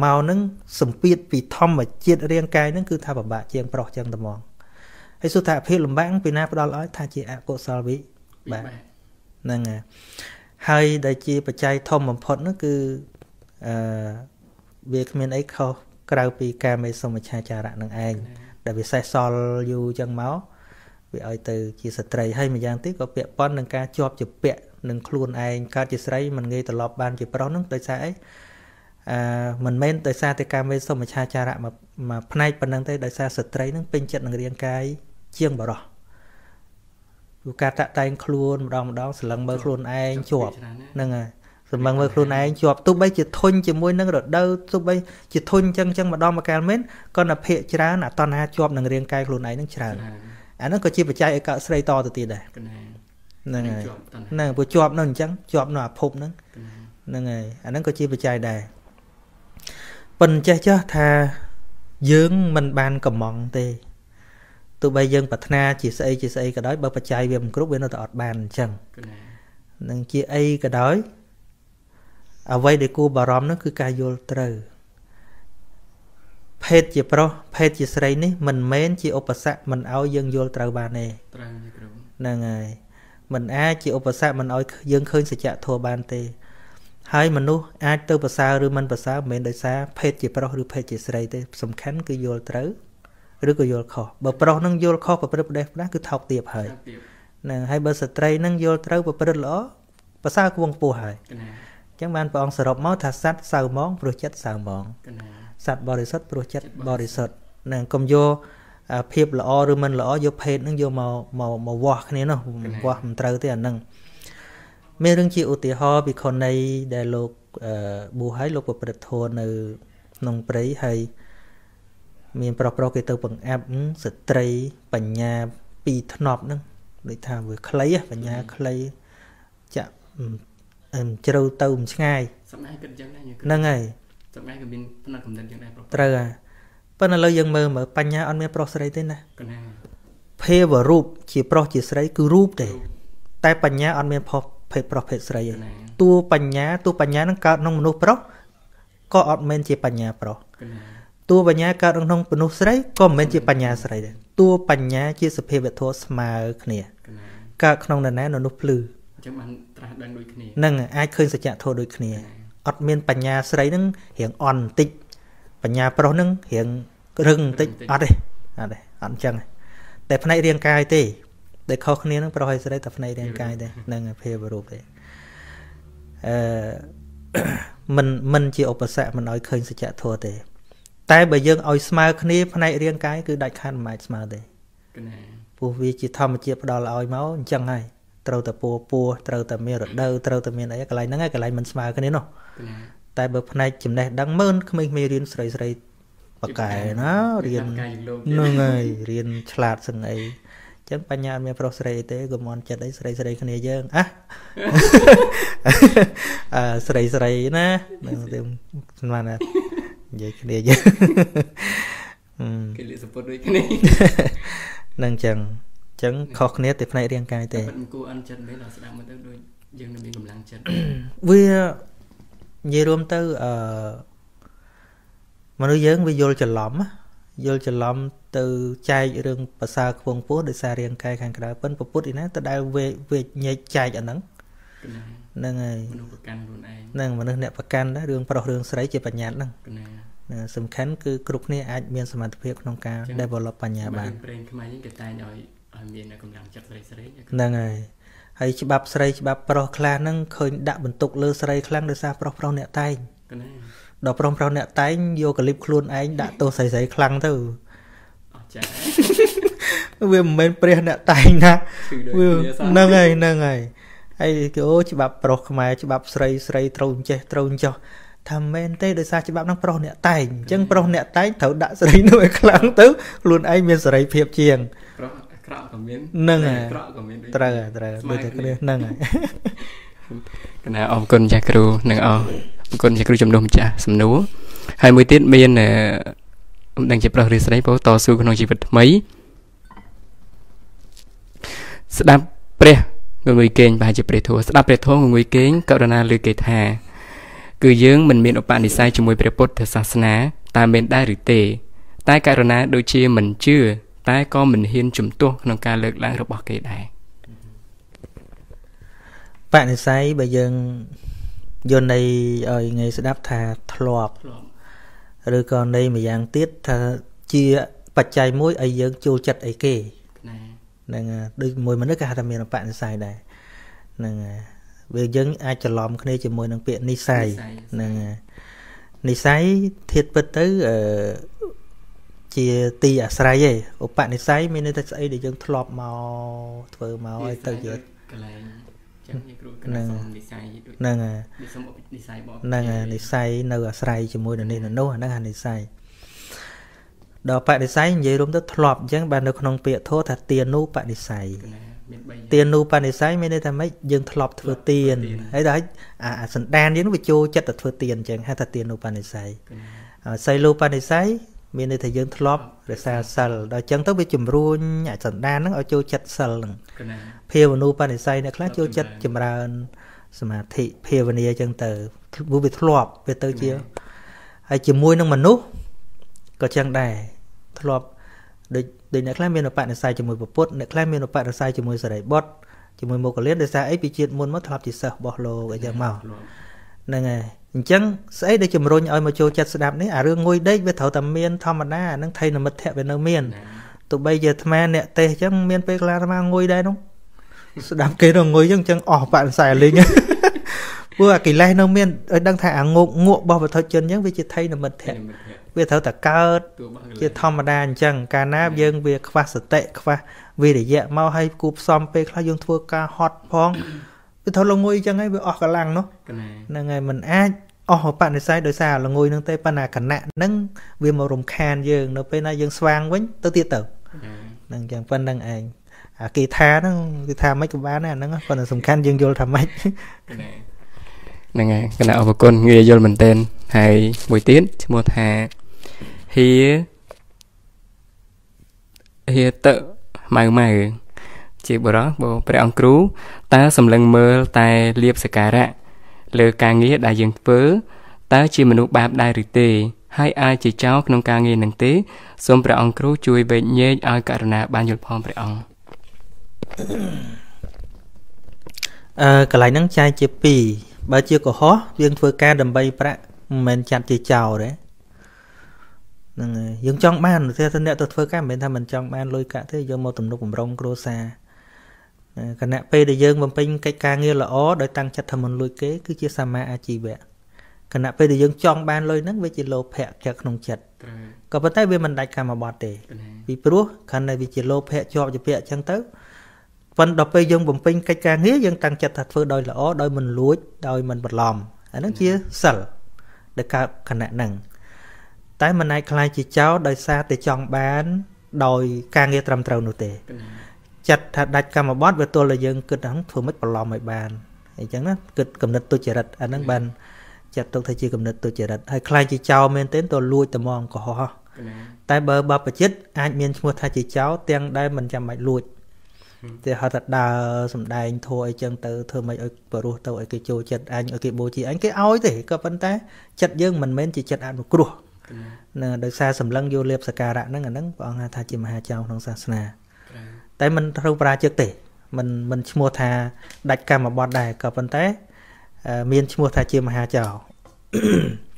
មកនឹងសម្ពាធពីធម្មជាតិរាងកាយនឹងគឺថាពិបាកជាងប្រុសចឹងតែហ្មង ហើយសុទ្ធថាភាពលំបាកពីណាផ្ដល់ឲ្យថាជាអកុសលវិបាកហ្នឹងហើយដែលជាបច្ច័យធំបំផុតនោះគឺអឺវាគ្មានអីខុសក្រៅពីការមេសុមច្ឆាចារៈនឹងឯងដែលវាសេះសល់យូរចឹងមកវាឲ្យទៅជាស្ត្រីហើយម្យ៉ាងទៀតក៏ពាក់ព័ន្ធនឹងការជាប់ជាពាក់នឹងខ្លួនឯងកើតជាស្រីមិនងាយត្រឡប់បានជាប្រុសនឹងដោយសារអីអឺមិនមែនដោយសារតែការមេសុមច្ឆាចារៈមកមកផ្នែកប៉ុណ្ណឹងទេដោយសារស្ត្រីនឹងពេញចិត្តនឹងរាងកាយ ជាងបរោះព្រោះការតាក់តែងខ្លួនម្ដងម្ដងសលឹងមើលខ្លួនឯងជាប់ហ្នឹងហើយសម្លឹងមើលខ្លួនឯងជាប់ទោះបីជាធុញជាមួយនឹងរដូវទោះបីជាធុញអញ្ចឹងអញ្ចឹងម្ដងមកកាលមែនក៏នៅភាកច្រើនអាតណ្ហាជាប់នឹងរាងកាយខ្លួនឯងនឹងច្រើនអាហ្នឹងក៏ជាបច្ច័យឲ្យកើតស្រីតទៅទៀតដែរហ្នឹងហើយហ្នឹងព្រោះជាប់នៅអញ្ចឹងជាប់នៅអាភពហ្នឹងហ្នឹងហើយអាហ្នឹងក៏ជាបច្ច័យដែរប៉ុន្តែចេះចោះថាយើងមិនបានកំងទេ ទោះបីយើងប្រាថ្នាជាស្អីជាស្អីក៏ដោយបើបច្ច័យវាមិនគ្រប់វានៅតែអត់បានអញ្ចឹងនឹងជាអីក៏ដោយអ្វីដែលគួរបារម្ភនោះគឺការយល់ត្រូវភេទជាប្រុសភេទជាស្រីនេះមិនមែនជាឧបសគ្គមិនឲ្យយើងយល់ត្រូវបានទេត្រូវគ្រូហ្នឹងហើយមិនអាចជាឧបសគ្គមិនឲ្យយើងឃើញសច្ចធម៌បានទេ ហើយមនុស្សអាចទៅប្រសើរឬមិនប្រសើរមិនមែនដោយសារភេទជាប្រុសឬភេទជាស្រីទេសំខាន់គឺយល់ត្រូវ ឬក៏យល់ខុសបើប្រុសនឹងយល់ខុសប្រព្រឹត្តប្រទេសផ្ដាស់គឺថោកទាបហើយហ្នឹងហើយបើស្ត្រីនឹងយល់ត្រូវប្រព្រឹត្តល្អប្រសើរគួងពោះហើយចឹងបានព្រះអង្គសរុបមកថាសត្វសៅមងព្រោះចិត្តសៅមងសត្វបរិសុទ្ធព្រោះចិត្តបរិសុទ្ធនឹងកុំយកភាពល្អឬមិនល្អយកភេទនឹងយកមកមកមកវាស់គ្នានោះវាស់មិនត្រូវទេអានឹងមានរឿងជាឧទាហរណ៍ពីខនៃដែលលោកប៊ូហើយលោកប្រព្រឹត្តធម៌នៅក្នុងព្រៃហើយ មានប្រុសប្រុសគេទៅបង្អាប់ស្ត្រីបញ្ញាពីរធ្នប់ហ្នឹងដូចថាវាខ្លីបញ្ញាខ្លីចាក់ជ្រៅទៅមិនឆ្ងាយសម្ដែងគិតចឹងដែរហ្នឹងហើយសម្ដែងក៏មានផ្នែកកំណត់ចឹងដែរប្រុសត្រូវហើយប៉ុន្តែឥឡូវយើងមើលមើលបញ្ញាអត់មានប្រុសស្រីទេណាកណាភេវរូបជាប្រុសជាស្រីគឺរូបទេតែបញ្ញាអត់មានផុសភេទប្រុសភេទស្រីទេតួបញ្ញាតួបញ្ញានឹងកើតក្នុងមនុស្សប្រុសក៏អត់មែនជាបញ្ញាប្រុស តួបញ្ញាកើតក្នុងមនុស្សស្រីក៏មិនមែនជាបញ្ញាស្រីដែរតួបញ្ញាជាសភាវធម៌ស្មើគ្នាកើតក្នុងនរណានៅនោះភ្លឺអញ្ចឹងបានត្រាស់ដឹងដូចគ្នានឹងអាចឃើញសច្ចធម៌ដូចគ្នាអត់មានបញ្ញាស្រីនឹងរៀងអន់បន្តិចបញ្ញាប្រុសនឹងរៀងរឹងបន្តិចអត់ទេអត់ទេអត់អញ្ចឹងតែផ្នែករាងកាយទេដែលខុសគ្នានឹងប្រុសហើយស្រីតែផ្នែករាងកាយទេនឹងភាវរូបទេអឺមិនមិនជាឧបសគ្គមិនឲ្យឃើញសច្ចធម៌ទេ តែបើយើងឲ្យស្មើគ្នាផ្នែករាងកាយគឺដាច់ខាតមិនអាចស្មើទេព្រោះវាជាធម្មជាតិផ្ដល់ឲ្យមកអញ្ចឹងហើយត្រូវតែពោះពោះត្រូវតែមានរដូវត្រូវតែមានអីកន្លែងហ្នឹងឯងកន្លែងមិនស្មើគ្នានោះតែបើផ្នែកចំណេះដឹងមើលក្មេងៗរៀនស្រីស្រីបកែណារៀនហ្នឹងហើយរៀនឆ្លាតសឹងអីចឹងបញ្ញាអត់មានប្រុសស្រីទេកុំអន់ចិត្តអីស្រីស្រីគ្នាយើងអះអឺស្រីស្រីណានឹងទៅស្មានណា និយាយគ្នាយើងគេលាកសពុតដូចគ្នានឹងចឹងចឹងខុសគ្នាតែផ្នែករាងកាយទេមិនគួរអន់ចិត្តមែនដល់ស្ដាប់មកទៅដូចយើងនឹងមានកម្លាំងចិត្តវានិយាយរួមទៅអឺមនុស្សយើងវាយល់ច្រឡំយល់ច្រឡំទៅចែករឿងភាសាខ្វងពោះដោយសាររាងកាយខាងក្រៅប៉ិនពុទ្ធឯណាទៅដែលវេវេញែកចែកអាហ្នឹង ហ្នឹងហើយមនុស្សប្រកាន់ខ្លួនឯងហ្នឹងមនុស្សអ្នកប្រកាន់ដែររឿងប្រុសរឿងស្រីជាបញ្ញត្តិហ្នឹងសំខាន់គឺគ្រប់គ្នាអាចមានសមត្ថភាពក្នុងការ develop បញ្ញាបានប្រេងខ្មែរយើងគេតែងឲ្យឲ្យមានកម្លាំងចិត្តស្រីស្រីហ្នឹងហើយហើយច្បាប់ស្រីច្បាប់ប្រុសខ្លះហ្នឹងឃើញដាក់បន្ទុកលើស្រីខ្លាំងដោយសារប្រុសប្រុសអ្នកតែងដល់ប្រុសប្រុសអ្នកតែងយកកលិបខ្លួនឯងដាក់ទោសស្រីស្រីខ្លាំងទៅអត់ចាវាមិនមែនព្រះអ្នកតែងណាវាហ្នឹងហើយហ្នឹងហើយ ហើយគេអូច្បាប់ប្រុសខ្មែរច្បាប់ស្រីស្រីត្រូវចេះត្រូវចោះថាមែនទេដោយសារច្បាប់ហ្នឹងប្រុសអ្នកតែងអញ្ចឹងប្រុសអ្នកតែងត្រូវដាក់ស្រីនោះឲ្យខ្លាំងទៅខ្លួនឯងមានសេរីភាពជាងប្រុសក្រក់ក៏មានហ្នឹងហើយក្រក់ក៏មានត្រូវត្រូវដូចតែគ្នាហ្នឹងហើយកណាអរគុណចាស់គ្រូនិងអរគុណចាស់គ្រូចំនួនម្ចាស់សំណួរហើយមួយទៀតមានមិនដឹងជាប្រុសឬស្រីពោតស៊ូក្នុងជីវិតថ្មី ស្ដាប់ព្រះ ងងុយគេងប្រហែលជាព្រះធម៌ស្ដាប់ព្រះធម៌ងងុយគេងករណាលើគេថា គឺយើងមិនមានឧបនិស្ស័យជាមួយព្រះពុទ្ធសាសនាតើមានដែរឬទេ តែករណាដូចជាមិនជឿតែក៏មិនហ៊ានជំទាស់ក្នុងការលើកឡើងរបស់គេដែរបនិស្ស័យបើយើងយល់ន័យឲ្យងាយស្ដាប់ថាធ្លាប់ឬក៏ន័យម្យ៉ាងទៀតថាជាបបច្ច័យមួយឲ្យយើងចូលចិត្តអីគេណាហ្នឹងហើយដូចមួយមនុស្សគេហៅថាមានអបនិស្ស័យដែរហ្នឹងហើយវាយើងអាចច្រឡំគ្នាជាមួយនឹងពាក្យនិស្ស័យហ្នឹងហើយនិស្ស័យធៀបពិតទៅអឺជាទីអាស្រ័យឯងឧបនិស្ស័យមានន័យថាស្អីដែលយើងធ្លាប់មកធ្វើមកឲ្យទៅយើងកន្លែងចឹងយើងគ្រូកហ្នឹងណ្ដាលសុំនិស័យដូចហ្នឹងហើយនិសុំនិស័យបងហ្នឹងហើយនិស្ស័យនៅអាស្រ័យជាមួយនឹងនេះនឹងនោះអាហ្នឹងអានិស្ស័យ ដល់បនិស្ស័យនិយាយរួមទៅធ្លាប់អញ្ចឹងបាននៅក្នុងពាក្យធម៌ថាទានុបនិស្ស័យណាមាន3ទានុបនិស្ស័យមានន័យថាម៉េចយើងធ្លាប់ធ្វើទានហើយដល់អាអាសន្តានយើងនោះវាចូលចិត្តតែធ្វើទានអញ្ចឹងហៅថាទានុបនិស្ស័យហើយសីលូបនិស្ស័យមានន័យថាយើងធ្លាប់រក្សាសិលដល់អញ្ចឹងទៅវាជំរុញអាសន្តានហ្នឹងឲ្យចូលចិត្តសិលហ្នឹងកណាភាវនូបនិស្ស័យអ្នកខ្លះចូលចិត្តចម្រើនសមាធិភាវនាអញ្ចឹងទៅព្រោះវាធ្លាប់វាទៅជាហើយជាមួយនឹងមនុស្ស ក៏ចឹងដែរធ្លាប់ដូចដូចអ្នកខ្លះមានឧបនិស្ស័យជាមួយពុទ្ធអ្នកខ្លះមានឧបនិស្ស័យជាមួយសរិបុត្រជាមួយមុគលានដោយសារអីពីជាតិមុនមកធ្លាប់ជាសិស្សរបស់លោកអីចឹងមកហ្នឹងហើយអញ្ចឹងស្អីដែលជំរុញឲ្យមកចូលចិត្តស្ដាប់នេះអារឿងងុយដេកវាត្រូវតែមានធម្មតាអាហ្នឹងថៃនមិត្តភៈវានៅមានទោះបីជាអាត្មាអ្នកទេសអញ្ចឹងមានពេលខ្លះអាត្មាងុយដែរនោះស្ដាប់គេរងុយអញ្ចឹងអញ្ចឹងអស់បាក់ខ្សែលេងព្រោះអាកិលេសនៅមានឲ្យដឹងថាអាងោកងក់របស់វត្ថុជនអញ្ចឹងវាជាថៃនមិត្តភៈ វាត្រូវតែកើតតួរបស់ជាធម្មតាអញ្ចឹងកាលណាយើងវាខ្វះសតិខ្វះវិរិយៈមកឲ្យគូផ្សំពេលខ្លះយើងធ្វើការហត់ផងវាត្រូវលងុយអញ្ចឹងហើយវាអស់កម្លាំងនោះកណាហ្នឹងហើយมันអាចអស់បនិស័យដោយសារលងុយនឹងទេប៉ុន្តែគណៈហ្នឹងវាមករំខានយើងនៅពេលណាយើងស្វាងវិញទៅទៀតទៅហ្នឹងអញ្ចឹងប៉ុណ្្នឹងឯងអាគេថាហ្នឹងគេថាមិនក៏បានដែរអាហ្នឹងប៉ុន្តែសំខាន់យើងយល់ថាម៉េចកណា ហ្នឹងហើយកណាអរគុណងាយយល់មែនទែនហើយមួយទៀតឈ្មោះថាហៀហៀតម៉ៅម៉ៅជាបរោះបព្រះអង្គគ្រូតើសម្លឹងមើលតែលៀបសក្ការៈលើការងារដែលយើងធ្វើតើជាមនុស្សបាបដែរឬទេ ហើយអាចជាចោរក្នុងការងារនឹងទេសូមព្រះអង្គគ្រូជួយវែកញែកឲ្យករណាបានយល់ផងព្រះអង្គអឺកន្លែងហ្នឹងចែកជា2 បើជាកុហកយើងធ្វើការដើម្បីប្រាក់មិនមែនចាត់ជាចោលទេហ្នឹងហើយយើងចង់បានតែថាអ្នកទៅធ្វើការមិនមែនថាមិនចង់បានលុយកាក់ទេយកមកទំនុកបំរុងគ្រួសារគណៈពេលដែលយើងបំពេញកិច្ចការងារល្អដោយតាំងចិត្តថាមិនលួចគេគឺជាសមាអាជីវៈគណៈពេលដែលយើងចង់បានលុយហ្នឹងវាជាលោភៈជាប់ក្នុងចិត្តត្រូវក៏ប៉ុន្តែវាមិនដាច់កម្មបត្តិទេកណាពីព្រោះខណ្ឌដែលវាជាលោភៈជាប់ជាពាក់អញ្ចឹងទៅ ប៉ុន្តែដល់ពេលយើងបំពេញកិច្ចការងារយើងតាំងចិត្តថាធ្វើដោយល្អដោយមិនលួចដោយមិនបន្លំអាហ្នឹងជាសិលដែលកើតខណៈហ្នឹងតែមិនអាចខ្លាយជាចោលដោយសារតែចង់បាន ដោយការងារត្រឹមត្រូវនោះទេកណាចិត្តថាដាច់កម្មបត្តិវាទល់តែយើងគិតថាធ្វើម៉េចបន្លំឲ្យបានអញ្ចឹងណាគិតកំណត់ទុច្ចរិតអាហ្នឹងបានចាត់ទុកថាជាកំណត់ទុច្ចរិតហើយខ្លាយជាចោលមែនទែនទៅលួចតែមកកុហកកណាតែបើបបជិតអាចមានឈ្មោះថាជាចោរទាំងដែលមិនចាំបាច់លួច តែហៅថាដើរសំដែងធัวអីចឹងទៅធ្វើម៉េចឲ្យបរោះទៅឲ្យគេចូលចិត្តអញឲ្យគេបូជាអញគេឲ្យទេក៏ប៉ុន្តែចិត្តយើងមិនមែនជាចិត្តអនុគ្រោះកណាណាដោយសារសម្លឹងយកលៀបសក្ការៈហ្នឹងអាហ្នឹងព្រះអង្គហៅថាជាមហាចៅក្នុងសាសនាត្រូវតែមិនត្រូវប្រាជឹកទេមិនមិនឈ្មោះថាដាច់កម្មបត្តិដែរក៏ប៉ុន្តែអឺមានឈ្មោះថាជាមហាចៅ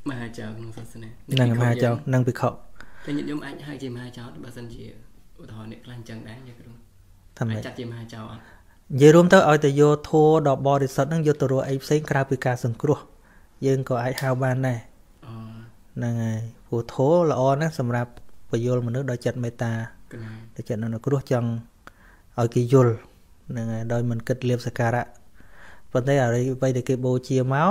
មហាចៅក្នុងសាសនាហ្នឹងមហាចៅនិងភិក្ខុតែញាតិញោមអាចហៅជាមហាចៅបើសិនជាឧទាហរណ៍អ្នកខ្លះអញ្ចឹងដែរញាតិគ្រូ ថាម៉េអាចចចាត់ជាមហាចៅអត់និយាយរួមទៅឲ្យតែយកធัวដល់បរិសុទ្ធហ្នឹងយកទៅរកអីផ្សេងក្រៅពីការសង្គ្រោះ យើងក៏អាចហៅបានដែរអូហ្នឹងហើយព្រោះធัวល្អណាស់សម្រាប់ពយល់មនុស្សដោយចិត្តមេត្តាកណាដោយចិត្តអនុគ្រោះចង់ឲ្យគេយល់ហ្នឹងហើយដោយមិនគិតលៀបសក្ការៈប៉ុន្តែអ្វីអ្វីដែលគេបូជាមក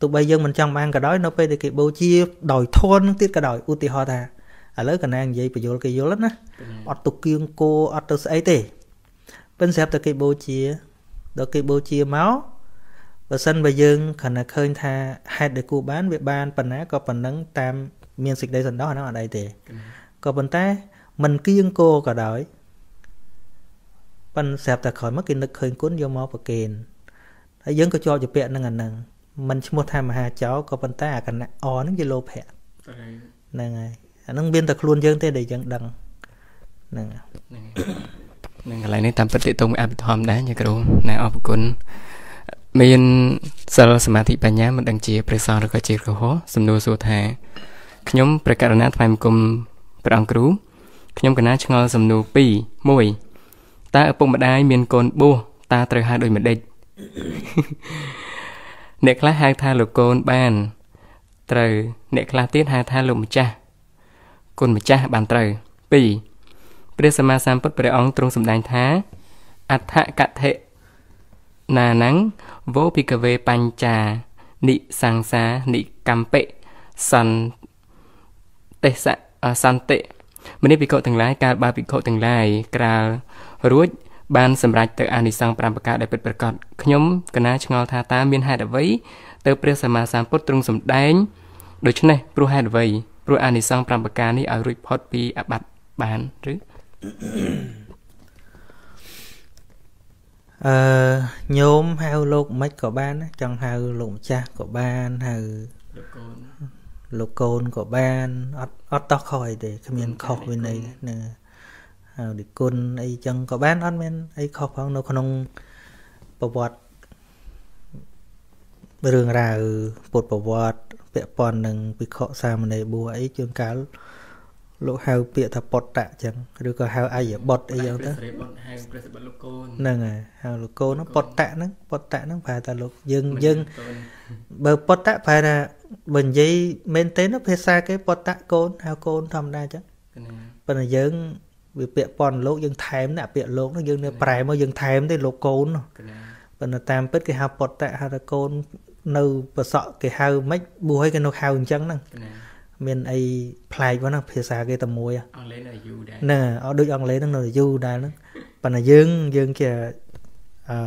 ទោះបីយើងមិនចង់បានក៏ដោយនៅពេលដែលគេបូជាដោយធននឹងទៀតក៏ដោយឧទាហរណ៍ថាឥឡូវកណានិយាយពយល់គេយល់ណាកណាអត់ទៅគៀងគោអត់ទៅស្អីទេ ប៉ិនស្រាប់តែគេបូជាដល់គេបូជាមកបើសិនបើយើងគ្រាន់តែឃើញថាហេតុដែលគូបានវាបានប៉ុណ្ណាក៏ប៉ុណ្ណឹងតាមមានសេចក្តីសន្តោសអាហ្នឹងអត់អីទេកណាក៏ប៉ុន្តែមិនគៀងគោក៏ដោយប៉ុន្តែស្រាប់តែក្រោយមកគេនឹកឃើញគុណយកមកប្រគេនហើយយើងក៏ជាប់ជាពាក់នឹងអាហ្នឹងមិនឈ្មោះថាមហាចៅក៏ប៉ុន្តែអាគណៈអហ្នឹងជាលោភៈត្រូវហ្នឹងហើយអាហ្នឹងមានតែខ្លួនយើងទេដែលយើងដឹងហ្នឹងហើយហ្នឹងហើយ នឹងកន្លែងនេះតាមពិតតិតងអភិធម្មដែរញាតិគ្រូណែអរគុណមានសិលសមាធិបញ្ញាមិនដឹងជាព្រះសង្ឃឬក៏ជាកុហកសំណួរសួរថាខ្ញុំព្រះករណាថ្វាយបង្គំព្រះអង្គគ្រូខ្ញុំកណាឆ្ងល់សំណួរ2 1តើឪពុកម្ដាយមានកូនបួសតើត្រូវហៅដូចម្ដេចអ្នកខ្លះហៅថាលោកកូនបានត្រូវអ្នកខ្លះទៀតហៅថាលោកម្ចាស់គុណម្ចាស់បានត្រូវ2 ព្រះសម្មាសម្ពុទ្ធព្រះអង្គទ្រង់សម្ដែងថាអដ្ឋកថេណានងវោភិកវេបញ្ចានិសង្សានិកម្មពិសន្ទេសៈសន្តិមនីភិក្ខុទាំងឡាយកាលបើភិក្ខុទាំងឡាយក្រាលរួចបានសម្រេចទៅអានិសង្ស5ប្រការដែលពិតប្រាកដខ្ញុំកណាឆ្ងល់ថាតើមានហេតុអ្វីទៅព្រះសម្មាសម្ពុទ្ធទ្រង់សម្ដែងដូច្នេះព្រោះហេតុអ្វីព្រោះអានិសង្ស5ប្រការនេះឲ្យរួចផុតពីអបត្តិបានឬ អឺញោមហៅលោកមិនក៏បាន ចង់ហៅលោកម្ចាស់ក៏បានហៅលោកកូនលោកកូនក៏បានអត់អត់តោះខុសអីទេគ្មានខុសវិន័យណាហៅនិគុណអីចឹងក៏បានអត់មានអីខុសផងនៅក្នុងប្រវត្តិរឿងរ៉ាវពុទ្ធប្រវត្តិពាក់ព័ន្ធនឹងវិខសាមណេរបួអីជួនកាល លោកហៅពាក្យថាប៉ុតតៈចឹងឬក៏ហៅអាយបុតអីចឹងទៅហៅព្រះសិបលោកកូនហ្នឹងហើយហៅលោកកូនហ្នឹងប៉ុតតៈហ្នឹងប៉ុតតៈហ្នឹងប្រហែលថាលោកយើងយើងបើប៉ុតតៈប្រហែលថាបើនិយាយមែនទេភាសាគេប៉ុតតៈកូនហៅកូនធម្មតាចឹងប៉ុន្តែយើងវាពាក្យប៉ុនលោកយើងថែមណាពាក្យលោកនោះយើងនៅប្រែមកយើងថែមទេលោកកូនប៉ុន្តែតាមពិតគេហៅប៉ុតតៈហៅថាកូននៅប្រសក់គេហៅមិនបួសឲ្យគេនៅហៅអញ្ចឹងហ្នឹង មានអីប្លែកហ្នឹងភាសាគេតែមួយអង់គ្លេសនៅយូដែរហ្នឹងអត់ដូចអង់គ្លេសហ្នឹងនៅយូដែរហ្នឹងប៉ុន្តែយើងយើងជា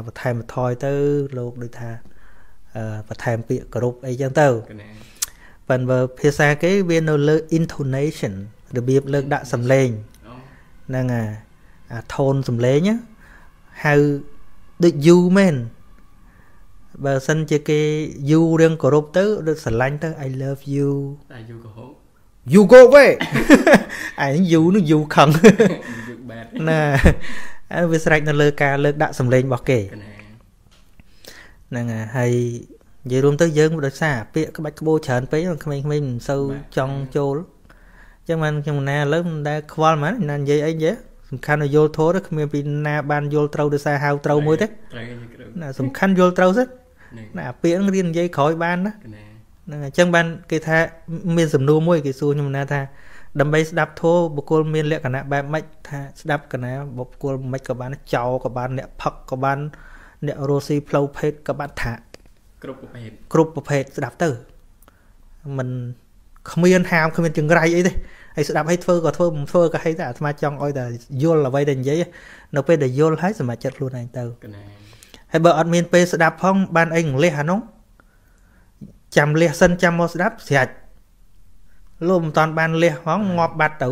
បន្ថែមបន្ថយទៅលោកដូចថាបន្ថែមពាក្យគ្រប់អីចឹងទៅប៉ុន្តែភាសាគេវានៅលើ intonation របៀបលើកដាក់សំឡេងហ្នឹងអាអា tone សំឡេងហៅដូច you មែន បើសិនជាគេ you រឿងគោរពទៅដូចស្រឡាញ់ទៅ I love you តែ you កុហក you go away ឯង you នោះ you ខឹងណាអើវាស្រេចនៅលើការលើកដាក់សម្លេងរបស់គេហ្នឹងហើយនិយាយរួមទៅយើងដោយសារពាក្យក្បាច់ក្បូរច្រើនពេកក្មេងៗមិនសូវចង់ចូលអញ្ចឹងបានខ្ញុំណាឥឡូវមិនដែលខ្វល់ហ្មងណានិយាយអីទេសំខាន់ឲ្យយល់ធម៌ទៅគ្មានពីណាបានយល់ត្រូវដោយសារហៅត្រូវមួយទេណាសំខាន់យល់ត្រូវសិន ណាអាពាក្យហ្នឹងរៀននិយាយក្រោយបានណាហ្នឹងអញ្ចឹងបានគេថាមានសំណួរមួយគេសួរខ្ញុំណាថាដើម្បីស្ដាប់ធម៌បុគ្គលមានលក្ខណៈបែបម៉េចថាស្ដាប់កណាបុគ្គលមិនក៏បានចោក៏បានអ្នកផឹកក៏បានអ្នករស់ស៊ីផ្លូវភេទក៏បានថាគ្រប់ប្រភេទគ្រប់ប្រភេទស្ដាប់ទៅมันគ្មានហាមគ្មានចង្រៃអីទេហើយស្ដាប់ឲ្យធ្វើក៏ធ្វើមិនធ្វើក៏ហីតែអាត្មាចង់ឲ្យតែយល់អ្វីដែលនិយាយនៅពេលដែលយល់ហើយសម្រេចចិត្តខ្លួនឯងទៅ ហើយបើអត់មានពេលស្ដាប់ផងបានអីងលះអានោះចាំលះសិនចាំមកស្ដាប់ស្រាច់លោកមិនតាន់បានលះផងងាប់បាត់ទៅ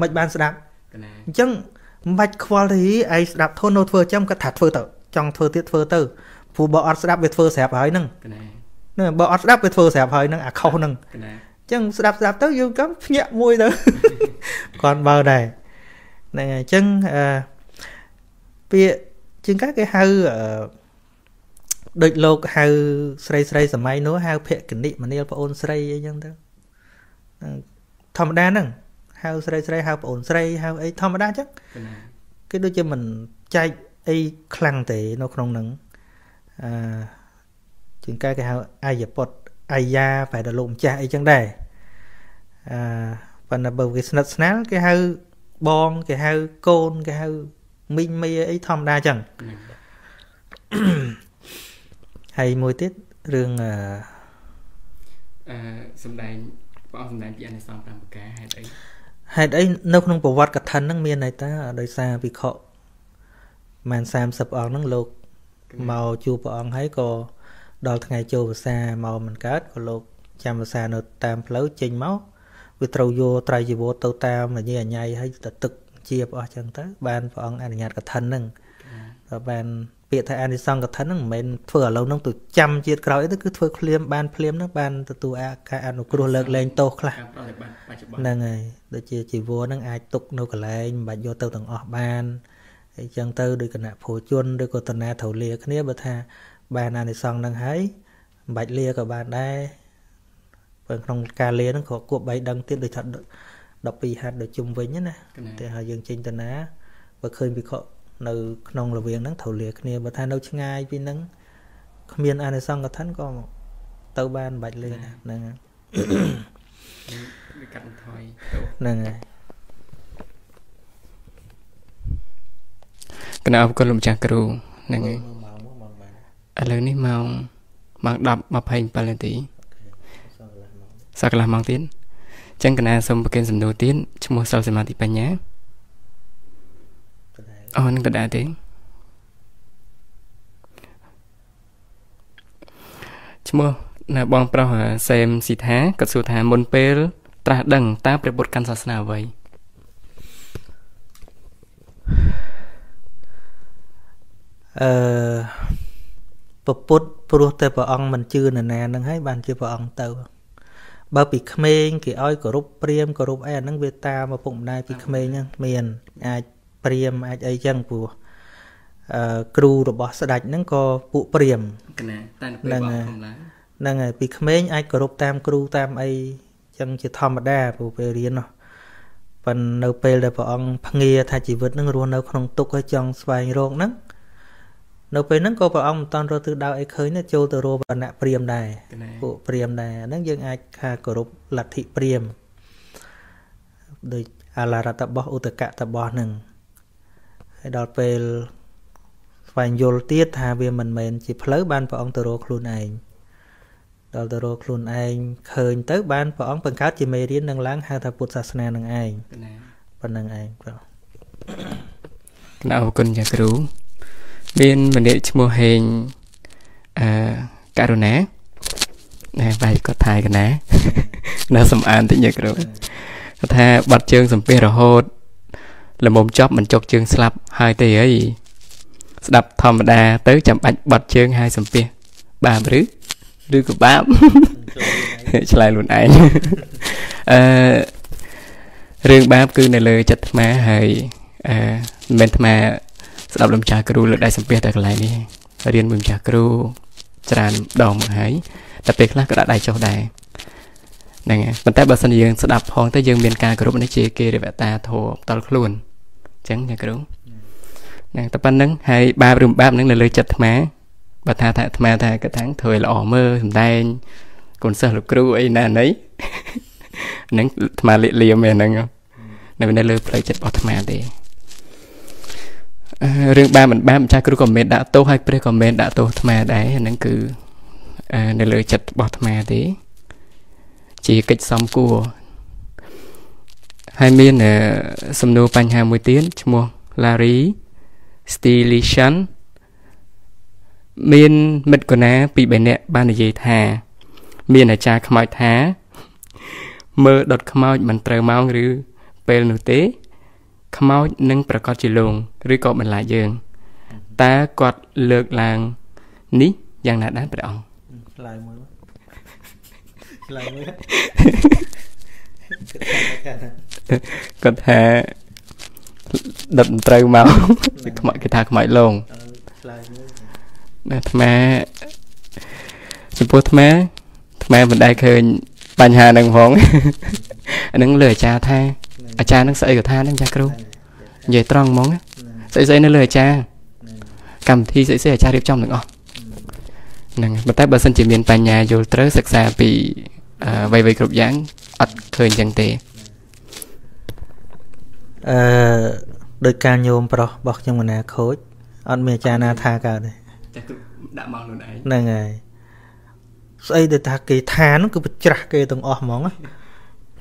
មិនបានស្ដាប់អញ្ចឹងមិនបាច់ខ្វល់ទេឯងស្ដាប់ធននៅធ្វើចាំគាត់ថាធ្វើទៅចង់ធ្វើទៀតធ្វើទៅព្រោះបើអត់ស្ដាប់វាធ្វើស្រាប់ហើយហ្នឹងណាបើអត់ស្ដាប់វាធ្វើស្រាប់ហើយហ្នឹងអាខុសហ្នឹងអញ្ចឹងស្ដាប់ស្ដាប់ទៅយើងក៏ភ្ញាក់មួយទៅគាត់បើដែរហ្នឹងហើយអញ្ចឹងអឺពាក្យ ជាងកាគេហៅអឺដូចលោកហៅស្រីស្រីសម័យនោះហៅភក្កិនិមនាលប្អូនស្រីអីចឹងទៅធម្មតាហ្នឹងហៅស្រីស្រីហៅប្អូនស្រីហៅអីធម្មតាចឹងគេដូចជាមិនចែកអីខ្លាំងទេនៅក្នុងហ្នឹងអឺជាងកែគេហៅអាយពុតអាយាប្រែដល់លោកម្ចាស់អីចឹងដែរអឺប៉ុន្តែបើគេស្និទ្ធស្នាលគេហៅបងគេហៅកូនគេហៅ មីងមីអីធម្មតាចឹងហើយមួយទៀតរឿងអឺអឺសំដែងព្រះអង្គសំដែងពីអនិសង្ស5ប្រការហេតុអីហេតុអីនៅក្នុងប្រវត្តិកថាហ្នឹងមានន័យថាដោយសារវិខមិន30អង្គហ្នឹងលោកមកជួបព្រះអង្គហើយក៏ដល់ថ្ងៃចូលភាសាមកមិនកើតក៏លោកចាំភាសានៅតាមផ្លូវចេញមកវាត្រូវយកត្រៃជីវរទៅតាមរញ៉ៃអញ្ញៃហើយទៅទឹក ជាបអស់ចឹងទៅបានព្រះអង្គអនុញ្ញាតកថាហ្នឹងដល់បានពាក្យថាអានិសង្ឃកថាហ្នឹងមិនមែនធ្វើឥឡូវហ្នឹងទៅចាំជាតិក្រោយទេគឺធ្វើភ្លាមបានភ្លាមហ្នឹងបានទទួលការអនុគ្រោះលើកលែងទោសខ្លះហ្នឹងហើយដូចជាជីវរហ្នឹងអាចទុកនៅកន្លែងមិនបាច់យកទៅទាំងអស់បានអញ្ចឹងទៅដោយគណៈភោជនឬក៏តនាត្រូវលាគ្នាបើថាបានអានិសង្ឃហ្នឹងហើយមិនបាច់លាក៏បានដែរបើក្នុងការលាហ្នឹងក៏គួរបីដឹងទៀតដូចថា 12ហាត់ដូចជុំវិញណាកណាតែហើយយើងចេញទៅណាបើឃើញវិខនៅក្នុងរវាងហ្នឹងត្រូវលាគ្នាបើថានៅឆ្ងាយពីហ្នឹងគ្មានអានិសង្ឃកថាក៏ទៅបានមិនបាច់លឿនណាហ្នឹងហើយវាកាត់បន្ថយហ្នឹងហើយកណាអរគុណលោកម្ចាស់គ្រូហ្នឹងហើយមើលម៉ោងមកម៉ោងបានឥឡូវនេះម៉ោងម៉ោង10:27នាទីសោះកន្លះម៉ោងសកន្លះម៉ោងទៀតអញ្ចឹងកណាសូមប្រគិនសំណួរទៀតឈ្មោះសិលសមាធិបញ្ញាដដែលអូនឹងដដែលទេឈ្មោះណាបងប្រុសអ่าសេមស៊ីថាគាត់សួរថាមុនពេល ត្រាស់ដឹងតើព្រះពុទ្ធកាន់សាសនាអ្វីអឺពពុទ្ធព្រោះតែព្រះអង្គមិនជឿនរណានឹងហើយបានជាព្រះអង្គទៅ បើពីក្មេងគេឲ្យគោរពព្រាមគោរពអីអាហ្នឹងវាតាមឪពុកម្ដាយពីក្មេងហ្នឹងមានអាចព្រាមអាចអីចឹងព្រោះអឺគ្រូរបស់ស្ដេចហ្នឹងក៏ពួកព្រាមកណាតែនៅហ្នឹងពេលបហើយោកធម្មតាហ្នឹងហើយពីក្មេងអាចគោរពតាមគ្រូតាមអីចឹងជាធម្មតាព្រោះពេលរៀននោះប៉ុន្តែនៅពេលដែលព្រះអង្គភ្ងាថាជីវិតហ្នឹងរស់នៅក្នុងទុក្ខហើយចង់ស្វែងរកហ្នឹង នៅពេលហ្នឹងក៏ព្រះអង្គមិនតាន់រកទិសដៅអីឃើញទេចូលទៅរកវណ្ណៈព្រាមដែរកណាពួកព្រាមដែរអាហ្នឹងយើងអាចថាគោរពលទ្ធិព្រាមដូចអាឡារតបោះឧតកតបោះហ្នឹងហើយដល់ពេលស្វែងយល់ទៀតថាវាមិនមែនជាផ្លូវបានព្រះអង្គទៅរកខ្លួនឯងដល់ទៅរកខ្លួនឯងឃើញទៅបានព្រះអង្គបង្កើតជាមេរៀននឹងឡើងហៅថាពុទ្ធសាសនានឹងឯងកណាប៉ុណ្្នឹងឯងបាទកណាអរគុណចាគ្រូ មានម្នាក់ឈ្មោះហេងអឺករុណាណែបាយគាត់ថាយកណាណាសំអានតិចញ៉ាគ្រូគាត់ថាបាត់ជើងសំពះរហូតល្មមចប់មិនចុកជើងស្លាប់ហើយទេអីស្ដាប់ធម្មតាទៅចាំបាច់បាត់ជើងហើយសំពះបាបឬឬក៏បាបឆ្លើយខ្លួនឯងអឺរឿងបាបគឺនៅលើចិត្តអាត្មាហើយអឺមិនមែនអាត្មា ស្ដាប់លំចាស់គ្រូលើកដៃសំពះតែកន្លែងនេះរៀនមួយម្ចាស់គ្រូច្រើនដងមកហើយតែពេលខ្លះក៏ដាក់ដៃចុះដែរហ្នឹងហើយប៉ុន្តែបើសិនជាយើងស្ដាប់ផងទៅយើងមានការគោរពនេះជាគេរិវតាធម៌ផ្ទាល់ខ្លួនអញ្ចឹងចាគ្រូហ្នឹងតែប៉ុណ្្នឹងហើយបាបឬមិនបាបហ្នឹងនៅលើចិត្តអាត្មាបើថាថាអាត្មាថាកថាធ្វើឲ្យល្អមើលសំដែងកូនសិស្សលោកគ្រូអីណាណីហ្នឹងអាត្មាលាកលៀមឯហ្នឹងនៅនៅលើផ្លូវចិត្តរបស់អាត្មាទេអឺ រឿងបាបមិនបាបម្ចាស់គ្រូក៏មិនមែនដាក់ទោសហើយព្រះក៏មិនមែនដាក់ទោសអាត្មាដែរអាហ្នឹងគឺអឺនៅលើចិត្តរបស់អាត្មាទេ ជាកិច្ចសំគួរហើយមានអឺសំណួរបញ្ហាមួយទៀតឈ្មោះ Larry Stilishan មានមិត្តកណាពីរបីនាក់បាននិយាយថា មានអាចារ្យខ្មោចថា មើលដុតខ្មោចមិនត្រូវម៉ោងឬពេលនោះទេ ខ្មោចនឹងប្រកាសជាលងឬក៏បន្លាចយើងតើគាត់លើកឡើងនេះយ៉ាងណាដែរព្រះអង្គឆ្លើយមួយមកឆ្លើយមួយគិតថាគាត់ថាដុតមិនត្រូវម៉ោងគឺខ្មោចគេថាខ្មោចលងឆ្លើយមួយណាអាត្មាចំពោះអាត្មាអាត្មាមិនដែលឃើញបញ្ហាហ្នឹងផងអាហ្នឹងលើអាចារ្យថា អាចារ្យហ្នឹងស្អីក៏ថាហ្នឹងចាស់គ្រូនិយាយត្រង់ហ្មងណាស្អីស្អីនៅលើអាចារ្យកម្មវិធីស្អីស្អីអាចារ្យរៀបចំទាំងអស់ហ្នឹងហើយប៉ុន្តែបើសិនជាមានបញ្ញាយល់ត្រូវសិក្សាពីអឺអ្វីៗគ្រប់យ៉ាងអត់ឃើញចឹងទេអឺដោយការញោមប្រុសរបស់ខ្ញុំកណាខូចអត់មានអាចារ្យណាថាកើតទេចាស់គ្រូដាក់មកខ្លួនឯងហ្នឹងហើយស្អីដែលថាគេថានោះគឺប្រច្រាស់គេទាំងអស់ហ្មងណា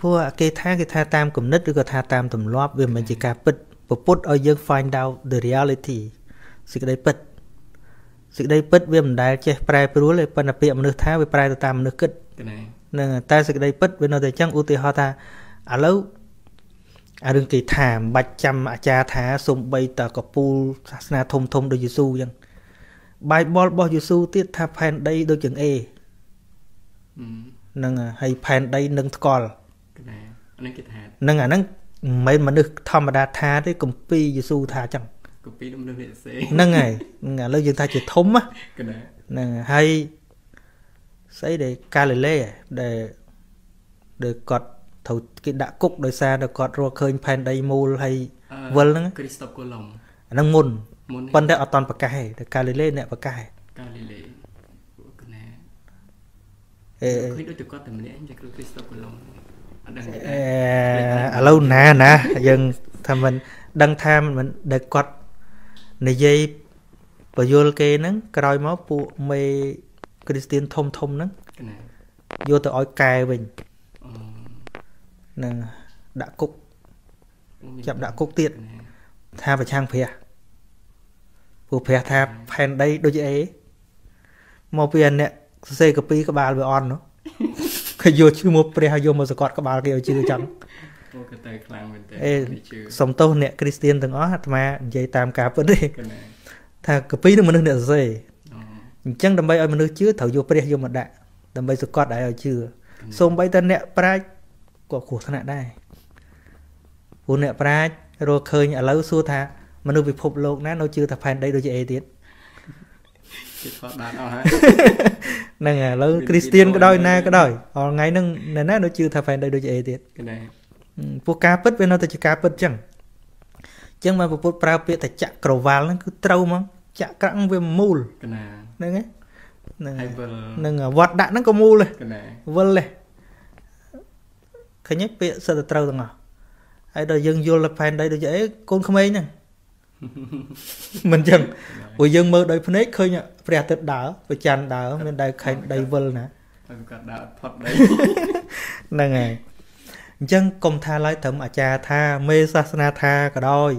ព្រោះគេថាគេថាតាមគំនិតឬក៏ថាតាមទម្លាប់វាមិនមែនជាការពិតពពុទ្ធឲ្យយើង find out the reality សេចក្តីពិតសេចក្តីពិតវាមិនដែលចេះប្រែប្រួលទេប៉ុន្តែពាក្យមនុស្សថាវាប្រែទៅតាមមនុស្សគិតកណាហ្នឹងហើយតែសេចក្តីពិតវានៅតែអញ្ចឹងឧទាហរណ៍ថាឥឡូវអារឿងគេថាមិនបាច់ចាំអាចារ្យថាសំបីតកពូលសាសនាធំធំដូចយេស៊ូអញ្ចឹងបាយបលរបស់យេស៊ូទៀតថាផែនដីដូចជាងអេអឺហ្នឹងហើយហើយផែនដីនឹងថ្កល់ កណាអានេះគេថាហ្នឹងអាហ្នឹងមិនមែនមនុស្សធម្មតាថាទេគម្ពីរយេស៊ូថាអញ្ចឹងកូពីនោះមនុស្សនេះសេហ្នឹងហើយហ្នឹងឥឡូវយើងថាជាធំណាកណាហ្នឹងហើយហើយស្អីដែលកាលីលេដែលដែលគាត់ត្រូវគេដាក់គុកដោយសារតែគាត់រកឃើញផែនដីមូលហើយអឺវិលហ្នឹងគ្រីស្តុបកូឡុំអាហ្នឹងមុនមុនប៉ុន្តែអត់តន់ប្រកាសទេតែកាលីលេអ្នកប្រកាសទេកាលីលេកណាអេឃើញដូចតែគាត់តែម្នាក់ឯងតែគ្រីស្តុបកូឡុំ អត់ដឹងទេអេឥឡូវណាណាយើងថាមិនដឹងថាមិនដែលគាត់និយាយបយលគេហ្នឹងក្រោយមកពួកមេគ្រីស្ទៀនធំធំហ្នឹងកណាយកទៅឲ្យកែវិញអូហ្នឹងដាក់គុកមានចាប់ដាក់គុកទៀតកណាថាប្រឆាំងព្រះពួកព្រះថាផែនដីដូចអីមកពីអាអ្នកសរសេរកាពីក្បាលវាអន់នោះ គេយកឈ្មោះព្រះយកមកសកត់ក្បាលគេឲ្យជឿចឹងអូក៏តែខ្លាំងមែនតើអេនេះជឿសំទោសអ្នកគ្រីស្ទៀនទាំងអស់អាត្មានិយាយតាមការពិតទេកណាថាកាពីនឹងមនុស្សអ្នកសរសេរអូអញ្ចឹងដើម្បីឲ្យមនុស្សជឿត្រូវយកព្រះយកមកដាក់ដើម្បីសកត់ឲ្យឲ្យជឿសូម្បីតែអ្នកប្រាជ្ញក៏គ្រោះថ្នាក់ដែរព្រោះអ្នកប្រាជ្ញរកឃើញឥឡូវសួរថាមនុស្សពិភពលោកណានៅជឿថាផែនដីដូចជាអីទៀត គេថតបានអស់ហើយហ្នឹងហើយឥឡូវគ្រីស្ទៀនក៏ដោយណាក៏ដោយអល់ថ្ងៃហ្នឹងអ្នកណានៅជឿថាផែនដីដូចជាអីទៀតកណាហឹមពួកការពិតវានៅតែជាការពិតចឹងអញ្ចឹងបានពពុទ្ធប្រើពាក្យតែចក្រវាលហ្នឹងគឺត្រូវហ្មងចក្រហ្នឹងវាមូលកណាហ្នឹងហើយហ្នឹងហើហើយយវិលហ្នឹងហើយវត្តដាក់ហ្នឹងក៏មូលដែរកណាវិលទេឃើញទេពាក្យសិតតែត្រូវទាំងអស់ហើយដល់យើងយល់ទៅផែនដីដូចជាអីកូនក្មេងហ្នឹង មិនចឹងព្រោះយើងមើលដោយភ្នែកឃើញព្រះអាទិត្យដើរព្រះច័ន្ទដើរមានដៃខែងដីវិលណាហើយគាត់ដើរអត់ផុតដីហ្នឹងហើយអញ្ចឹងកុំថាឡើយត្រឹមអាចារ្យថាមេសាសនាថាក៏ដោយ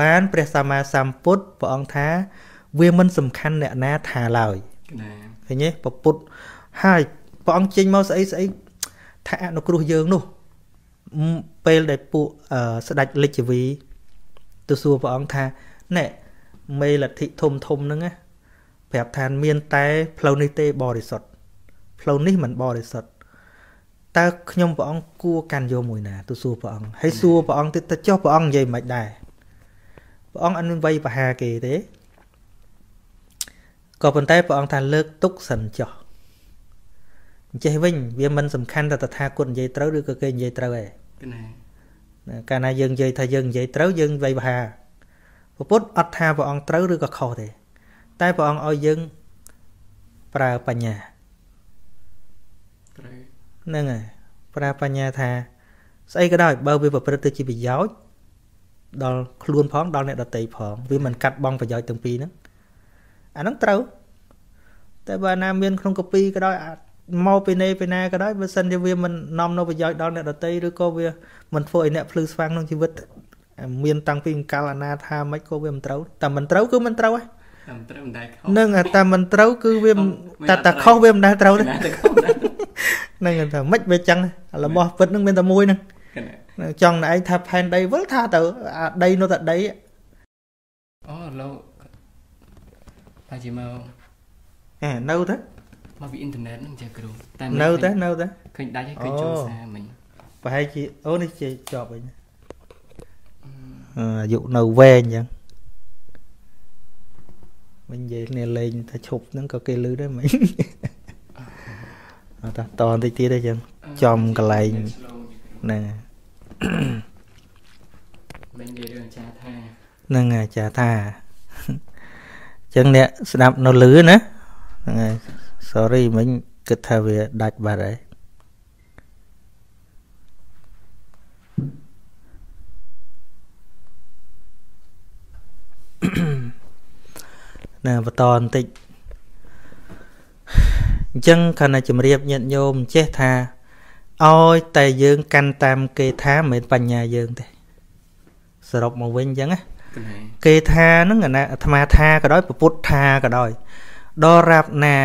បានព្រះសម្មាសម្ពុទ្ធព្រះអង្គថាវាមិនសំខាន់អ្នកណាថាឡើយកណាឃើញទេពពុទ្ធហើយព្រះអង្គចេញមកស្អីស្អីថាអនុគ្រោះយើងនោះមពេលដែលពួកអឺស្ដេចលិច្ចវី ទៅសួរព្រះអង្គថាណែមេលទ្ធិធំធំហ្នឹងណាប្រាប់ថាមានតែផ្លូវនេះទេបរិសុទ្ធផ្លូវនេះមិនបរិសុទ្ធតើខ្ញុំព្រះអង្គគួរកាន់យកមួយណាទៅសួរព្រះអង្គហើយសួរព្រះអង្គទៀតទៅចុះព្រះអង្គនិយាយមិនដែរព្រះអង្គអត់មានវ័យបហាគេទេក៏ប៉ុន្តែព្រះអង្គថាលើកទុកសិនចុះអញ្ចេះវិញវាមិនសំខាន់ថាតថាគតនិយាយត្រូវឬក៏គេនិយាយត្រូវឯងកណាណា កាលណាយើងនិយាយថាយើងនិយាយត្រូវយើងវៃបហាពពុទ្ធអត់ថាព្រះអង្គត្រូវឬក៏ខុសទេ តែព្រះអង្គឲ្យយើងប្រើបញ្ញាត្រូវហ្នឹងហើយប្រើបញ្ញាថាស្អីក៏ដោយបើវាប្រព្រឹត្តទៅជាប្រយោជន៍ដល់ខ្លួនផងដល់អ្នកដតីផងវាមិនកាត់បងប្រយោជន៍ទាំងពីរហ្នឹងអាហ្នឹងត្រូវតែបើណាមានក្នុងកពីក៏ដោយអាច មកពីណេពីណាក៏ដោយបើសិនជាវាមិននាំនៅប្រយោជន៍ដល់អ្នកដតីឬក៏វាមិនធ្វើឲ្យអ្នកភ្លឺស្វាងក្នុងជីវិតមានតាំងពីអង្កលអនាថាមិនក៏វាមិនត្រូវតែមិនត្រូវគឺមិនត្រូវហ៎តាមត្រូវមិនដែរខុសនឹងតែមិនត្រូវគឺវាមិនមិនតែអត់តែត្រូវខុសវាមិនដែលត្រូវទេកណាតែខុសដែរហ្នឹងហើយថាមិនវាចឹងរបស់ពិតហ្នឹងមានតែមួយហ្នឹងកណាហ្នឹងចង់តែឯងថាផែនដីវិលថាទៅអាដីនោះតែដីអូលោកតែជាមកហេនៅទៅ មកពីអ៊ីនធឺណិតហ្នឹងចាគ្រូតែនៅទៅនៅទៅឃើញដាច់ហើយឃើញចូលសារមិញប្រហែលជាអូនេះជាជាប់វិញអឺអាយុនៅវែងអញ្ចឹងមិញនិយាយគ្នាលេងថាឈប់ហ្នឹងក៏គេលឺដែរមិញអត់តតបន្តិចទៀតទេអញ្ចឹងចំកន្លែងហ្នឹងហើយមិញនិយាយរឿងចាថាហ្នឹងហើយចាថាអញ្ចឹងអ្នកស្ដាប់នៅលឺណាហ្នឹងហើយ sorry មិញគិតថាវាដាច់បាត់ហើយណាបន្តបន្តិចអញ្ចឹងខណៈជំរាបញាតិញោមចេះថាឲ្យតែយើងកាន់តាមគេថាមិនមែនបញ្ញាយើងទេសរុបមកវិញអញ្ចឹងណាកណាគេថាហ្នឹងអាណាអាត្មាថាក៏ដោយពុទ្ធថាក៏ដោយដល់រាបណា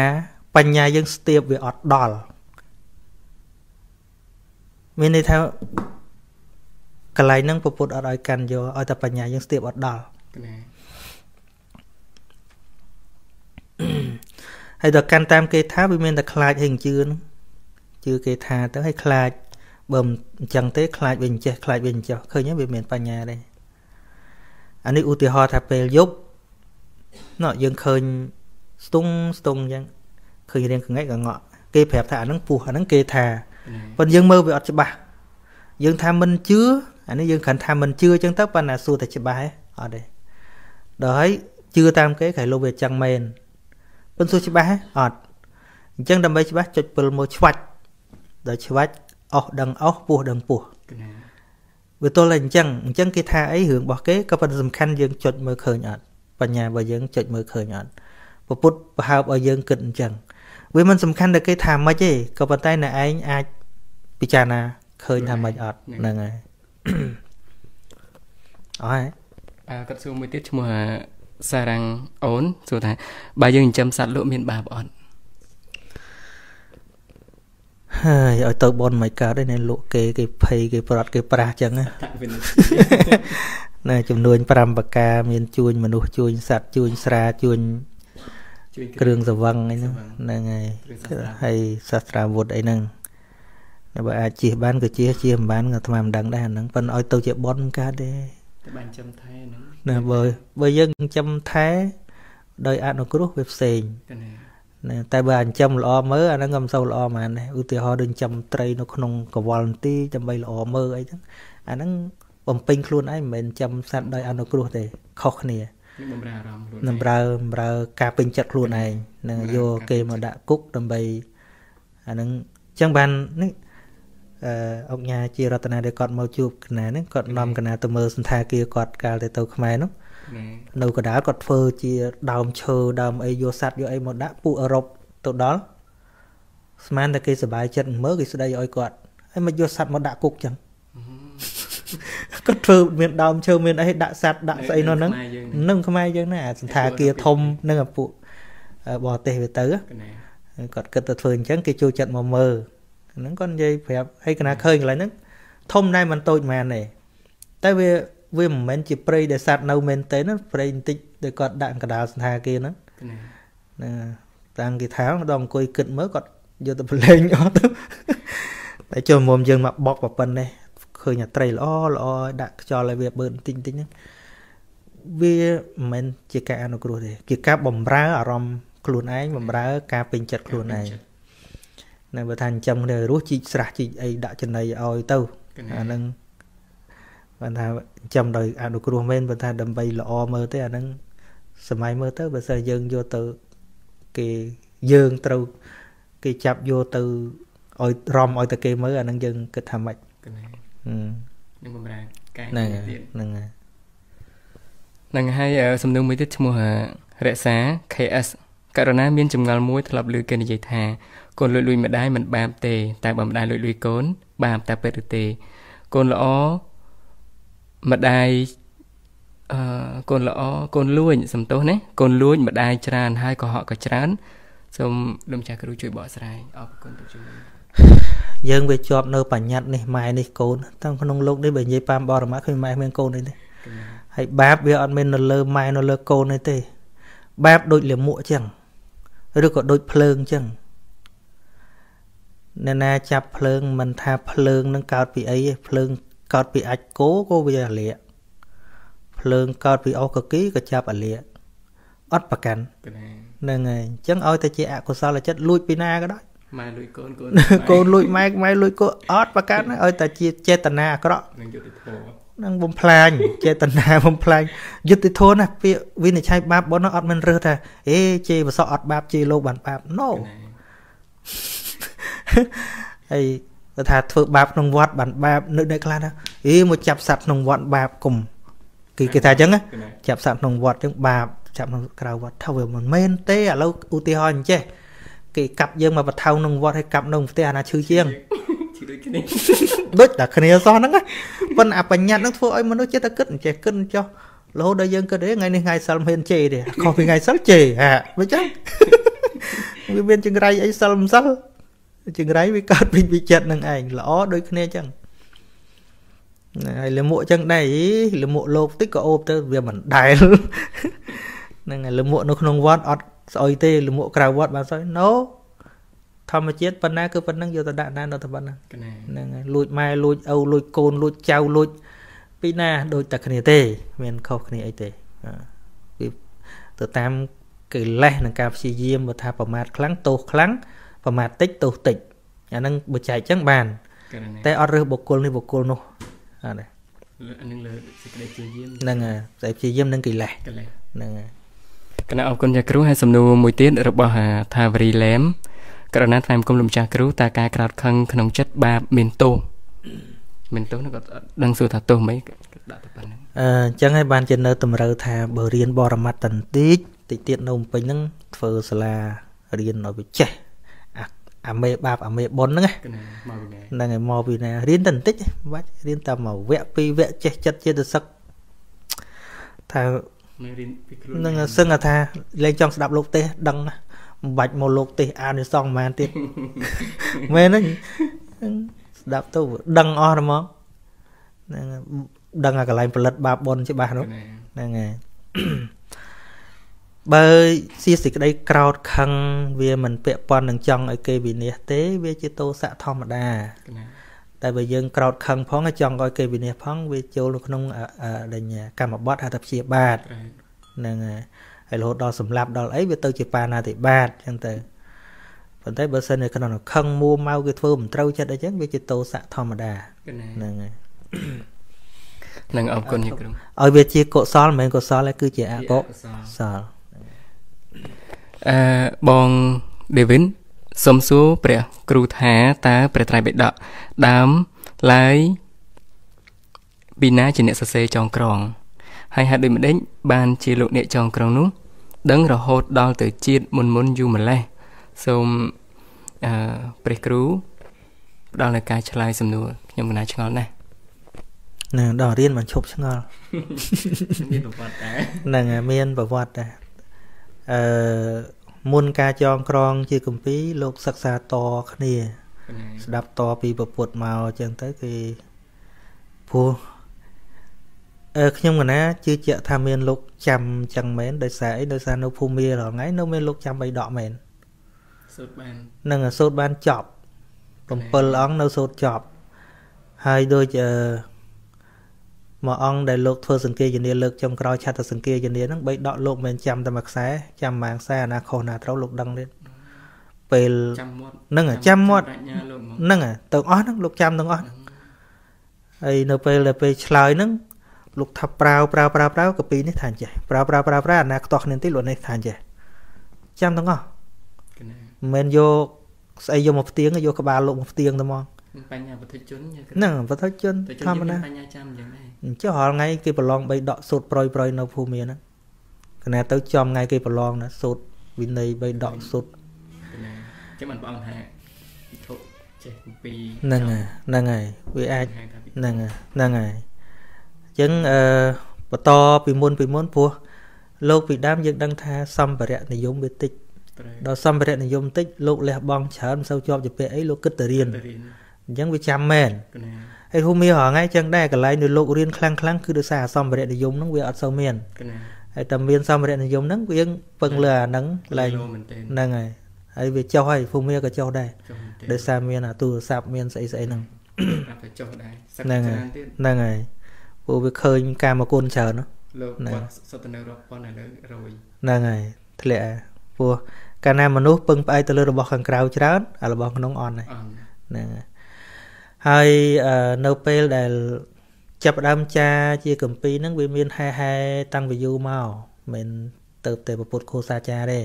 បញ្ញាយើងស្ទាបវាអត់ដល់មានន័យថាកន្លែងហ្នឹងពុទ្ធអត់ឲ្យកាន់យកឲ្យតែបញ្ញាយើងស្ទាបអត់ដល់កណាហើយដល់កាន់តាមគេថាវាមានតែខ្លាចហើយអញ្ជឿហ្នឹងជឿគេថាទៅហើយខ្លាចបើមិនអញ្ចឹងទេខ្លាចវាអញ្ចេះខ្លាចវាអញ្ចោះឃើញទេវាមានបញ្ញាដែរអានេះឧទាហរណ៍ថាពេលយប់ណ៎យើងឃើញស្ទង់ស្ទង់អញ្ចឹង ឃើញរៀងកងែកកងក់គេប្រាប់ថាអាហ្នឹងពស់អាហ្នឹងគេថាកណាប៉ុន្តែយើងមើលវាអត់ច្បាស់យើងថាមិនជឿអានេះយើងគ្រាន់ថាមិនជឿអញ្ចឹងទៅប៉ុន្តែសួរតែច្បាស់ហ៎អត់ទេដល់ហើយជឿតាមគេគេលោកវាចឹងមែនប៉ុន្តែសួរច្បាស់ហ៎អត់អញ្ចឹងដើម្បីច្បាស់ចុចពិលមកឆ្វាច់ដល់ឆ្វាច់អស់ដឹងអស់ពោះដឹងពោះកណាវាទល់តែអញ្ចឹងអញ្ចឹងគេថាអីរឿងរបស់គេក៏ប៉ុន្តែសំខាន់យើងចុចមើលឃើញអត់បញ្ញារបស់យើងចុចមើលឃើញអត់ពពុទ្ធប្រហើបឲ្យយើងគិតអញ្ចឹង វាមិនសំខាន់តែគេថាម៉េចទេក៏ប៉ុន្តែអ្នកឯងអាចពិចារណាឃើញថាម៉េចអត់ហ្នឹងហើយអស់ហើយអើគាត់សួរមួយទៀតឈ្មោះអាសារ៉ាំងអូនសួរថាបើយើងចិញ្ចឹមសត្វលក់មានបាបអត់ហើយឲ្យទៅបនមិនកើតទេណែលក់គេគេភ័យគេប្រត់គេប្រាស់ចឹងណាតាក់វិញណែចំនួន5ប្រការមានជួញមនុស្សជួញសត្វជួញស្រាជួញជួយ គ្រឿងសង្វឹងអីហ្នឹងសង្វឹងហ្នឹងហើយគ្រឿងសាស្ត្រាវុធហើយសាស្ត្រាវុធអីហ្នឹងតែបើអាចជៀសបានក៏ជៀសជៀសមិនបានក៏អាត្មាមិនដឹងដែរអាហ្នឹងប៉ុន្តែឲ្យទៅជាបនមិនកើតទេតែបានចិញ្ចឹមថែហ្នឹងណាបើបើយើងចិញ្ចឹមថែដោយអនុគ្រោះវាផ្សេងកណាណាតែបើចិញ្ចឹមល្អមើលអាហ្នឹងក៏មិនសូវល្អហ្មងដែរឧទាហរណ៍ដូចចិញ្ចឹមត្រីនៅក្នុងកវល់នទីដើម្បីល្អមើលអីហ្នឹងអាហ្នឹងបំពេញខ្លួនឯងមិនមែនចិញ្ចឹមសត្វដោយអនុគ្រោះទេខុសគ្នានេះ បំរើអារម្មណ៍ខ្លួន នឹងប្រើបំរើការពេញចិត្តខ្លួនឯងនឹង បម្រើ យក ការ គេមកដាក់គុកដើម្បីអាហ្នឹងអញ្ចឹងបាននេះអឺអុកញ៉ាជារតនាដែលគាត់មកជួបកណាហ្នឹងគាត់នាំកណាទៅមើលសន្តាគារគាត់កាលទៅទៅខ្មែរនោះ ណា នៅកណ្ដាលគាត់ធ្វើជាដើមឈើដើមអីយកសัตว์យកអីមកដាក់ពួកអឺរ៉ុបទៅដល់ស្មានតែគេសប្បាយចិត្តមើលគេស្ដីឲ្យគាត់ហើយមកយកសัตว์មកដាក់គុកចឹង គាត់ធ្វើមានដើមឈើមានអីដាក់សัตว์ដាក់ស្អីនោះហ្នឹង ខ្មែរយើង នឹងខ្មែរយើងណាអាសន្តាគារធំនឹងអាពួកអឺបរទេសវាទៅ កណា គាត់គិតទៅធ្វើអញ្ចឹងគេចូលចិត្តមកមើលហ្នឹងគាត់និយាយប្រាប់ហើយកណាឃើញកន្លែងហ្នឹងធំដែរមិនតូចមែនទេតែវាវាមិនមែនជាព្រៃដែលសัตว์នៅមែនទេណាព្រៃបន្តិចដែលគាត់ដាក់កណ្ដាលសន្តាគារហ្នឹង កណា ណាតាំងគេថាដល់អង្គុយគិតមើលគាត់យកទៅប្រឡែងអស់ទៅតែចូលមុំយើងមកបុកប៉ុណ្ណេះ ឃើញអាត្រីល្អល្អដាក់ខ្យល់ឲ្យវាបឺបន្តិចបន្តិចហ្នឹងវាមិនមែនជាការអនុគ្រោះទេជាការបំរើអារម្មណ៍ខ្លួនឯងបំរើ ការពេញចិត្តខ្លួនឯងណាបើថាចិញ្ចឹមគ្នារស់ជីកស្រះជីកអីដាក់ចំណីឲ្យទៅកណាអាហ្នឹងបានថាចិញ្ចឹមដោយអនុគ្រោះមែនបើថាដើម្បីល្អមើលទេអាហ្នឹងសម័យមើលទៅបើសិនយើងយកទៅគេយើងត្រូវគេចាប់យកទៅឲ្យរំឲ្យតែគេមើលអាហ្នឹងយើងគិតថាម៉េចកណាហឹម នឹងបំរើកាយហ្នឹងហើយទៀតហ្នឹងហើយហ្នឹងហើយអឺសំណួរមួយទៀតឈ្មោះអឺរក្សា KS ករណីមានចម្ងល់មួយធ្លាប់ឮគេនិយាយថាកូនលួចលួចម្ដាយមិនបាបទេ តែបើម្ដាយលួចលួយកូន បាបតែពិតឬទេកូនល្អម្ដាយអឺកូនល្អកូនលួចសំទោសណាកូនលួចម្ដាយច្រើន ហើយកុហកក៏ច្រើនសូមលោកម្ចាស់គ្រូជួយបកស្រាយអរគុណទៅជំនួ យយើងវាជាប់នៅបញ្ញត្តិនេះម៉ែនេះកូនតាមក្នុងលោកនេះបើនិយាយប៉ាមបរមៈឃើញម៉ែមានកូននេះទេកណាហើយបាបវាអត់មាននៅលើម៉ែនៅលើកូននេះទេ បាបដូចលាមកអញ្ចឹងឬក៏ដូចភ្លើងអញ្ចឹងអ្នកណាចាប់ភ្លើងមិនថាភ្លើងនឹងកើតពីអីទេភ្លើងកើតពីអាចគោក៏វាអាលាកភ្លើងកើតពីអុសកគីក៏ចាប់អាលាកអត់ប្រកាន់កណាហ្នឹងហើយអញ្ចឹងឲ្យតែជាអកុសលចិត្តលួចពីណាក៏ដោយ ម៉ែលួយកូនកូនកូនលួចម៉ែម៉ែលួចកូនអត់ប្រកាន់ឲ្យតែជាចេតនាអាក្រក់នឹងយុទ្ធធម៌នឹងបំផ្លាញចេតនាបំផ្លាញយុទ្ធធនណាពាក្យវិនិច្ឆ័យបាបរបស់នោះអត់មានរើសថាអេជេរបសក់អត់បាបជេរលោកបានបាប no កណាហើយគាត់ថាធ្វើបាបក្នុងវត្តបានបាបនឹកនៅខ្លះណាអេមកចាប់សត្វក្នុងវត្តបាបគុំគេគេថាអញ្ចឹងណាកណាចាប់សត្វក្នុងវត្តអញ្ចឹងបាបចាប់ក្នុងក្រៅវត្តថាវាមិនមែនទេឥឡូវឧទាហរណ៍អញ្ចេះ គេកាប់យើងមកបថៅក្នុងវត្តហើយកាប់នៅផ្ទះអាណាឈឺជាងជិះដូចគ្នាដូចតែគ្នាសោះហ្នឹងណាប៉ុន្តែអបញ្ញត្តិហ្នឹងធ្វើឲ្យមនុស្សចិត្តតែគិតអញ្ចេះគិតអញ្ចោះរហូតដល់យើងគិតទេថ្ងៃនេះថ្ងៃសិលមិនហ៊ានជេរទេខុសពីថ្ងៃសិលជេរហាមិនចឹងវាមានចង្រៃអីសិលមិនសិលចង្រៃវាកើតពីវិចិត្តនឹងឯងល្អដូចគ្នាចឹងណាហើយលមួកចឹងដែរអីលមួកលោកតិចក៏អូបទៅវាមិនដែលហ្នឹងហើយលមួកនៅក្នុងវត្តអត់ ស្អុយទេលមួកក្រៅវត្តបានស្អុយ no ធម្មជាតិប៉ុណ្ណាគឺប៉ុណ្ណឹងយកទៅដាក់ណានៅតែប៉ុណ្ណឹងកណាហ្នឹងហើយលួចម៉ែលួចឪលួចកូនលួចចៅលួចពីណាដូចតែគ្នាទេ មានខុសគ្នាអីទេអ่าវាទៅតាមកិលេសនិងការព្យាយាមបើថាប្រមាថខ្លាំងទោសខ្លាំងប្រមាថតិចទោសតិចអាហ្នឹងបើចែកចឹងបានករណីតែអត់រើសបុគ្គលនេះបុគ្គលនោះអត់ទេអានឹងលើសេចក្តីជាយាមហ្នឹងហើយស្អីព្យាយាមនឹងកិលេសកលេសហ្នឹងហើយ គណៈអរគុណចាគ្រូហើយសំណួរមួយទៀតរបស់អាថាវរីឡែមករណីថ្លែងគុំលំចាស់គ្រូតើការក្រោតខឹងក្នុងចិត្តបាបមានទោសមានទោសនោះក៏អត់ដឹងសួរថាទោសមិនក៏ដាក់តែប៉ុណ្្នឹងអឺអញ្ចឹងហើយបានជានៅតម្រូវថាបើរៀនបរមត្តតន្តិចតិចទៀតនៅភ្នំពេញហ្នឹងធ្វើសាលារៀនឲ្យវាចេះអាអាមេបាបអាមេបុណ្យហ្នឹងណាកណាមកពីណាហ្នឹងហើយមកពីណារៀនតែបន្តិចទេមិនបាច់រៀនតែមួយវគ្គពីរវគ្គចេះចិត្តចេតសិកថា មិនរៀនពីខ្លួនហ្នឹងហើយសឹងថាលេងចង់ស្ដាប់លោកទេសដឹងណាមិនបាច់មកលោកទេសអាននេះសងប៉ុន្មានទៀតមែនហ្នឹងស្ដាប់ទៅដឹងអស់ហ្មងហ្នឹងហើយដឹងអាកន្លែងផលិតបាបបុណ្យច្បាស់នោះកណាហ្នឹងហើយបើជាសេចក្តីក្រោតខឹងវាមិនពាក់ព័ន្ធនឹងចង់ឲ្យគេវិនិច្ឆ័យទេ វាជាទោសៈធម្មតាកណា តែបើយើងក្រោតខឹងផងហើយចង់ឲ្យគេវិនិច្ឆ័យផងវាចូលនៅក្នុងអអដេញកម្មបត្តិហៅថាព្យាបាទត្រូវហ្នឹងហើយហើយរហូតដល់សម្លាប់ដល់អីវាទៅជាបាណាតិបាតអញ្ចឹងទៅប៉ុន្តែបើសិននៅក្នុងខឹងមួម៉ៅគេធ្វើមិនត្រូវចិត្តអីចឹងវាជាទោសៈធម្មតាកណាហ្នឹងហើយនឹងអរគុណចាគ្រូឲ្យវាជាកុសលមិនមែនកុសលទេគឺជាអកុសលសលអឺបងដេវិន សុំសួរព្រះគ្រូថាតើព្រះត្រៃបិដកដើមឡើយពីណាជាអ្នកសរសេរចងក្រង ហើយហេតុដូចម្ដេចបានជាលោកអ្នកចងក្រងនោះ ដឹងរហូតដល់ទៅជាតិមុនមុនយូរម្លេះសូមអឺព្រះគ្រូផ្ដល់នៅការឆ្លើយសំណួរខ្ញុំកណាឆ្ងល់ណាស់ណាដល់រៀនមិនឈប់ឆ្ងល់មានប្រវត្តិដែរហ្នឹងហើយមានប្រវត្តិដែរអឺ មុនការចងក្រង ជាគម្ពីរលោកសិក្សាតគ្នា ស្ដាប់តពីពពុទ្ធមកអញ្ចឹងទៅគេព្រោះអឺខ្ញុំកណាជឿជាក់ថាមានលោកចាំអញ្ចឹងមែនដោយសារអីដោយសារនៅភូមិរាល់ថ្ងៃនៅមានលោកចាំបីដកមែនសូត្របាននឹងសូត្របានចប់7អង្គនៅសូត្រចប់ហើយដូចអឺ មួយអង្គដែលលោកធ្វើសង្កេតនាលើកចុងក្រោយឆាត់តែសង្កេតនាហ្នឹងបីដកលោកមិនចាំតែមួយខ្សែចាំមួយខ្សែអាណាខុសណាត្រូវលោកដឹងទៀតពេលចាំមាត់ហ្នឹងហើយចាំមាត់ប្រាជ្ញាលោកមកហ្នឹងហើយទាំងអស់ហ្នឹងលោកចាំទាំងអស់ហ្នឹងហើយនៅពេលដែលពេលឆ្លើយហ្នឹងលោកថាប្រាវប្រាវប្រាវប្រាវកពីនេះថាអញ្ចេះប្រាវប្រាវប្រាវប្រាវអាណាខ្ទាស់គ្នាបន្តិចលោកនេះថាអញ្ចេះចាំទាំងអស់កណាមិនមែនយកស្អីយកមកផ្ទៀងទេយកក្បាលលោកមកផ្ទៀងទៅហ្មង បញ្ញាពុទ្ធជនចាគ្រូហ្នឹងបទជនទៅធម្មតាបញ្ញាចាំយ៉ាងដែរអញ្ចឹងរាល់ថ្ងៃគេប្រឡងបីដកសូត្រប្រយប្រយនៅភូមិហ្នឹងគណៈទៅចំថ្ងៃគេប្រឡងណាសូត្រវិន័យបីដកសូត្រកណាចាំបានបងថាពិធុចេះអំពីហ្នឹងហើយហ្នឹងហើយវាអាចហៅថាពិធុហ្នឹងហើយហ្នឹងហើយអញ្ចឹងអឺបន្តពីមុនពីមុនព្រោះលោកពីដើមយើងដឹងថាសម្ភារៈនិយមវាតិចត្រូវដល់សម្ភារៈនិយមតិចលោកលះបង់ច្រើនមិនសូវជាប់ជាពាក់អីលោកគិតតែរៀនទៅរៀន អញ្ចឹងវាចាំមែនកណាហើយភូមិរាល់ថ្ងៃអញ្ចឹងដែរកន្លែងនៅលោករៀនខ្លាំងខ្លាំងគឺដោយសារសម្ភារៈនិយមហ្នឹងវាអត់សូវមានកណាហើយតែមានសម្ភារៈនិយមហ្នឹងយើងពឹងលើអាហ្នឹងឡើងលោមែនតើហ្នឹងហើយហើយវាចុះហើយភូមិរាក៏ចុះដែរចុះមែនតើដោយសារមានអាទូរស័ព្ទមានស្អីស្អីហ្នឹងប្រាប់តែចុះដែរសឹកហ្នឹងហើយច្រើនទៀតហ្នឹងហើយព្រោះវាឃើញកាមគុណច្រើនណាលោកហ្នឹងគាត់សុទ្ធតែនៅរាប់ពាន់ឥឡូវរយហ្នឹងហើយធ្លាក់ហើយព្រោះកាលណាមនុស្សពឹងផ្អែកទៅលើរបស់ខាងក្រៅច្រើនអារបស់ក្នុងអន់ហើយអន់ហ្នឹងហើយ ហើយអឺនៅពេលដែលចាប់ផ្ដើមចាជាកម្ពីហ្នឹងវាមានហែហែតាំងពីយូរមកមិនទៅតែពុទ្ធខោសាចារទេ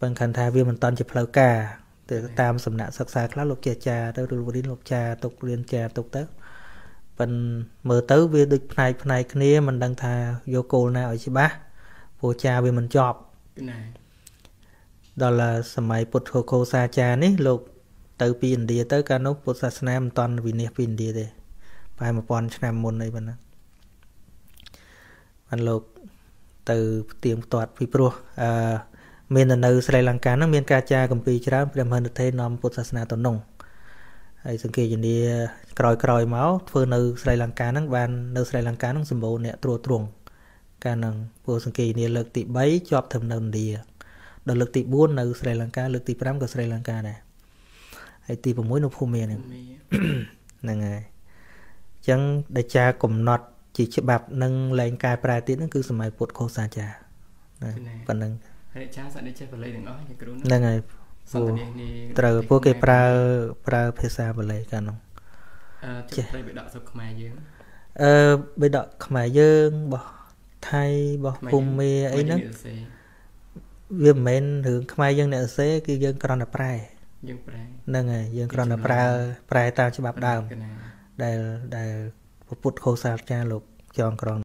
ពឹងខនថាវាមិនតន់ជាផ្លូវការទៅតាមសំណាក់សិក្សាខ្លះលោកជាអាចារ្យទៅឬលោករៀនលោកចាទុករៀនចាទុកទៅប៉ិនមើលទៅវាដូចផ្នែកផ្នែកគ្នាមិនដឹងថាយកគោលណាឲ្យច្បាស់ព្រោះចាវាមិនចប់កណាដល់ឡាសម័យពុទ្ធគោសាចារ្យនេះលោក ទៅពីឥណ្ឌាទៅកាលនោះពុទ្ធសាសនាមិនតន់វិនិច្ឆ័យពីឥណ្ឌាទេប្រហែល1000ឆ្នាំមុនអីប៉ុណ្ណាបានលោកទៅផ្ទៀងផ្ទាត់ពីព្រោះអឺមាននៅនៅស្រីលង្កាហ្នឹងមានការចារកម្ពីច្រើនព្រះមហិន្ទថេរនាំពុទ្ធសាសនាទៅនោះហើយសង្កេតជំនាក្រោយក្រោយៗមកធ្វើនៅស្រីលង្កាហ្នឹងបាននៅស្រីលង្កាហ្នឹងសម្បូរអ្នកត្រួតត្រងកាលហ្នឹងពួកសង្កេតជំនាលើកទី3ជាប់ធ្វើនៅឥណ្ឌាដល់លើកទី4នៅស្រីលង្កាលើកទី5ក៏ស្រីលង្កាដែរ ហើយទី6នៅភូមិមានហ្នឹងមីហ្នឹងហើយអញ្ចឹងដែលចាកំណត់ជាច្បាប់នឹងលែងកែប្រែទៀតហ្នឹងគឺសម័យពុទ្ធខោសាចារ្យណាប៉ុណ្ណឹងហើយចាសាក់នេះចេះបល័យទាំងអស់ជាគ្រូហ្នឹងហើយសន្តានានេះត្រូវពួកគេប្រើប្រើភាសាបាលីកាលនោះអឺទឹកត្រីបិដកស្រុកខ្មែរយើងអឺបេដកខ្មែរយើងរបស់ថៃរបស់ខ្មែរភូមិមេអីហ្នឹងយើងសរសេរវាមិនមែនរឿងខ្មែរយើងអ្នកសរសេរគឺយើងគ្រាន់តែប្រែ យើងប្រែហ្នឹងហើយយើងគ្រាន់តែប្រើប្រែតាមច្បាប់ដើមកណាដែលដែលពពុទ្ធខោសាស្ត្រាចារ្យលោកចងក្រង